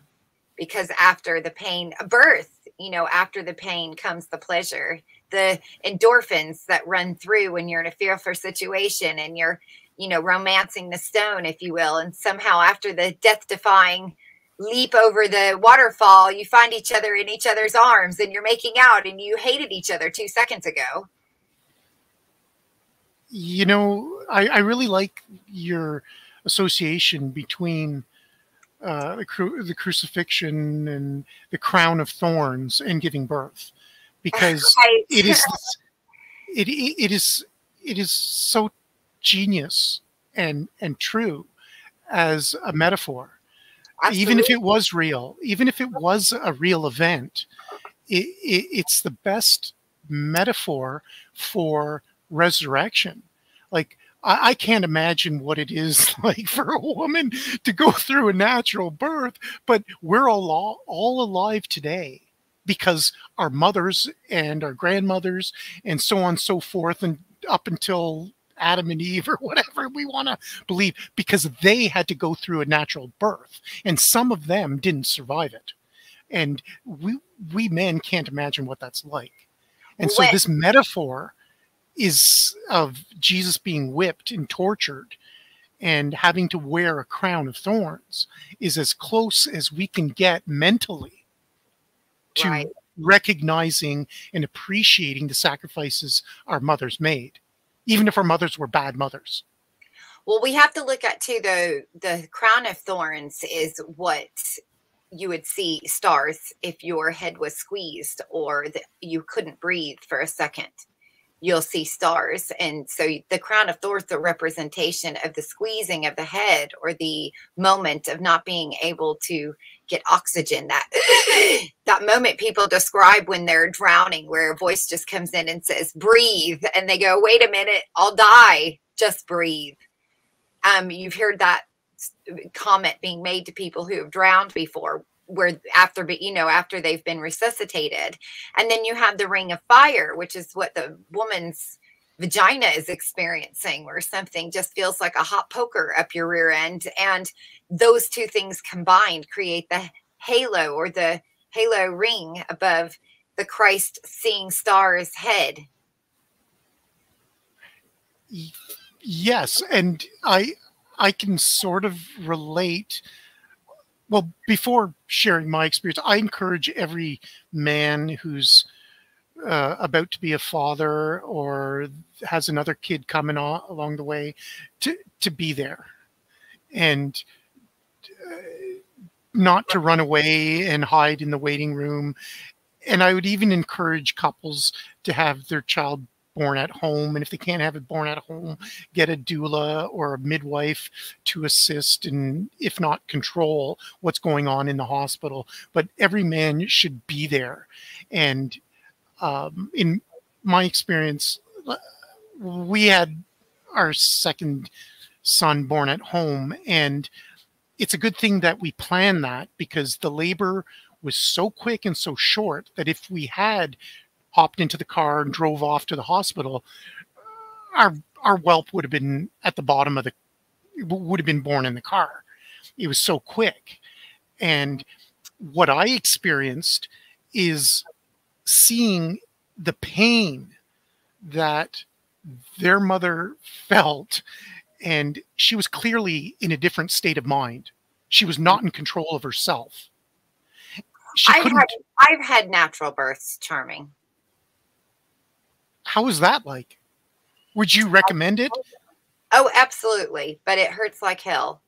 because after the pain, of birth, you know, after the pain comes the pleasure, the endorphins that run through when you're in a fearful situation and you're, you know, romancing the stone, if you will. And somehow after the death defying leap over the waterfall, you find each other in each other's arms and you're making out and you hated each other two seconds ago. You know, I, I really like your association between uh, the, cru- the crucifixion and the crown of thorns and giving birth, because Right. it is it, it is it is so genius and and true as a metaphor. Even if it was real even if it was a real event it, it, it's the best metaphor for resurrection. Like I, I can't imagine what it is like for a woman to go through a natural birth but we're all all alive today because our mothers and our grandmothers and so on and so forth and up until Adam and Eve or whatever we want to believe because they had to go through a natural birth and some of them didn't survive it. And we we men can't imagine what that's like. And so When- this metaphor is of Jesus being whipped and tortured and having to wear a crown of thorns is as close as we can get mentally to Right. recognizing and appreciating the sacrifices our mothers made, even if our mothers were bad mothers. Well, we have to look at too though, the crown of thorns is what you would see stars if your head was squeezed or that you couldn't breathe for a second. You'll see stars, and so the crown of thorns, the representation of the squeezing of the head or the moment of not being able to get oxygen. That that moment people describe when they're drowning, where a voice just comes in and says, "Breathe," and they go, "Wait a minute, I'll die. Just breathe." um, you've heard that comment being made to people who have drowned before where after be- you know after they've been resuscitated and then you have the ring of fire which is what the woman's vagina is experiencing where something just feels like a hot poker up your rear end and those two things combined create the halo or the halo ring above the christ seeing stars head Yes, and I I can sort of relate. Well, before sharing my experience, I encourage every man who's uh, about to be a father or has another kid coming on, along the way to to be there and uh, not to run away and hide in the waiting room. And I would even encourage couples to have their child born at home, and if they can't have it born at home, get a doula or a midwife to assist and, if not control, what's going on in the hospital. But every man should be there. And um, in my experience, uh, we had our second son born at home, and it's a good thing that we planned that because the labor was so quick and so short that if we had hopped into the car and drove off to the hospital, our our whelp would have been at the bottom of the would have been born in the car. It was so quick. And what I experienced is seeing the pain that their mother felt and she was clearly in a different state of mind. She was not in control of herself. She I've had, I've had natural births charming how was that like? Would you recommend it? Oh, absolutely. But it hurts like hell.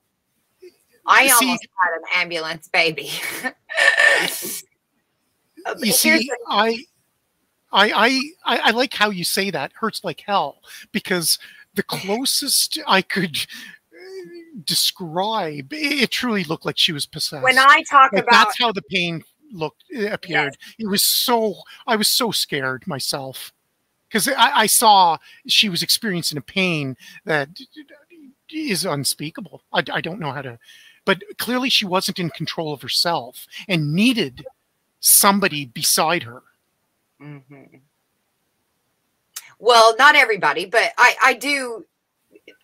I See- almost had an ambulance baby. Uh, You see, I, I, I, I like how you say that. Hurts like hell because the closest I could uh, describe, it, truly looked like she was possessed. when I talk Like, about that's how the pain looked it appeared. It was so I was so scared myself because I, I saw she was experiencing a pain that is unspeakable. I, I don't know how to, but clearly she wasn't in control of herself and needed somebody beside her. Mhm. Well, not everybody, but I, I do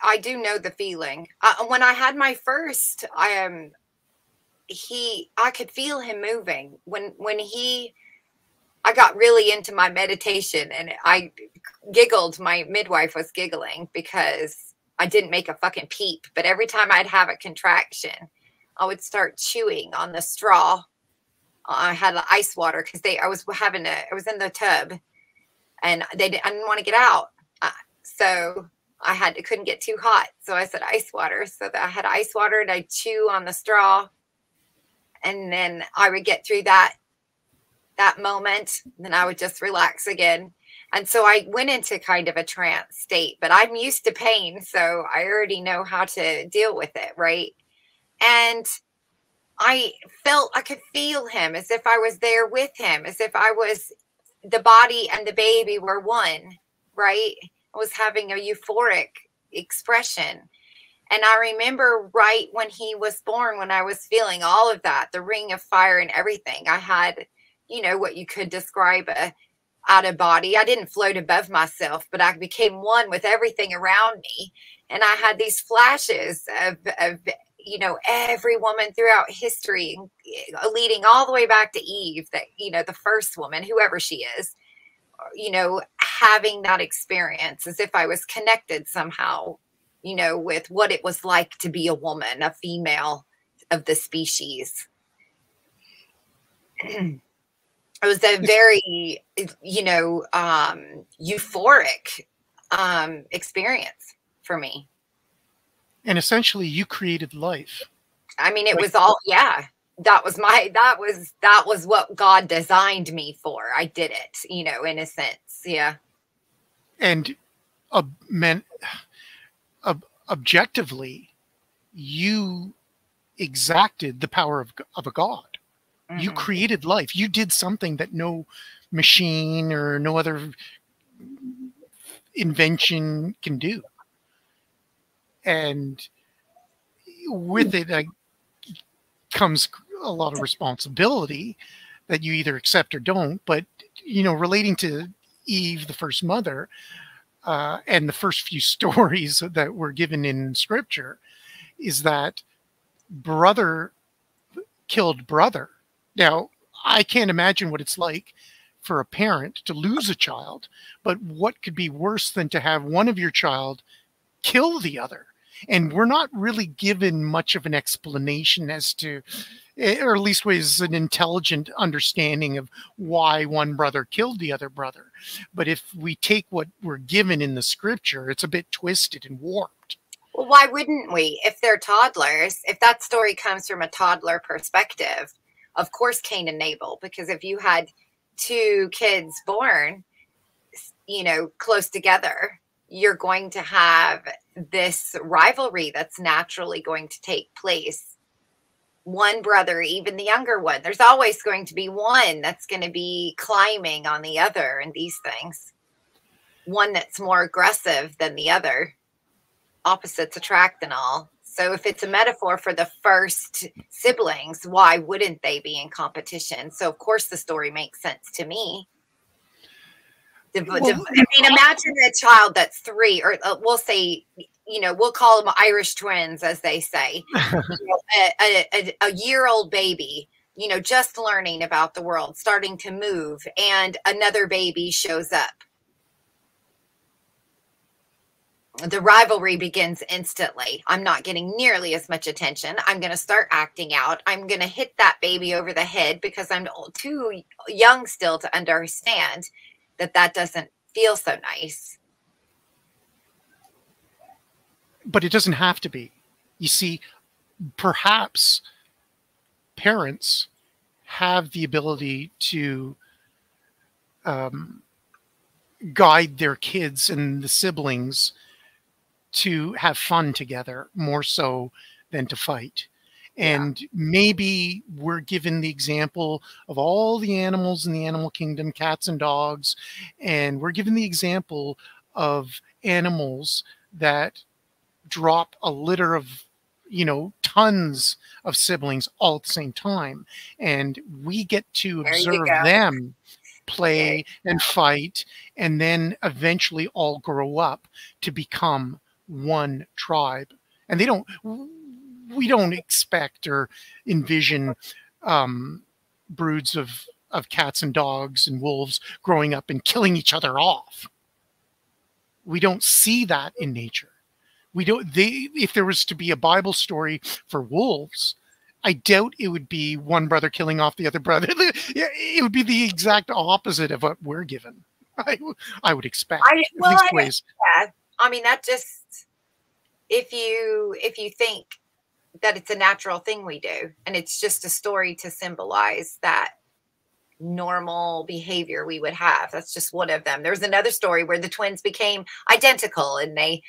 I do know the feeling. Uh, when I had my first, I am. Um, he, I could feel him moving when when he. I got really into my meditation, and I giggled. My midwife was giggling because I didn't make a fucking peep. But every time I'd have a contraction, I would start chewing on the straw. I had the ice water because they. I was having a. I was in the tub, and they. Didn't, I didn't want to get out, uh, so I had to couldn't get too hot. So I said ice water. So that I had ice water and I chew on the straw. And then I would get through that that moment. Then I would just relax again. And so I went into kind of a trance state, but I'm used to pain. So I already know how to deal with it. Right. And I felt I could feel him as if I was there with him, as if I was the body and the baby were one. Right was having a euphoric expression. And I remember right when he was born, when I was feeling all of that, the ring of fire and everything, I had, you know, what you could describe a out of body. I didn't float above myself, but I became one with everything around me. And I had these flashes of, of you know, every woman throughout history, eh, leading all the way back to Eve, that, you know, the first woman, whoever she is, you know, having that experience as if I was connected somehow, you know, with what it was like to be a woman, a female of the species. it was a very, you know, um, euphoric um, experience for me. And essentially, you created life. I mean, it was all, yeah, that was my that was that was what god designed me for i did it you know in a sense yeah and uh, meant uh, objectively you exacted the power of, of a god mm-hmm. you created life you did something that no machine or no other invention can do and with it I, comes a lot of responsibility that you either accept or don't. But you know, relating to Eve, the first mother, uh, and the first few stories that were given in Scripture, is that brother killed brother. Now, I can't imagine what it's like for a parent to lose a child, but what could be worse than to have one of your child kill the other? And we're not really given much of an explanation as to Eh, or at least was an intelligent understanding of why one brother killed the other brother. But if we take what we're given in the scripture, it's a bit twisted and warped. Well, why wouldn't we? If they're toddlers, if that story comes from a toddler perspective, of course, Cain and Abel, because if you had two kids born, you know, close together, you're going to have this rivalry that's naturally going to take place one brother, even the younger one. There's always going to be one that's going to be climbing on the other and these things. One that's more aggressive than the other. Opposites attract and all. So if it's a metaphor for the first siblings, why wouldn't they be in competition? So of course the story makes sense to me. well, I mean, imagine a child that's three, or uh, we'll say you know, we'll call them Irish twins, as they say. you know, a, a, a year old baby, you know, just learning about the world, starting to move, and another baby shows up. The rivalry begins instantly. I'm not getting nearly as much attention. I'm going to start acting out. I'm going to hit that baby over the head because I'm too young still to understand that that doesn't feel so nice but it doesn't have to be. You see, perhaps parents have the ability to um, guide their kids and the siblings to have fun together more so than to fight. And yeah. maybe we're given the example of all the animals in the animal kingdom, cats and dogs, and we're given the example of animals that drop a litter of you know tons of siblings all at the same time and we get to observe them play and fight and then eventually all grow up to become one tribe, and they don't. We don't expect or envision um, broods of of cats and dogs and wolves growing up and killing each other off. We don't see that in nature. We don't. They, if there was to be a Bible story for wolves, I doubt it would be one brother killing off the other brother. It would be the exact opposite of what we're given. I, I would expect. I, well, I, yeah. I mean, that just if you if you think that it's a natural thing we do, and it's just a story to symbolize that normal behavior we would have. That's just one of them. There's another story where the twins became identical and they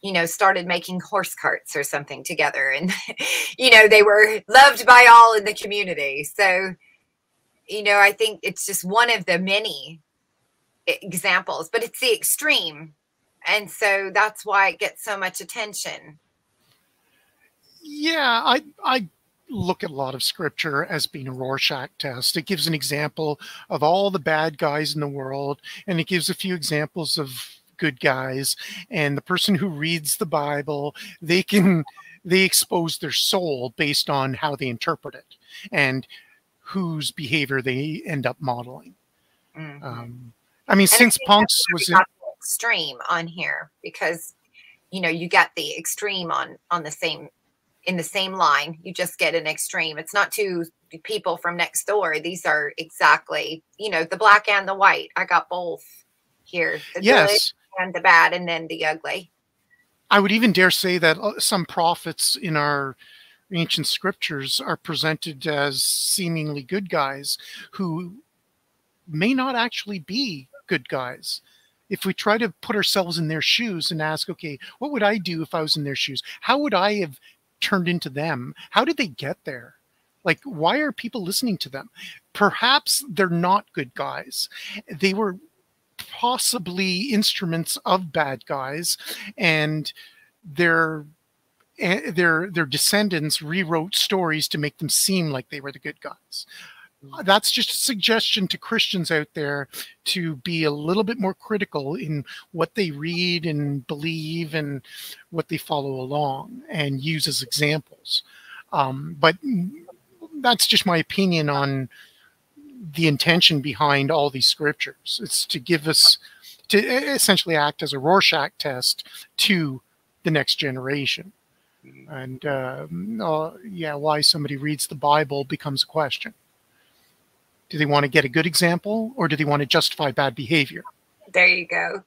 you know started making horse carts or something together and you know they were loved by all in the community so you know i think it's just one of the many examples but it's the extreme and so that's why it gets so much attention Yeah, I I look at a lot of scripture as being a Rorschach test. It gives an example of all the bad guys in the world, and it gives a few examples of good guys. And the person who reads the Bible, they can they expose their soul based on how they interpret it and whose behavior they end up modeling. Mhm. Um, I mean, And since Punks was in, extreme on here because you know you got the extreme on on the same in the same line. You just get an extreme. It's not two people from next door. These are exactly you know the black and the white. I got both here the yes, good and the bad and then the ugly. I would even dare say that uh, some prophets in our ancient scriptures are presented as seemingly good guys who may not actually be good guys. If we try to put ourselves in their shoes and ask, okay, what would I do if I was in their shoes? How would I have turned into them? How did they get there? Like, why are people listening to them? Perhaps they're not good guys. They were possibly instruments of bad guys and their eh, their their descendants rewrote stories to make them seem like they were the good guys that's just a suggestion to christians out there to be a little bit more critical in what they read and believe and what they follow along and use as examples um, but that's just my opinion on the intention behind all these scriptures. It's to give us, to essentially act as a Rorschach test to the next generation. And um, uh, yeah, why somebody reads the Bible becomes a question. Do they want to get a good example or do they want to justify bad behavior? there you go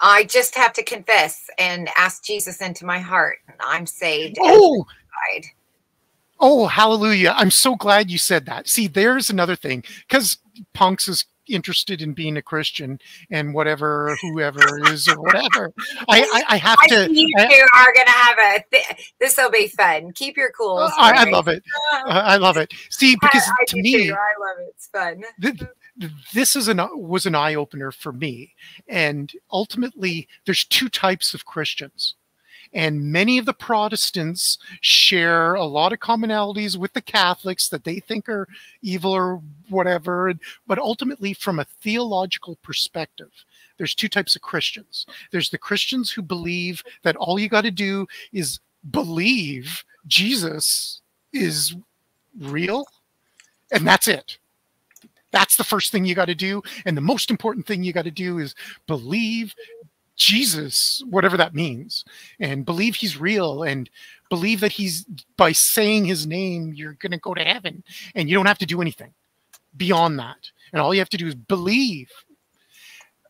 i just have to confess and ask jesus into my heart and i'm saved Oh. Oh, hallelujah. I'm so glad you said that. See, there's another thing because Punks is interested in being a Christian and whatever, whoever is or whatever. I, I, I have I to. you I, two are gonna have a. Th- this will be fun. Keep your cool. I, I love it. I love it. See, because to me, too. I love it. It's fun. th- th- this is an was an eye opener for me. And ultimately, there's two types of Christians. And many of the Protestants share a lot of commonalities with the Catholics that they think are evil or whatever. But ultimately, from a theological perspective, there's two types of Christians. There's the Christians who believe that all you got to do is believe Jesus is real, and that's it. That's the first thing you got to do. And the most important thing you got to do is believe Jesus, whatever that means, and believe he's real and believe that he's by saying his name, you're going to go to heaven and you don't have to do anything beyond that. And all you have to do is believe.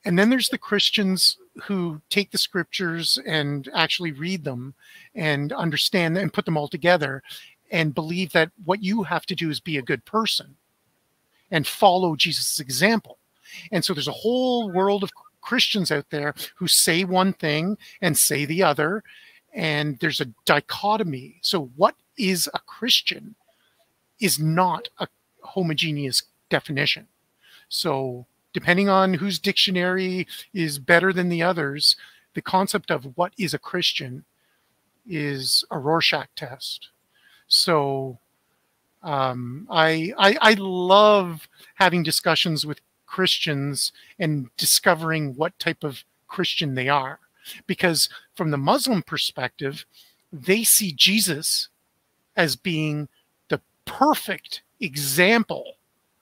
And then there's the Christians who take the scriptures and actually read them and understand and put them all together and believe that what you have to do is be a good person and follow Jesus' example. And so there's a whole world of Christians out there who say one thing and say the other. And there's a dichotomy. So, what is a Christian is not a homogeneous definition. So, depending on whose dictionary is better than the others, the concept of what is a Christian is a Rorschach test. So, um, I, I I love having discussions with Christians and discovering what type of Christian they are. because from the Muslim perspective, they see Jesus as being the perfect example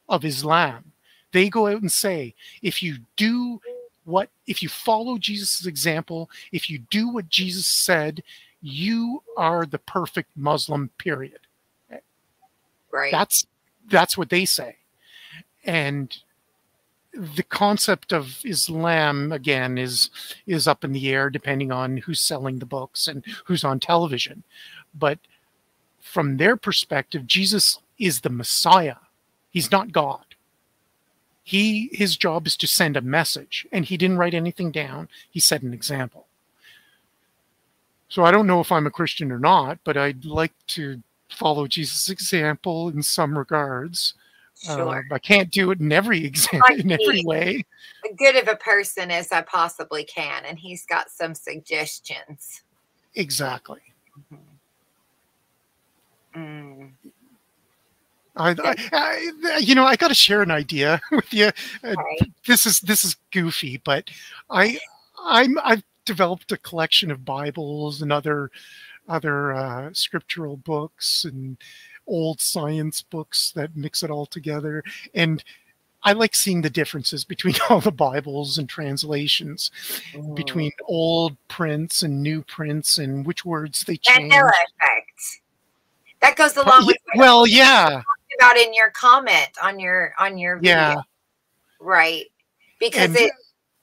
of Islam. They go out and say, if you do what, if you follow Jesus' example, if you do what Jesus said, you are the perfect Muslim, period. Right. That's that's what they say. And the concept of Islam again is is up in the air depending on who's selling the books and who's on television. But from their perspective, Jesus is the Messiah. He's not God. He his job is to send a message, and he didn't write anything down. He set an example. So I don't know if I'm a Christian or not, but I'd like to follow Jesus' example in some regards. Sure. Uh, I can't do it in every example, in every way. As good of a person as I possibly can, and he's got some suggestions. Exactly. Mm. I, I, I, you know, I got to share an idea with you. Uh. This is this is goofy, but I, I'm I've developed a collection of Bibles and other other uh, scriptural books and old science books that mix it all together. And I like seeing the differences between all the Bibles and translations, Mm. between old prints and new prints, and which words they change. Mandela effect. That goes along with what Well, yeah, talked about in your comment on your on your video. yeah. Right. Because And- it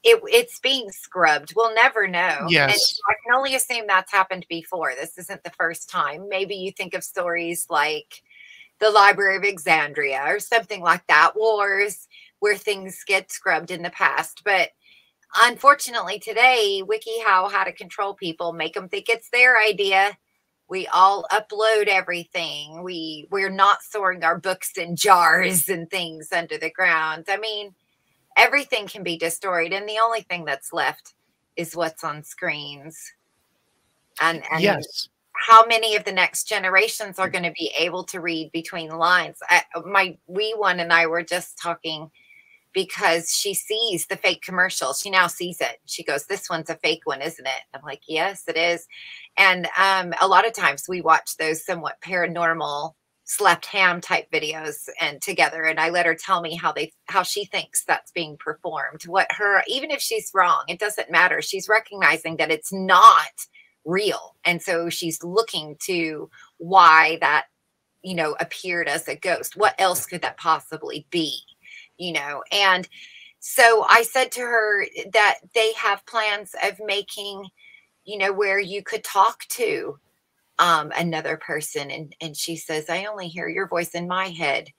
it it's being scrubbed. We'll never know. And Yes. I can only assume that's happened before. This isn't the first time. Maybe you think of stories like the Library of Alexandria or something like that, wars where things get scrubbed in the past. But unfortunately today, WikiHow how to control people, make them think it's their idea. We all upload everything. We we're not storing our books in jars and things under the ground. I mean, everything can be destroyed and the only thing that's left is what's on screens. And, and yes. how many of the next generations are going to be able to read between lines? I, my wee one and i were just talking because she sees the fake commercial. She now sees it. She goes this one's a fake one isn't it? I'm like yes it is. And um, a lot of times we watch those somewhat paranormal Slapped Ham type videos and together and i let her tell me how they how she thinks that's being performed what her even if she's wrong it doesn't matter she's recognizing that it's not real and so she's looking to why that you know appeared as a ghost. What else could that possibly be you know? And so i said to her that they have plans of making you know where you could talk to um, another person and and she says i only hear your voice in my head.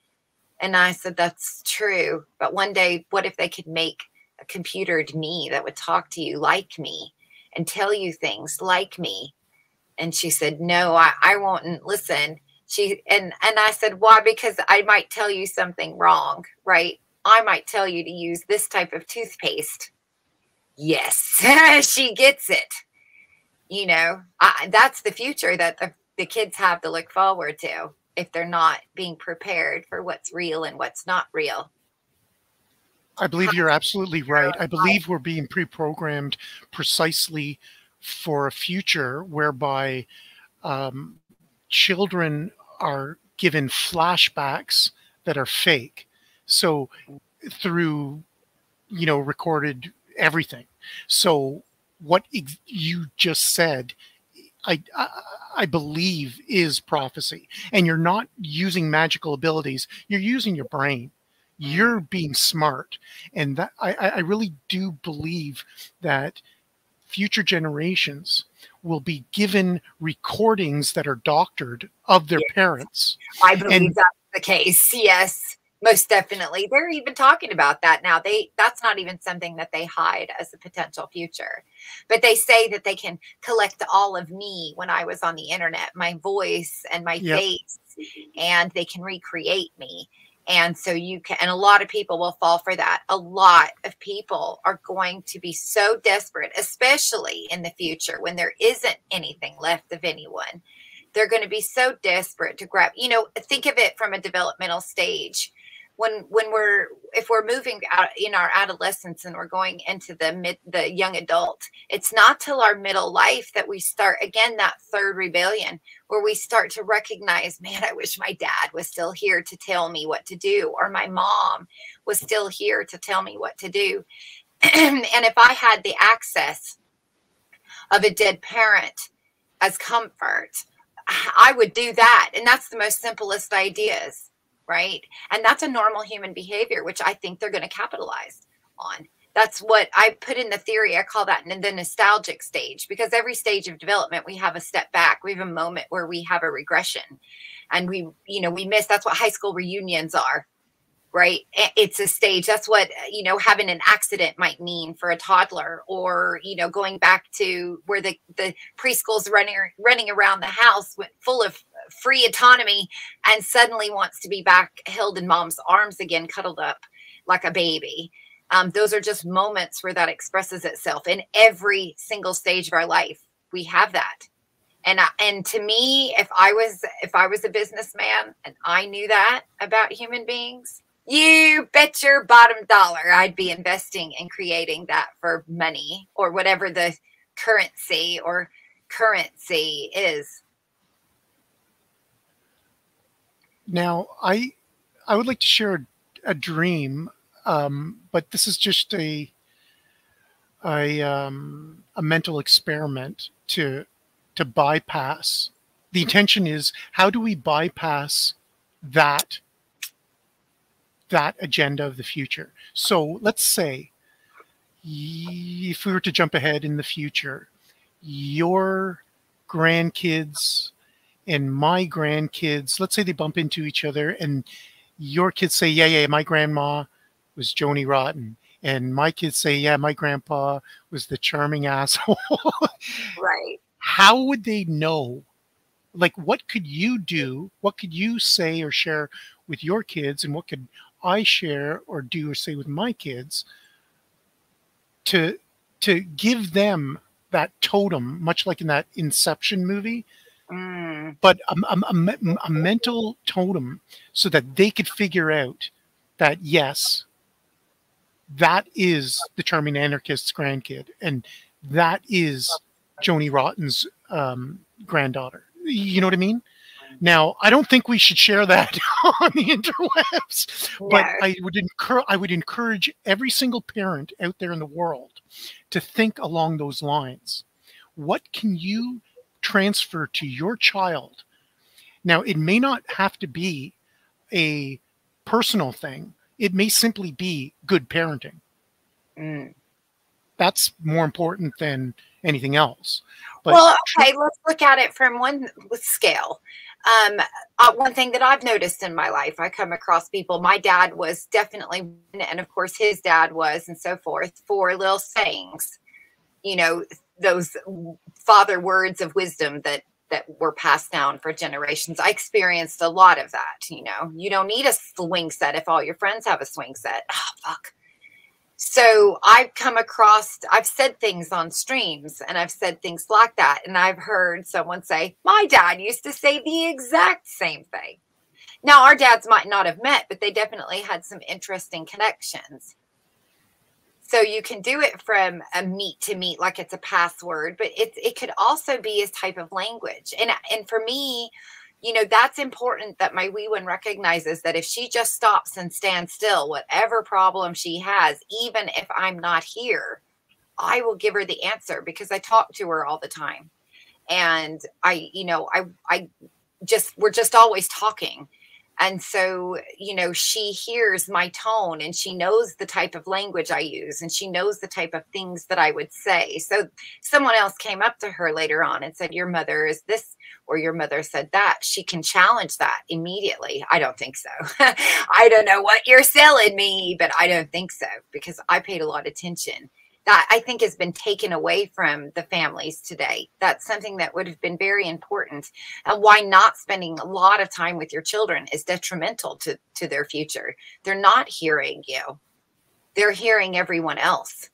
And i said that's true but one day what if they could make a computered me that would talk to you like me and tell you things like me? And she said no i, I won't listen. She and and i said why? Because i might tell you something wrong right? I might tell you to use this type of toothpaste. Yes she gets it you know I, that's the future that the, the kids have to look forward to if they're not being prepared for what's real and what's not real I believe you're absolutely right. I believe we're being pre-programmed precisely for a future whereby um, children are given flashbacks that are fake. So through, you know, recorded everything. So what you just said, I, I I believe is prophecy, and you're not using magical abilities. You're using your brain mm. you're being smart and that I, I really do believe that future generations will be given recordings that are doctored of their Yes. parents I believe And- that's the case. Yes, most definitely. They're even talking about that now. They that's not even something that they hide as a potential future. But they say that they can collect all of me when I was on the internet, my voice and my Yep. face, and they can recreate me. And so you can, and a lot of people will fall for that. A lot of people are going to be so desperate, especially in the future when there isn't anything left of anyone they're going to be so desperate to grab you know think of it from a developmental stage when when we're if we're moving out in our adolescence and we're going into the mid the young adult it's not till our middle life that we start again that third rebellion where we start to recognize man i wish my dad was still here to tell me what to do or my mom was still here to tell me what to do. And if i had the access of a dead parent as comfort i would do that. And that's the most simplest ideas right? And that's a normal human behavior, which I think they're going to capitalize on. That's what I put in the theory. I call that the nostalgic stage because every stage of development, we have a step back. We have a moment where we have a regression and we, you know, we miss. That's what high school reunions are right it's a stage that's what you know having an accident might mean for a toddler or you know going back to where the the preschool's running running around the house full of free autonomy and suddenly wants to be back held in mom's arms again, cuddled up like a baby. Um, those are just moments where that expresses itself in every single stage of our life. We have that. And I, and to me, if I was if I was a businessman and I knew that about human beings, you bet your bottom dollar I'd be investing in creating that for money or whatever the currency or currency is. Now, I I would like to share a, a dream, um, but this is just a a um, a mental experiment to to bypass. The intention is how do we bypass that that agenda of the future? So let's say if we were to jump ahead in the future, your grandkids and my grandkids, let's say they bump into each other and your kids say, yeah, yeah, my grandma was Joanie Rotten. And my kids say, yeah, my grandpa was the charming asshole. right. How would they know? Like, what could you do? What could you say or share with your kids? And what could I share or do or say with my kids to to give them that totem, much like in that Inception movie, Mm. But a, a, a, a mental totem so that they could figure out that, yes, that is the charming anarchist's grandkid, and that is Joanie Rotten's um, granddaughter. You know what I mean? Now, I don't think we should share that on the interwebs, but I would encourage I would encourage every single parent out there in the world to think along those lines. What can you transfer to your child. Now, it may not have to be a personal thing, it may simply be good parenting. Mm. That's more important than anything else. But well, okay, let's look at it from one with scale. Um, uh, one thing that I've noticed in my life, I come across people. My dad was definitely, and of course his dad was, and so forth, for little sayings. You know, those father words of wisdom that that were passed down for generations. I experienced a lot of that. You know, you don't need a swing set if all your friends have a swing set. Oh, fuck. So I've come across, I've said things on streams and I've said things like that. And I've heard someone say, My dad used to say the exact same thing. Now, our dads might not have met, but they definitely had some interesting connections. So you can do it from a meet to meet, like it's a password, but it it could also be a type of language. And and for me, you know, that's important that my wee one recognizes that if she just stops and stands still, whatever problem she has, even if I'm not here, I will give her the answer because I talk to her all the time. And I, you know, I I just we're just always talking and so, you know, she hears my tone and she knows the type of language I use and she knows the type of things that I would say. So, someone else came up to her later on and said, Your mother is this, or your mother said that. She can challenge that immediately. I don't think so. I don't know what you're selling me, but I don't think so because I paid a lot of attention that I think has been taken away from the families today. That's something that would have been very important. And why not spending a lot of time with your children is detrimental to, to their future. They're not hearing you, they're hearing everyone else.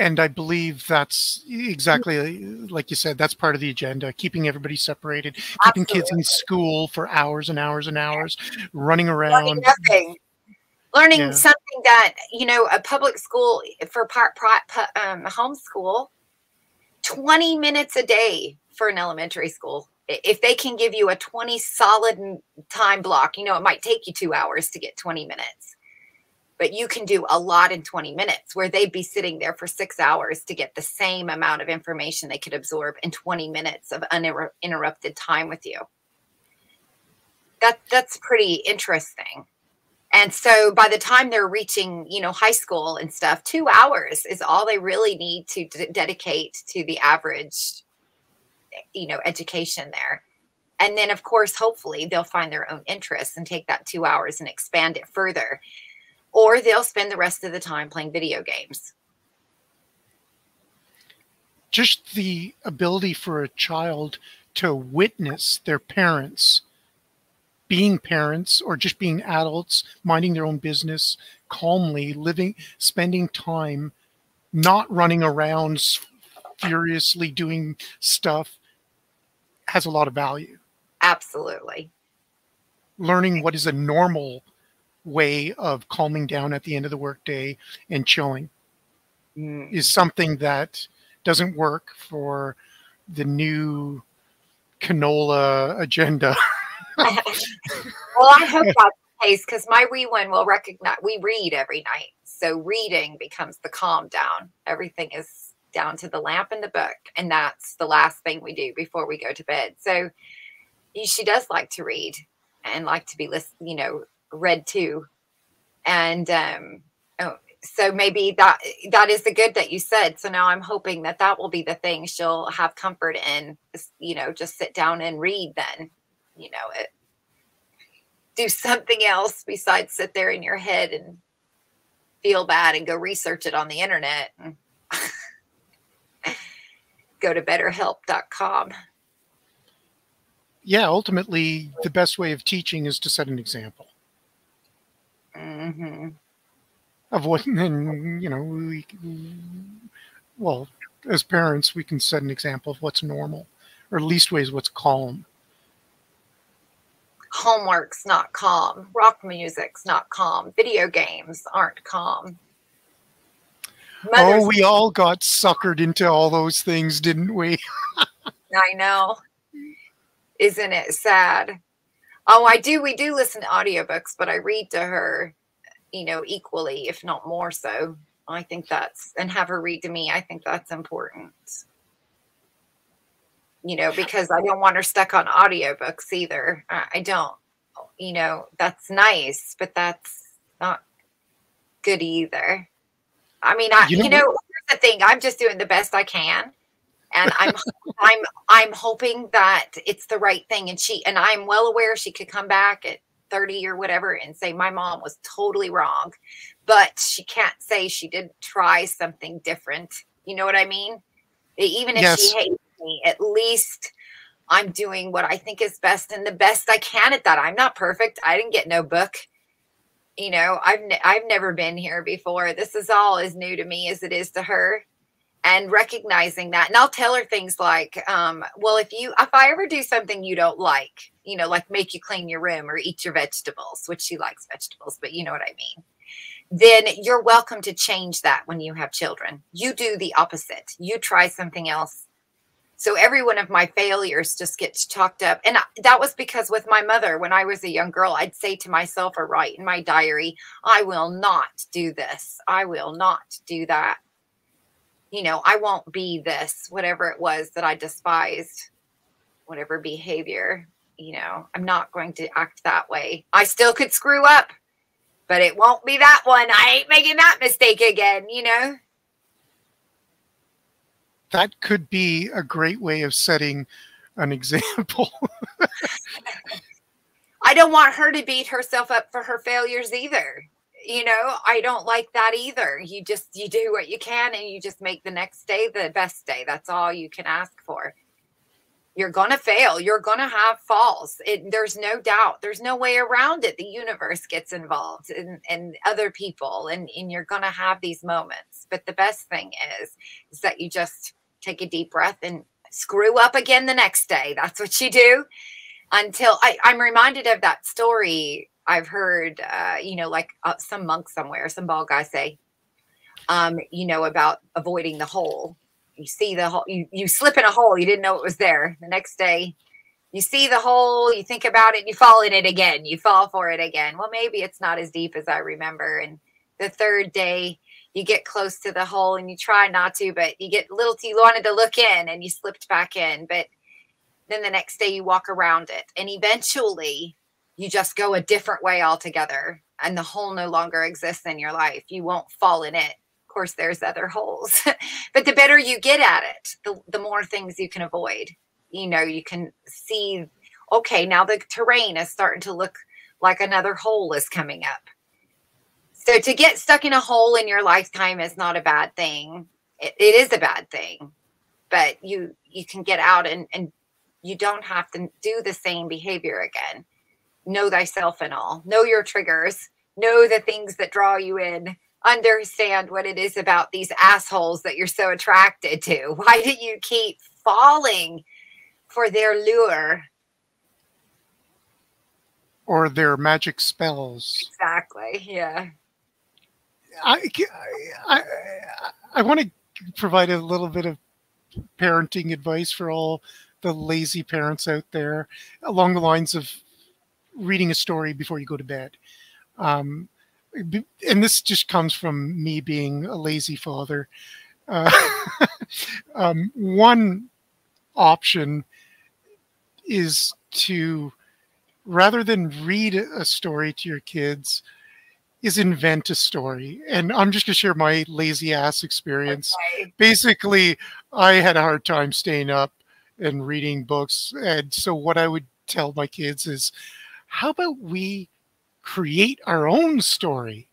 and I believe that's exactly like you said. That's part of the agenda: keeping everybody separated, keeping kids in school for hours and hours and hours, running around. nothing. Learning Yeah. something that you know a public school for part pu- um, homeschool, twenty minutes a day for an elementary school. If they can give you a twenty solid time block, you know it might take you two hours to get twenty minutes, but you can do a lot in twenty minutes. Where they'd be sitting there for six hours to get the same amount of information they could absorb in twenty minutes of uninterrupted time with you. That that's pretty interesting. And so by the time they're reaching, you know, high school and stuff, two hours is all they really need to dedicate to the average, you know, education there. And then, of course, hopefully they'll find their own interests and take that two hours and expand it further. Or they'll spend the rest of the time playing video games. Just the ability for a child to witness their parents being parents or just being adults, minding their own business, calmly living, spending time, not running around furiously doing stuff, has a lot of value. Absolutely. Learning what is a normal way of calming down at the end of the workday and chilling Mm. is something that doesn't work for the new canola agenda. well, I hope that's the case because my wee one will recognize we read every night. So reading becomes the calm down. Everything is down to the lamp and the book. And that's the last thing we do before we go to bed. So she does like to read and like to be listened, you know, read to. And um oh, so maybe that that is the good that you said. So now I'm hoping that that will be the thing she'll have comfort in, you know, just sit down and read then you know it do something else besides sit there in your head and feel bad and go research it on the internet go to betterhelp.com yeah, ultimately, the best way of teaching is to set an example Mm-hmm. of what, and you know, we, well, as parents, we can set an example of what's normal, or at least ways what's calm. Homework's not calm rock music's not calm video games aren't calm oh, Mother's oh, we all got suckered into all those things, didn't we? I know. Isn't it sad? Oh, I do. We do listen to audiobooks, but I read to her, you know, equally, if not more so. I think that's, and have her read to me. I think that's important. You know, because I don't want her stuck on audiobooks either. I don't, you know, that's nice, but that's not good either. I mean, I, You you know know, here's the thing. I'm just doing the best I can and I'm I'm I'm hoping that it's the right thing. And she and I'm well aware she could come back at 30 or whatever and say my mom was totally wrong, but she can't say she did try something different. You know what I mean? Even if Yes. she hates me, at least I'm doing what I think is best and the best I can at that. I'm not perfect. I didn't get no book. You know, I've ne- I've never been here before. This is all as new to me as it is to her and recognizing that and i'll tell her things like um, well if you if i ever do something you don't like you know like make you clean your room or eat your vegetables which she likes vegetables but you know what i mean then you're welcome to change that when you have children you do the opposite you try something else so every one of my failures just gets chalked up and that was because with my mother when i was a young girl i'd say to myself or write in my diary i will not do this i will not do that you know, I won't be this, whatever it was that I despised, whatever behavior, you know, I'm not going to act that way. I still could screw up, but it won't be that one. I ain't making that mistake again, you know? That could be a great way of setting an example. I don't want her to beat herself up for her failures either. You know, I don't like that either. You just you do what you can and you just make the next day the best day. That's all you can ask for. you're going to fail. You're going to have falls. It, there's no doubt. There's no way around it. The universe gets involved and, and other people, and, and you're going to have these moments. But the best thing is, is that you just take a deep breath and screw up again the next day. That's what you do until I, I'm reminded of that story I've heard, uh, you know, like uh, some monk somewhere, some bald guy say, um, you know, about avoiding the hole you see the hole, you, you slip in a hole, you didn't know it was there. The next day, you see the hole, you think about it, you fall in it again, you fall for it again. Well, maybe it's not as deep as I remember. And the third day, you get close to the hole and you try not to, but you get little too, you wanted to look in and you slipped back in. But then the next day, you walk around it. And eventually, you just go a different way altogether. And the hole no longer exists in your life. You won't fall in it Of course, there's other holes, but the better you get at it, the, the more things you can avoid. You know, you can see, okay, now the terrain is starting to look like another hole is coming up. So to get stuck in a hole in your lifetime is not a bad thing. it, it is a bad thing, but you you can get out and and you don't have to do the same behavior again. Know thyself and all. Know your triggers. Know the things that draw you in understand what it is about these assholes that you're so attracted to. Why do you keep falling for their lure? Or their magic spells. Exactly. Yeah. I, I, I want to provide a little bit of parenting advice for all the lazy parents out there along the lines of reading a story before you go to bed. Um, and this just comes from me being a lazy father. Uh, um, one option is to, rather than read a story to your kids, is invent a story. And I'm just going to share my lazy ass experience. Okay. Basically, I had a hard time staying up and reading books. And so, what I would tell my kids is, how about we create our own story.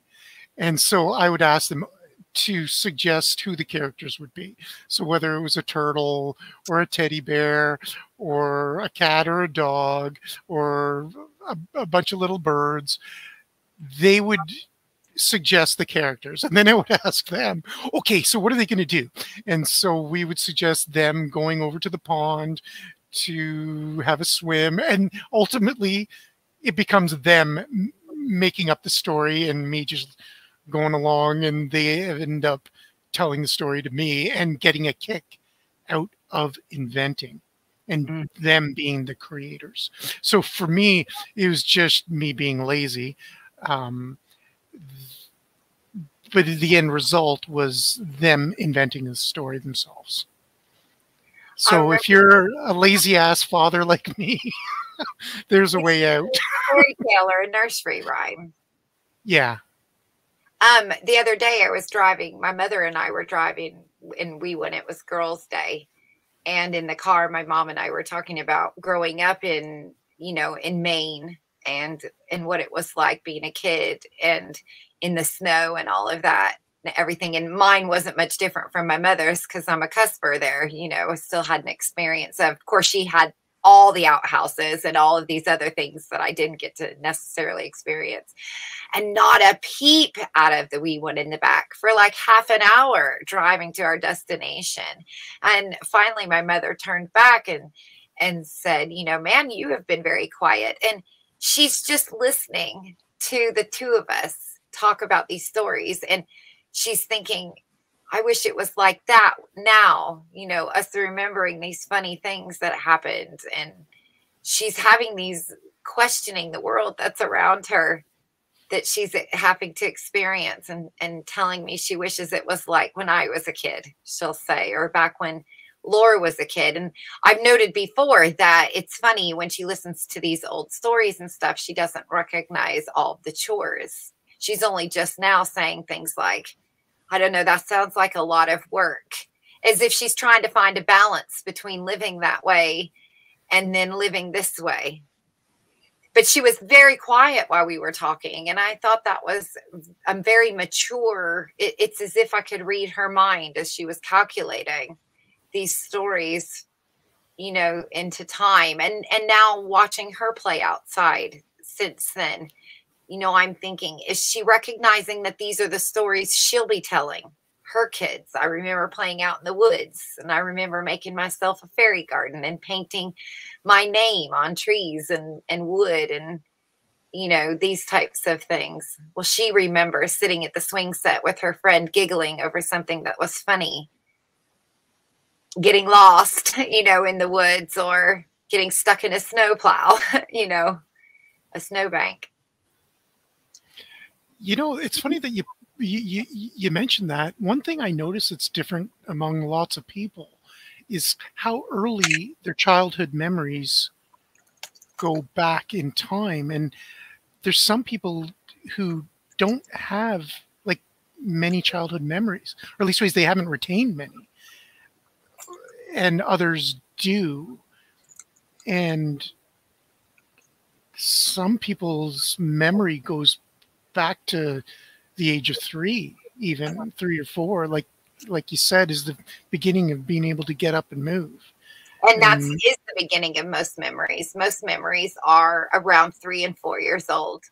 And so I would ask them to suggest who the characters would be. So whether it was a turtle or a teddy bear or a cat or a dog or a, a bunch of little birds, they would suggest the characters and then i would ask them okay so what are they going to do and so we would suggest them going over to the pond to have a swim and ultimately it becomes them making up the story and me just going along and they end up telling the story to me and getting a kick out of inventing and mm. them being the creators. So for me, it was just me being lazy. Um, but the end result was them inventing the story themselves. So if you're a lazy ass father like me, There's a way out. Storyteller, nursery rhyme. Yeah. Um, the other day I was driving, my mother and I were driving and we when it was girls' day. And in the car, my mom and I were talking about growing up in, you know, in Maine and and what it was like being a kid and in the snow and all of that and everything and mine wasn't much different from my mother's because i'm a cusper there you know still had an experience of, of course she had all the outhouses and all of these other things that I didn't get to necessarily experience. And not a peep out of the wee one in the back for like half an hour driving to our destination. And finally my mother turned back and and said, you know, man, you have been very quiet. And she's just listening to the two of us talk about these stories. And she's thinking, I wish it was like that now, you know, us remembering these funny things that happened. And she's having these questioning the world that's around her that she's having to experience and, and telling me she wishes it was like when I was a kid, she'll say, or back when Laura was a kid. And I've noted before that it's funny when she listens to these old stories and stuff, she doesn't recognize all the chores. She's only just now saying things like, I don't know, that sounds like a lot of work, as if she's trying to find a balance between living that way and then living this way. But she was very quiet while we were talking. And I thought that was I'm very mature. It, it's as if I could read her mind as she was calculating these stories. you know, into time. And and now watching her play outside since then, you know, I'm thinking, is she recognizing that these are the stories she'll be telling her kids? I remember playing out in the woods and I remember making myself a fairy garden and painting my name on trees and, and wood and you know, these types of things. Well, she remembers sitting at the swing set with her friend giggling over something that was funny, getting lost, you know, in the woods or getting stuck in a snowplow, you know, a snowbank. You know, it's funny that you you you mentioned that. One thing I notice that's different among lots of people is how early their childhood memories go back in time and there's some people who don't have like many childhood memories or at least ways they haven't retained many and others do and some people's memory goes back to the age of three even three or four like like you said is the beginning of being able to get up and move and that's Mm. is the beginning of most memories. Most memories are around three and four years old.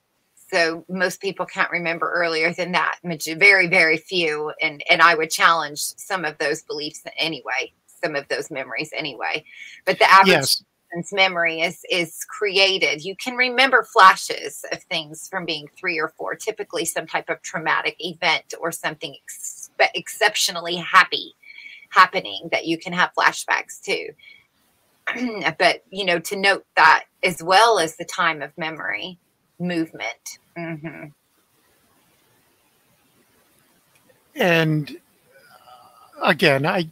So most people can't remember earlier than that. Very, very few. And and I would challenge some of those beliefs anyway, some of those memories anyway. But the average yes person's memory is is created. You can remember flashes of things from being three or four, typically some type of traumatic event or something expe- exceptionally happy happening that you can have flashbacks to. but you know, to note that as well as the time of memory movement. hmm and uh, again i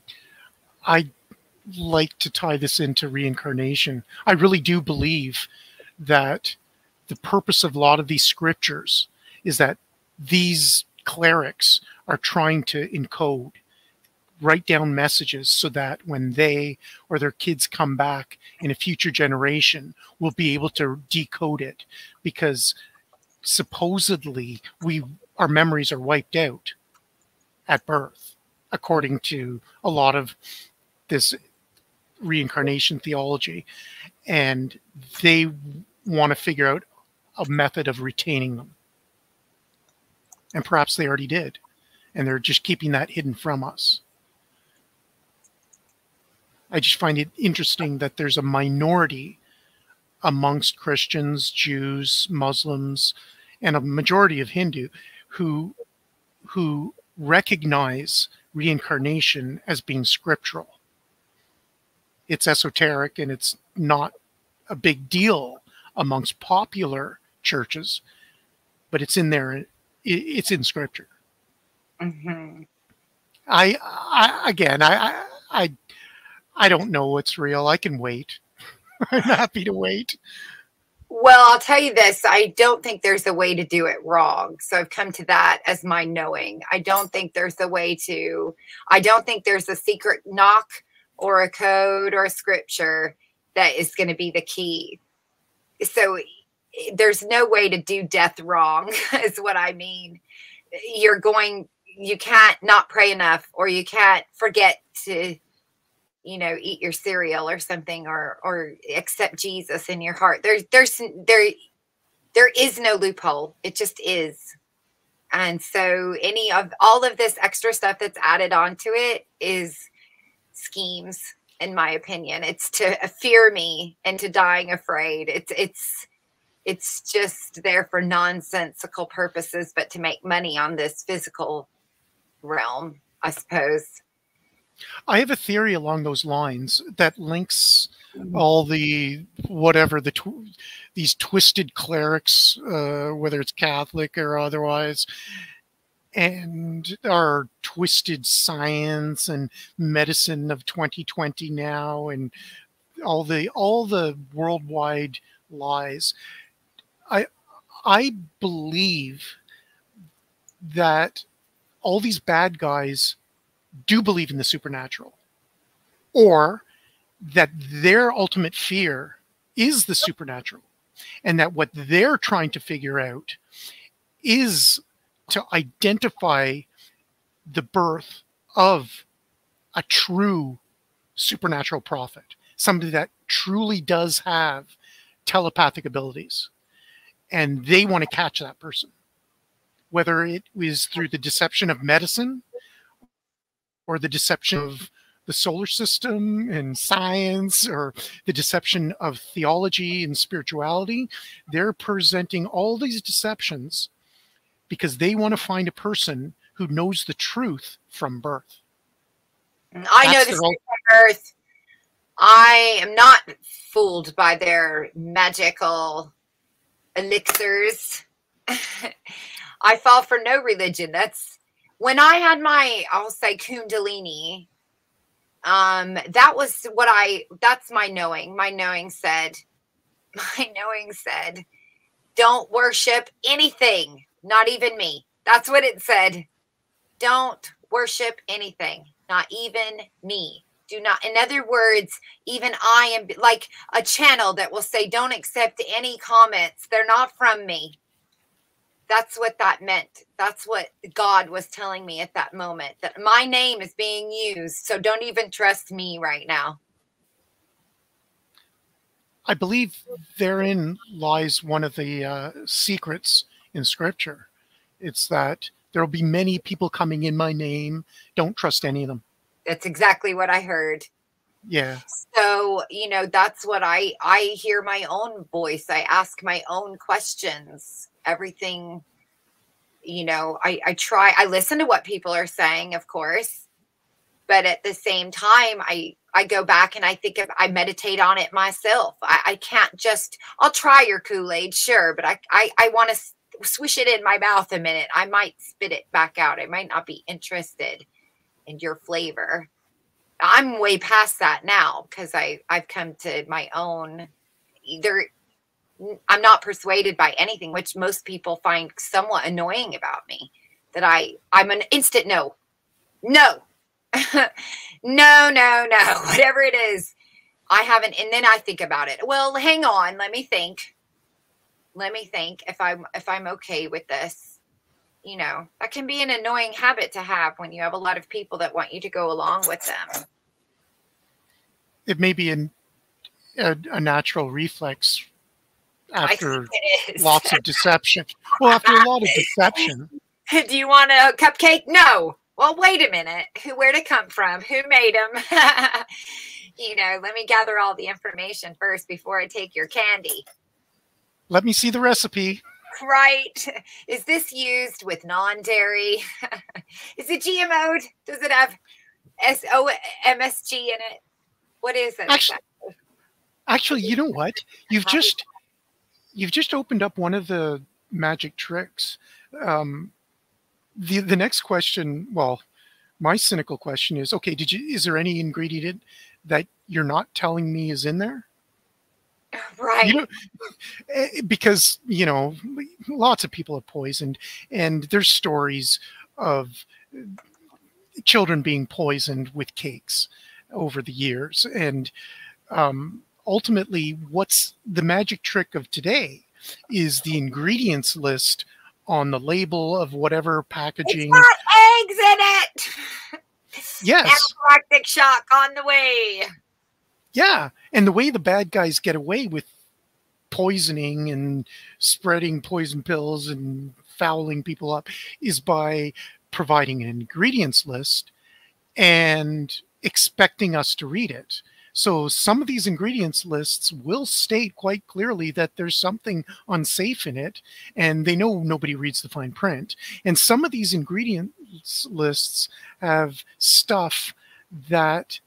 i like to tie this into reincarnation. I really do believe that the purpose of a lot of these scriptures is that these clerics are trying to encode write down messages so that when they or their kids come back in a future generation will be able to decode it. Because supposedly we our memories are wiped out at birth, according to a lot of this reincarnation theology. And they want to figure out a method of retaining them. And perhaps they already did. And they're just keeping that hidden from us. I just find it interesting that there's a minority amongst Christians, Jews, Muslims, and a majority of Hindu who who recognize reincarnation as being scriptural. It's esoteric and it's not a big deal amongst popular churches, but it's in there. It's in scripture. hmm I, I again, I, I, I, I don't know what's real. I can wait. I'm happy to wait. Well, I'll tell you this I don't think there's a way to do it wrong. So I've come to that as my knowing. I don't think there's a way to, I don't think there's a secret knock or a code or a scripture that is going to be the key. So there's no way to do death wrong, is what I mean. You're going, you can't not pray enough or you can't forget to you know eat your cereal or something or or accept jesus in your heart there's there's there there is no loophole it just is and so any of all of this extra stuff that's added onto it is schemes in my opinion. It's to fear me into dying afraid. It's it's it's just there for nonsensical purposes but to make money on this physical realm i suppose. I have a theory along those lines that links Mm-hmm. all the whatever the tw- these twisted clerics, uh, whether it's Catholic or otherwise, and our twisted science and medicine of 2020 now, and all the all the worldwide lies. I I believe that all these bad guys do believe in the supernatural or that their ultimate fear is the supernatural and that what they're trying to figure out is to identify the birth of a true supernatural prophet somebody that truly does have telepathic abilities and they want to catch that person whether it is through the deception of medicine or the deception of the solar system and science or the deception of theology and spirituality. They're presenting all these deceptions because they want to find a person who knows the truth from birth I know That's this their is Earth. I am not fooled by their magical elixirs. I fall for no religion. That's when I had my, I'll say Kundalini. Um, that was what I. That's my knowing. My knowing said. My knowing said, "Don't worship anything, not even me." That's what it said. Don't worship anything, not even me. Do not, in other words, even I am like a channel that will say, don't accept any comments. They're not from me. That's what that meant. That's what God was telling me at that moment that my name is being used. So don't even trust me right now. I believe therein lies one of the uh, secrets in Scripture. It's that there will be many people coming in my name. Don't trust any of them. That's exactly what I heard. Yeah, so you know that's what i i hear my own voice i ask my own questions everything you know i i try i listen to what people are saying of course but at the same time i i go back and i think of i meditate on it myself i, I can't just i'll try your kool-aid sure but i i, I want to swish it in my mouth a minute i might spit it back out i might not be interested in your flavor I'm way past that now because I I've come to my own either I'm not persuaded by anything which most people find somewhat annoying about me that I I'm an instant no. No. no, no, no. Whatever it is. I haven't and then I think about it. Well, hang on, let me think. Let me think if I'm if I'm okay with this. You know, that can be an annoying habit to have when you have a lot of people that want you to go along with them. it may be an, a, a natural reflex after think it is. lots of deception. Well, after a lot of deception, Do you want a cupcake? No. Well, wait a minute. Who? Where'd it come from? Who made them? you know, let me gather all the information first before I take your candy. Let me see the recipe. Right? Is this used with non-dairy? is it GMO'd? Does it have S O M S G in it? What is it? Actually- Actually, you know what? You've just you've just opened up one of the magic tricks. Um, the the next question, well, my cynical question is, okay, did you is there any ingredient that you're not telling me is in there? right. You know, eh, because you know, lots of people are poisoned, and there's stories of children being poisoned with cakes over the years, and um, ultimately, what's the magic trick of today is the ingredients list on the label of whatever it's packaging. got eggs in it. Yes, Anaphylactic shock on the way. Yeah, and the way the bad guys get away with poisoning and spreading poison pills and fouling people up is by providing an ingredients list and expecting us to read it. So some of these ingredients lists will state quite clearly that there's something unsafe in it, and they know nobody reads the fine print. And some of these ingredients lists have stuff that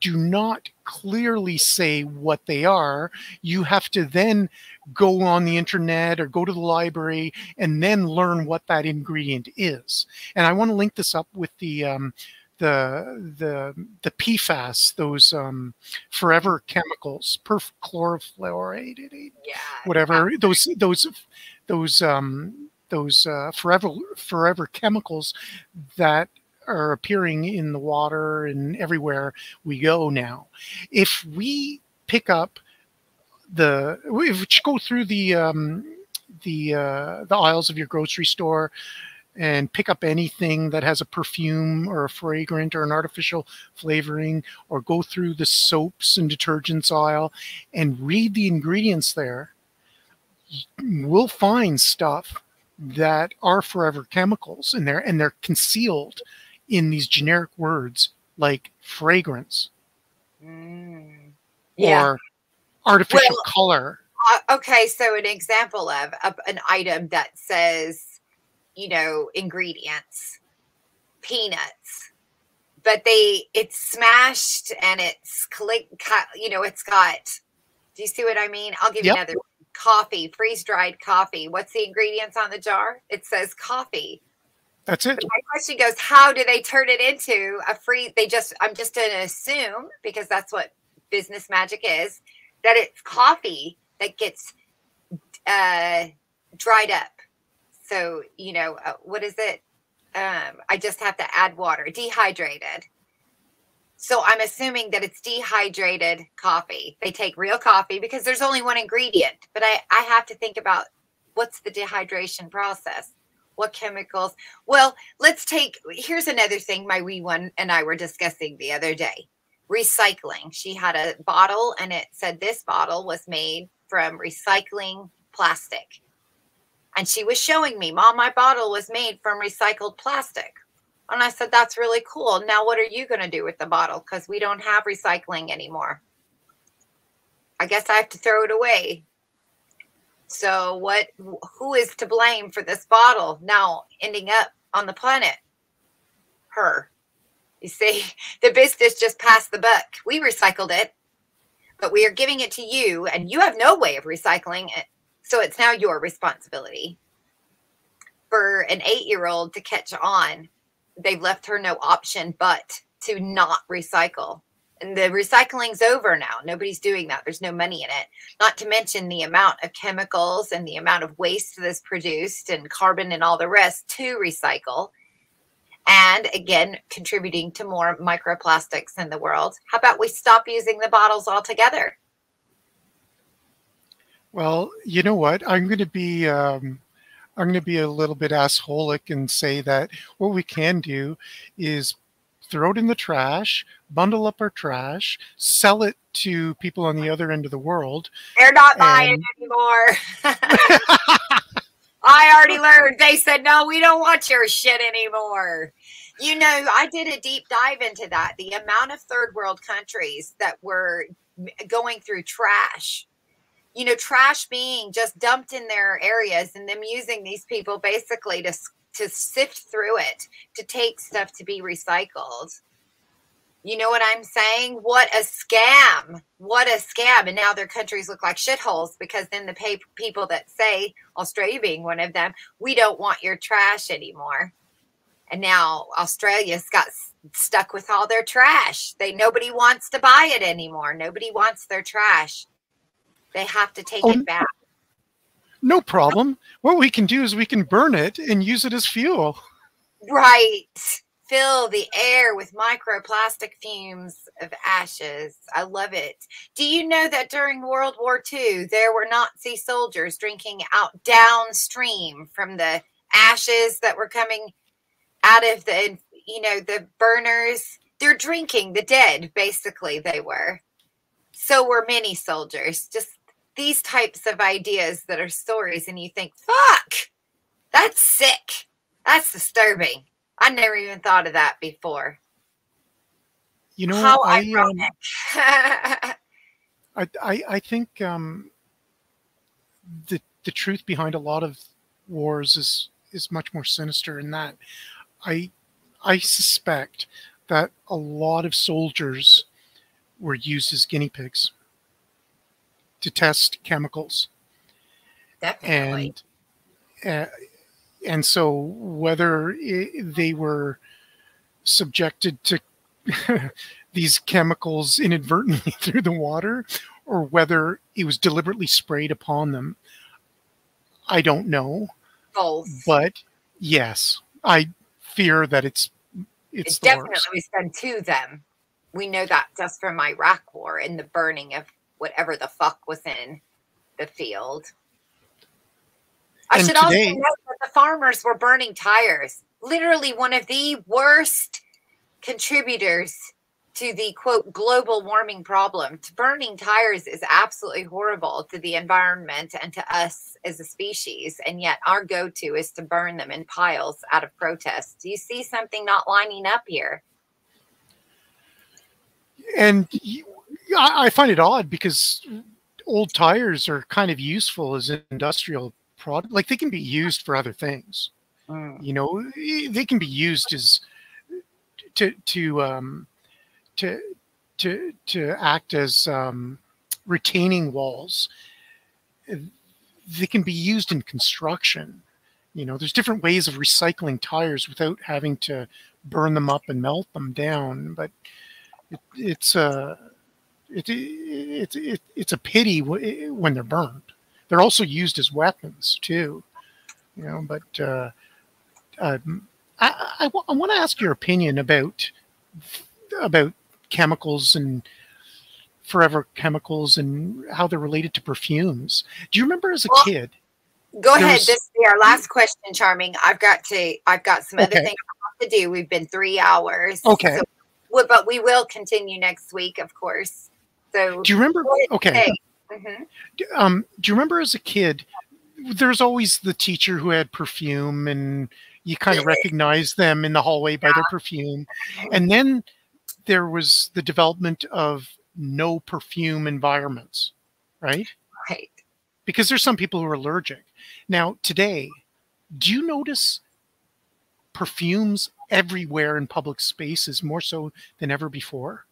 do not clearly say what they are. You have to then go on the internet or go to the library and then learn what that ingredient is. And I want to link this up with the um, the the the PFAS, those um, forever chemicals, perfluorofluoride, Yeah. whatever those those those um, those uh, forever forever chemicals that are appearing in the water and everywhere we go now. If we pick up the if we go through the um, the uh, the aisles of your grocery store and pick up anything that has a perfume or a fragrant or an artificial flavoring, or go through the soaps and detergents aisle and read the ingredients there, we'll find stuff that are forever chemicals in there and they're concealed in these generic words like fragrance Mm. Yeah. or artificial Well- color. Uh, okay, so an example of, of an item that says, you know, ingredients, peanuts, but they it's smashed and it's click, you know, it's got. Do you see what I mean? I'll give you another one. coffee, freeze dried coffee. What's the ingredients on the jar? It says coffee. That's it. But my question goes, how do they turn it into a free? They just, I'm just going to assume because that's what business magic is, that it's coffee that gets uh, dried up. So, you know, uh, what is it? Um, I just have to add water, dehydrated. So I'm assuming that it's dehydrated coffee. They take real coffee because there's only one ingredient, but I, I have to think about what's the dehydration process? What chemicals? Well, let's take here's another thing my wee one and I were discussing the other day. Recycling. She had a bottle and it said this bottle was made from recycling plastic. And she was showing me, Mom, my bottle was made from recycled plastic. And I said, That's really cool. Now, what are you going to do with the bottle? Because we don't have recycling anymore. I guess I have to throw it away. So, what? Who is to blame for this bottle now ending up on the planet? Her. You see, the business just passed the buck. We recycled it, but we are giving it to you, and you have no way of recycling it. So it's now your responsibility. For an eight year old to catch on, they've left her no option but to not recycle. And the recycling's over now. Nobody's doing that. There's no money in it. Not to mention the amount of chemicals and the amount of waste that's produced and carbon and all the rest to recycle. And again, contributing to more microplastics in the world. How about we stop using the bottles altogether? Well, you know what? I'm going to be um, I'm going to be a little bit assholic and say that what we can do is throw it in the trash, bundle up our trash, sell it to people on the other end of the world. They're not buying And- anymore. I already learned. They said, no, we don't want your shit anymore. You know, I did a deep dive into that. The amount of third world countries that were going through trash, you know, trash being just dumped in their areas and them using these people basically to, to sift through it, to take stuff to be recycled. You know what I'm saying? What a scam. What a scam. And now their countries look like shitholes because then the pay- people that say, Australia being one of them, we don't want your trash anymore. And now Australia's got s- stuck with all their trash. They nobody wants to buy it anymore. Nobody wants their trash. They have to take Oh, it um, back. No problem. What we can do is we can burn it and use it as fuel. Right. Fill the air with microplastic fumes of ashes. I love it. Do you know that during World War II, there were Nazi soldiers drinking out downstream from the ashes that were coming out of the, you know, the burners? They're drinking the dead, basically, they were. So were many soldiers. Just these types of ideas that are stories, and you think, fuck, that's sick. That's disturbing. I never even thought of that before. You know, How I, um, ironic. I, I, I think um, the the truth behind a lot of wars is is much more sinister in that I I suspect that a lot of soldiers were used as guinea pigs to test chemicals Definitely. and uh, and so whether i they were subjected to these chemicals inadvertently through the water or whether it was deliberately sprayed upon them i don't know Both. but yes i fear that it's it's It definitely worst. was done to them. We know that just from Iraq war and the burning of whatever the fuck was in the field. I And should also today- note that the farmers were burning tires. Literally one of the worst contributors to the quote global warming problem. Burning tires is absolutely horrible to the environment and to us as a species. And yet our go to is to burn them in piles out of protest. Do you see something not lining up here? And I I find it odd because old tires are kind of useful as an industrial product. Like they can be used for other things. You know, eh, they can be used as to to um, to to to act as um, retaining walls. They can be used in construction. You know, there's different ways of recycling tires without having to burn them up and melt them down. But it, it's a it, it, it, it's a pity w- when they're burned. They're also used as weapons too. You know, but uh, um, I, I, I want to ask your opinion about about chemicals and forever chemicals and how they're related to perfumes. Do you remember as a Well, kid? Go ahead. was- This will be our last question, Charming. I've got to. I've got some other things I have to do. We've been three hours. Okay. So, but we will continue next week, of course. So. Do you remember? Okay. Mhm. um, do you remember as a kid there's always the teacher who had perfume and you kind of recognize them in the hallway by their perfume and then there was the development of no perfume environments right Right. because there's some people who are allergic now today do you notice perfumes everywhere in public spaces more so than ever before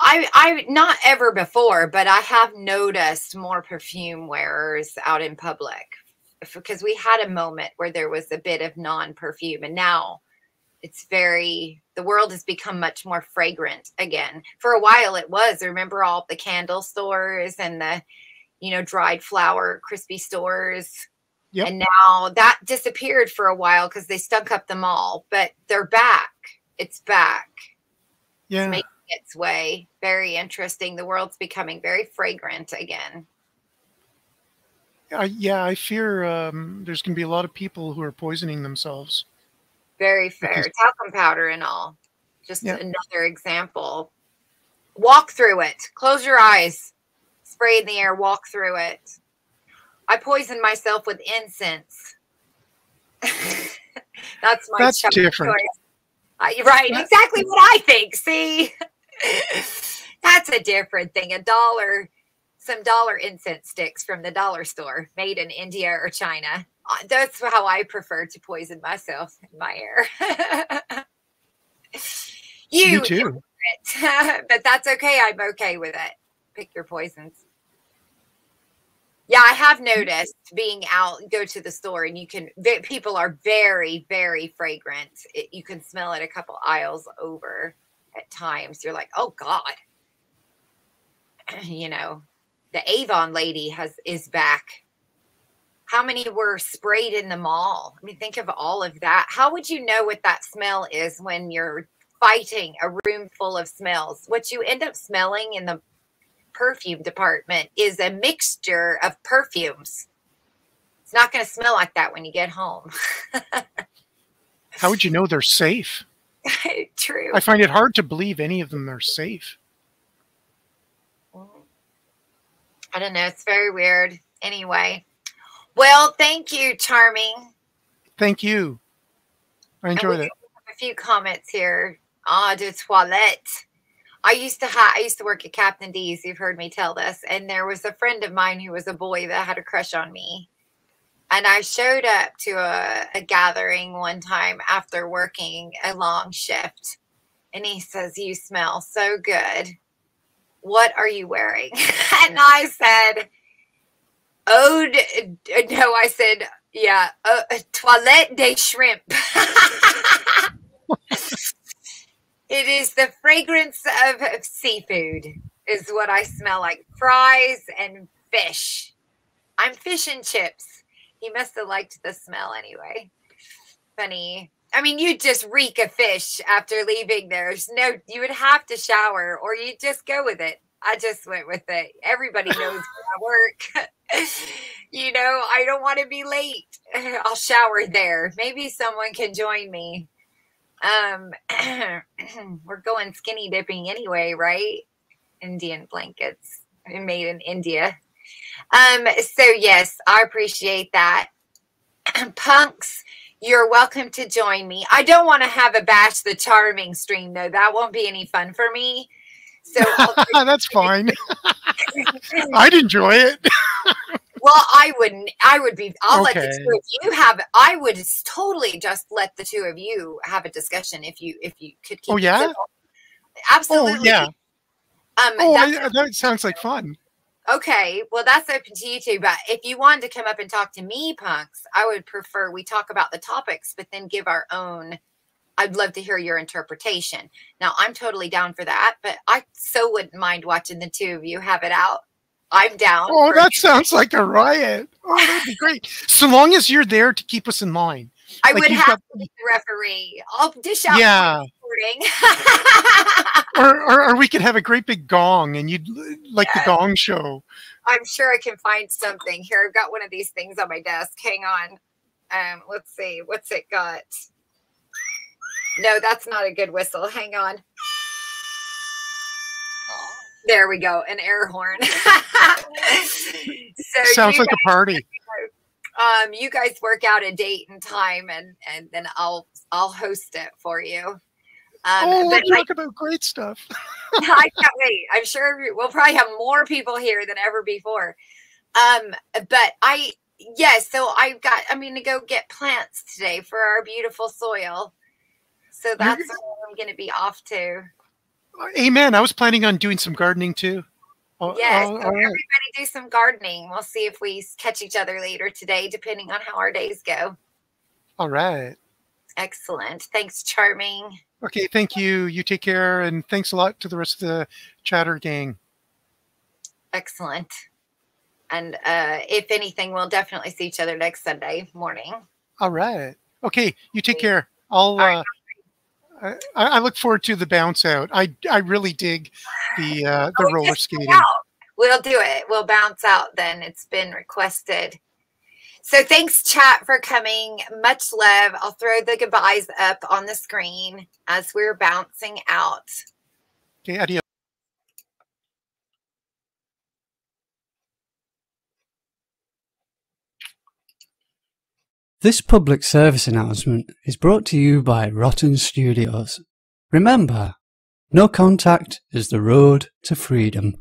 I I not ever before, but I have noticed more perfume wearers out in public because we had a moment where there was a bit of non-perfume and now it's very the world has become much more fragrant again. For a while it was. Remember all the candle stores and the you know dried flower crispy stores Yep. and now that disappeared for a while because they stunk up the mall, but they're back. It's back yeah making its way. Very interesting. The world's becoming very fragrant again. I, yeah i fear um, there's going to be a lot of people who are poisoning themselves Very fair. Because- Talcum powder and all. Just Yeah. another example. Walk through it. Close your eyes. Spray in the air. Walk through it. I poisoned myself with incense. That's my That's different. choice. Uh, right. Exactly what I think. See, that's a different thing. A dollar, some dollar incense sticks from the dollar store, made in India or China. Uh, That's how I prefer to poison myself in my air. you, Me too. but that's okay. I'm okay with it. Pick your poisons. Yeah, I have noticed being out, go to the store, and you can, people are very, very fragrant. It, you can smell it a couple aisles over at times. You're like, oh God. you know, the Avon lady has is back. How many were sprayed in the mall? I mean, think of all of that. How would you know what that smell is when you're fighting a room full of smells? What you end up smelling in the perfume department is a mixture of perfumes. It's not going to smell like that when you get home. How would you know they're safe? True. I find it hard to believe any of them are safe. I don't know. It's very weird. Anyway, well, thank you, Charming. Thank you. I enjoyed it. a few comments here. Ah, de toilette. I used to ha- I used to work at Captain D's. You've heard me tell this, and there was a friend of mine who was a boy that had a crush on me. And I showed up to a, a gathering one time after working a long shift, and he says, "You smell so good. What are you wearing?" and I said, "Oh no," I said, "Yeah, uh, toilette de shrimp." It is the fragrance of, of seafood, is what I smell like. Fries and fish. I'm fish and chips. He must have liked the smell anyway. Funny. I mean, you just reek of fish after leaving there. There's no, you would have to shower or you just go with it. I just went with it. Everybody knows where I work. you know, I don't want to be late. I'll shower there. Maybe someone can join me. Um, we're going skinny dipping anyway, right? Indian blankets made in India. Um, so yes, I appreciate that. Punks, you're welcome to join me. I don't want to have a bash the charming stream though. That won't be any fun for me. So that's fine. I'd enjoy it. well, I wouldn't. I would be. I'll let the two of you have. I would totally just let the two of you have a discussion if you if you could. Keep Oh, yeah? civil. Oh absolutely. yeah. Um, Oh, I, that sounds like fun. Okay, well, that's open to you too. But if you wanted to come up and talk to me, punks, I would prefer we talk about the topics, but then give our own. I'd love to hear your interpretation. Now, I'm totally down for that, but I so wouldn't mind watching the two of you have it out. I'm down. Oh, that sounds like a riot. Oh, that'd be great. So long as you're there to keep us in line. I like would have got- to be the referee. I'll dish out Yeah. Or, or, or we could have a great big gong and you'd like the gong show. I'm sure I can find something here. I've got one of these things on my desk. Hang on. Um, let's see. What's it got? No, that's not a good whistle. Hang on. There we go. An air horn. so Sounds like a party. um you guys work out a date and time and and then I'll I'll host it for you. Um Oh, we'll I talk about great stuff. I can't wait. I'm sure we'll probably have more people here than ever before. Um, but I yes, so I've got I'm gonna go get plants today for our beautiful soil. So that's what I'm gonna be off to. Amen. I was planning on doing some gardening too. Oh, Yes, oh, so all right. everybody do some gardening. We'll see if we catch each other later today, depending on how our days go. All right. Excellent. Thanks, Charming. Okay, thank you. You take care, and thanks a lot to the rest of the chatter gang. Excellent. And uh, if anything, we'll definitely see each other next Sunday morning. All right. Okay, you take care. I'll. right. Uh, I, I look forward to the bounce out. I I really dig the uh, the Oh, roller skating. We'll do it. We'll bounce out then. It's been requested. So thanks, chat, for coming. Much love. I'll throw the goodbyes up on the screen as we're bouncing out. Okay, adios. This public service announcement is brought to you by Rotten Studios. Remember, no contact is the road to freedom.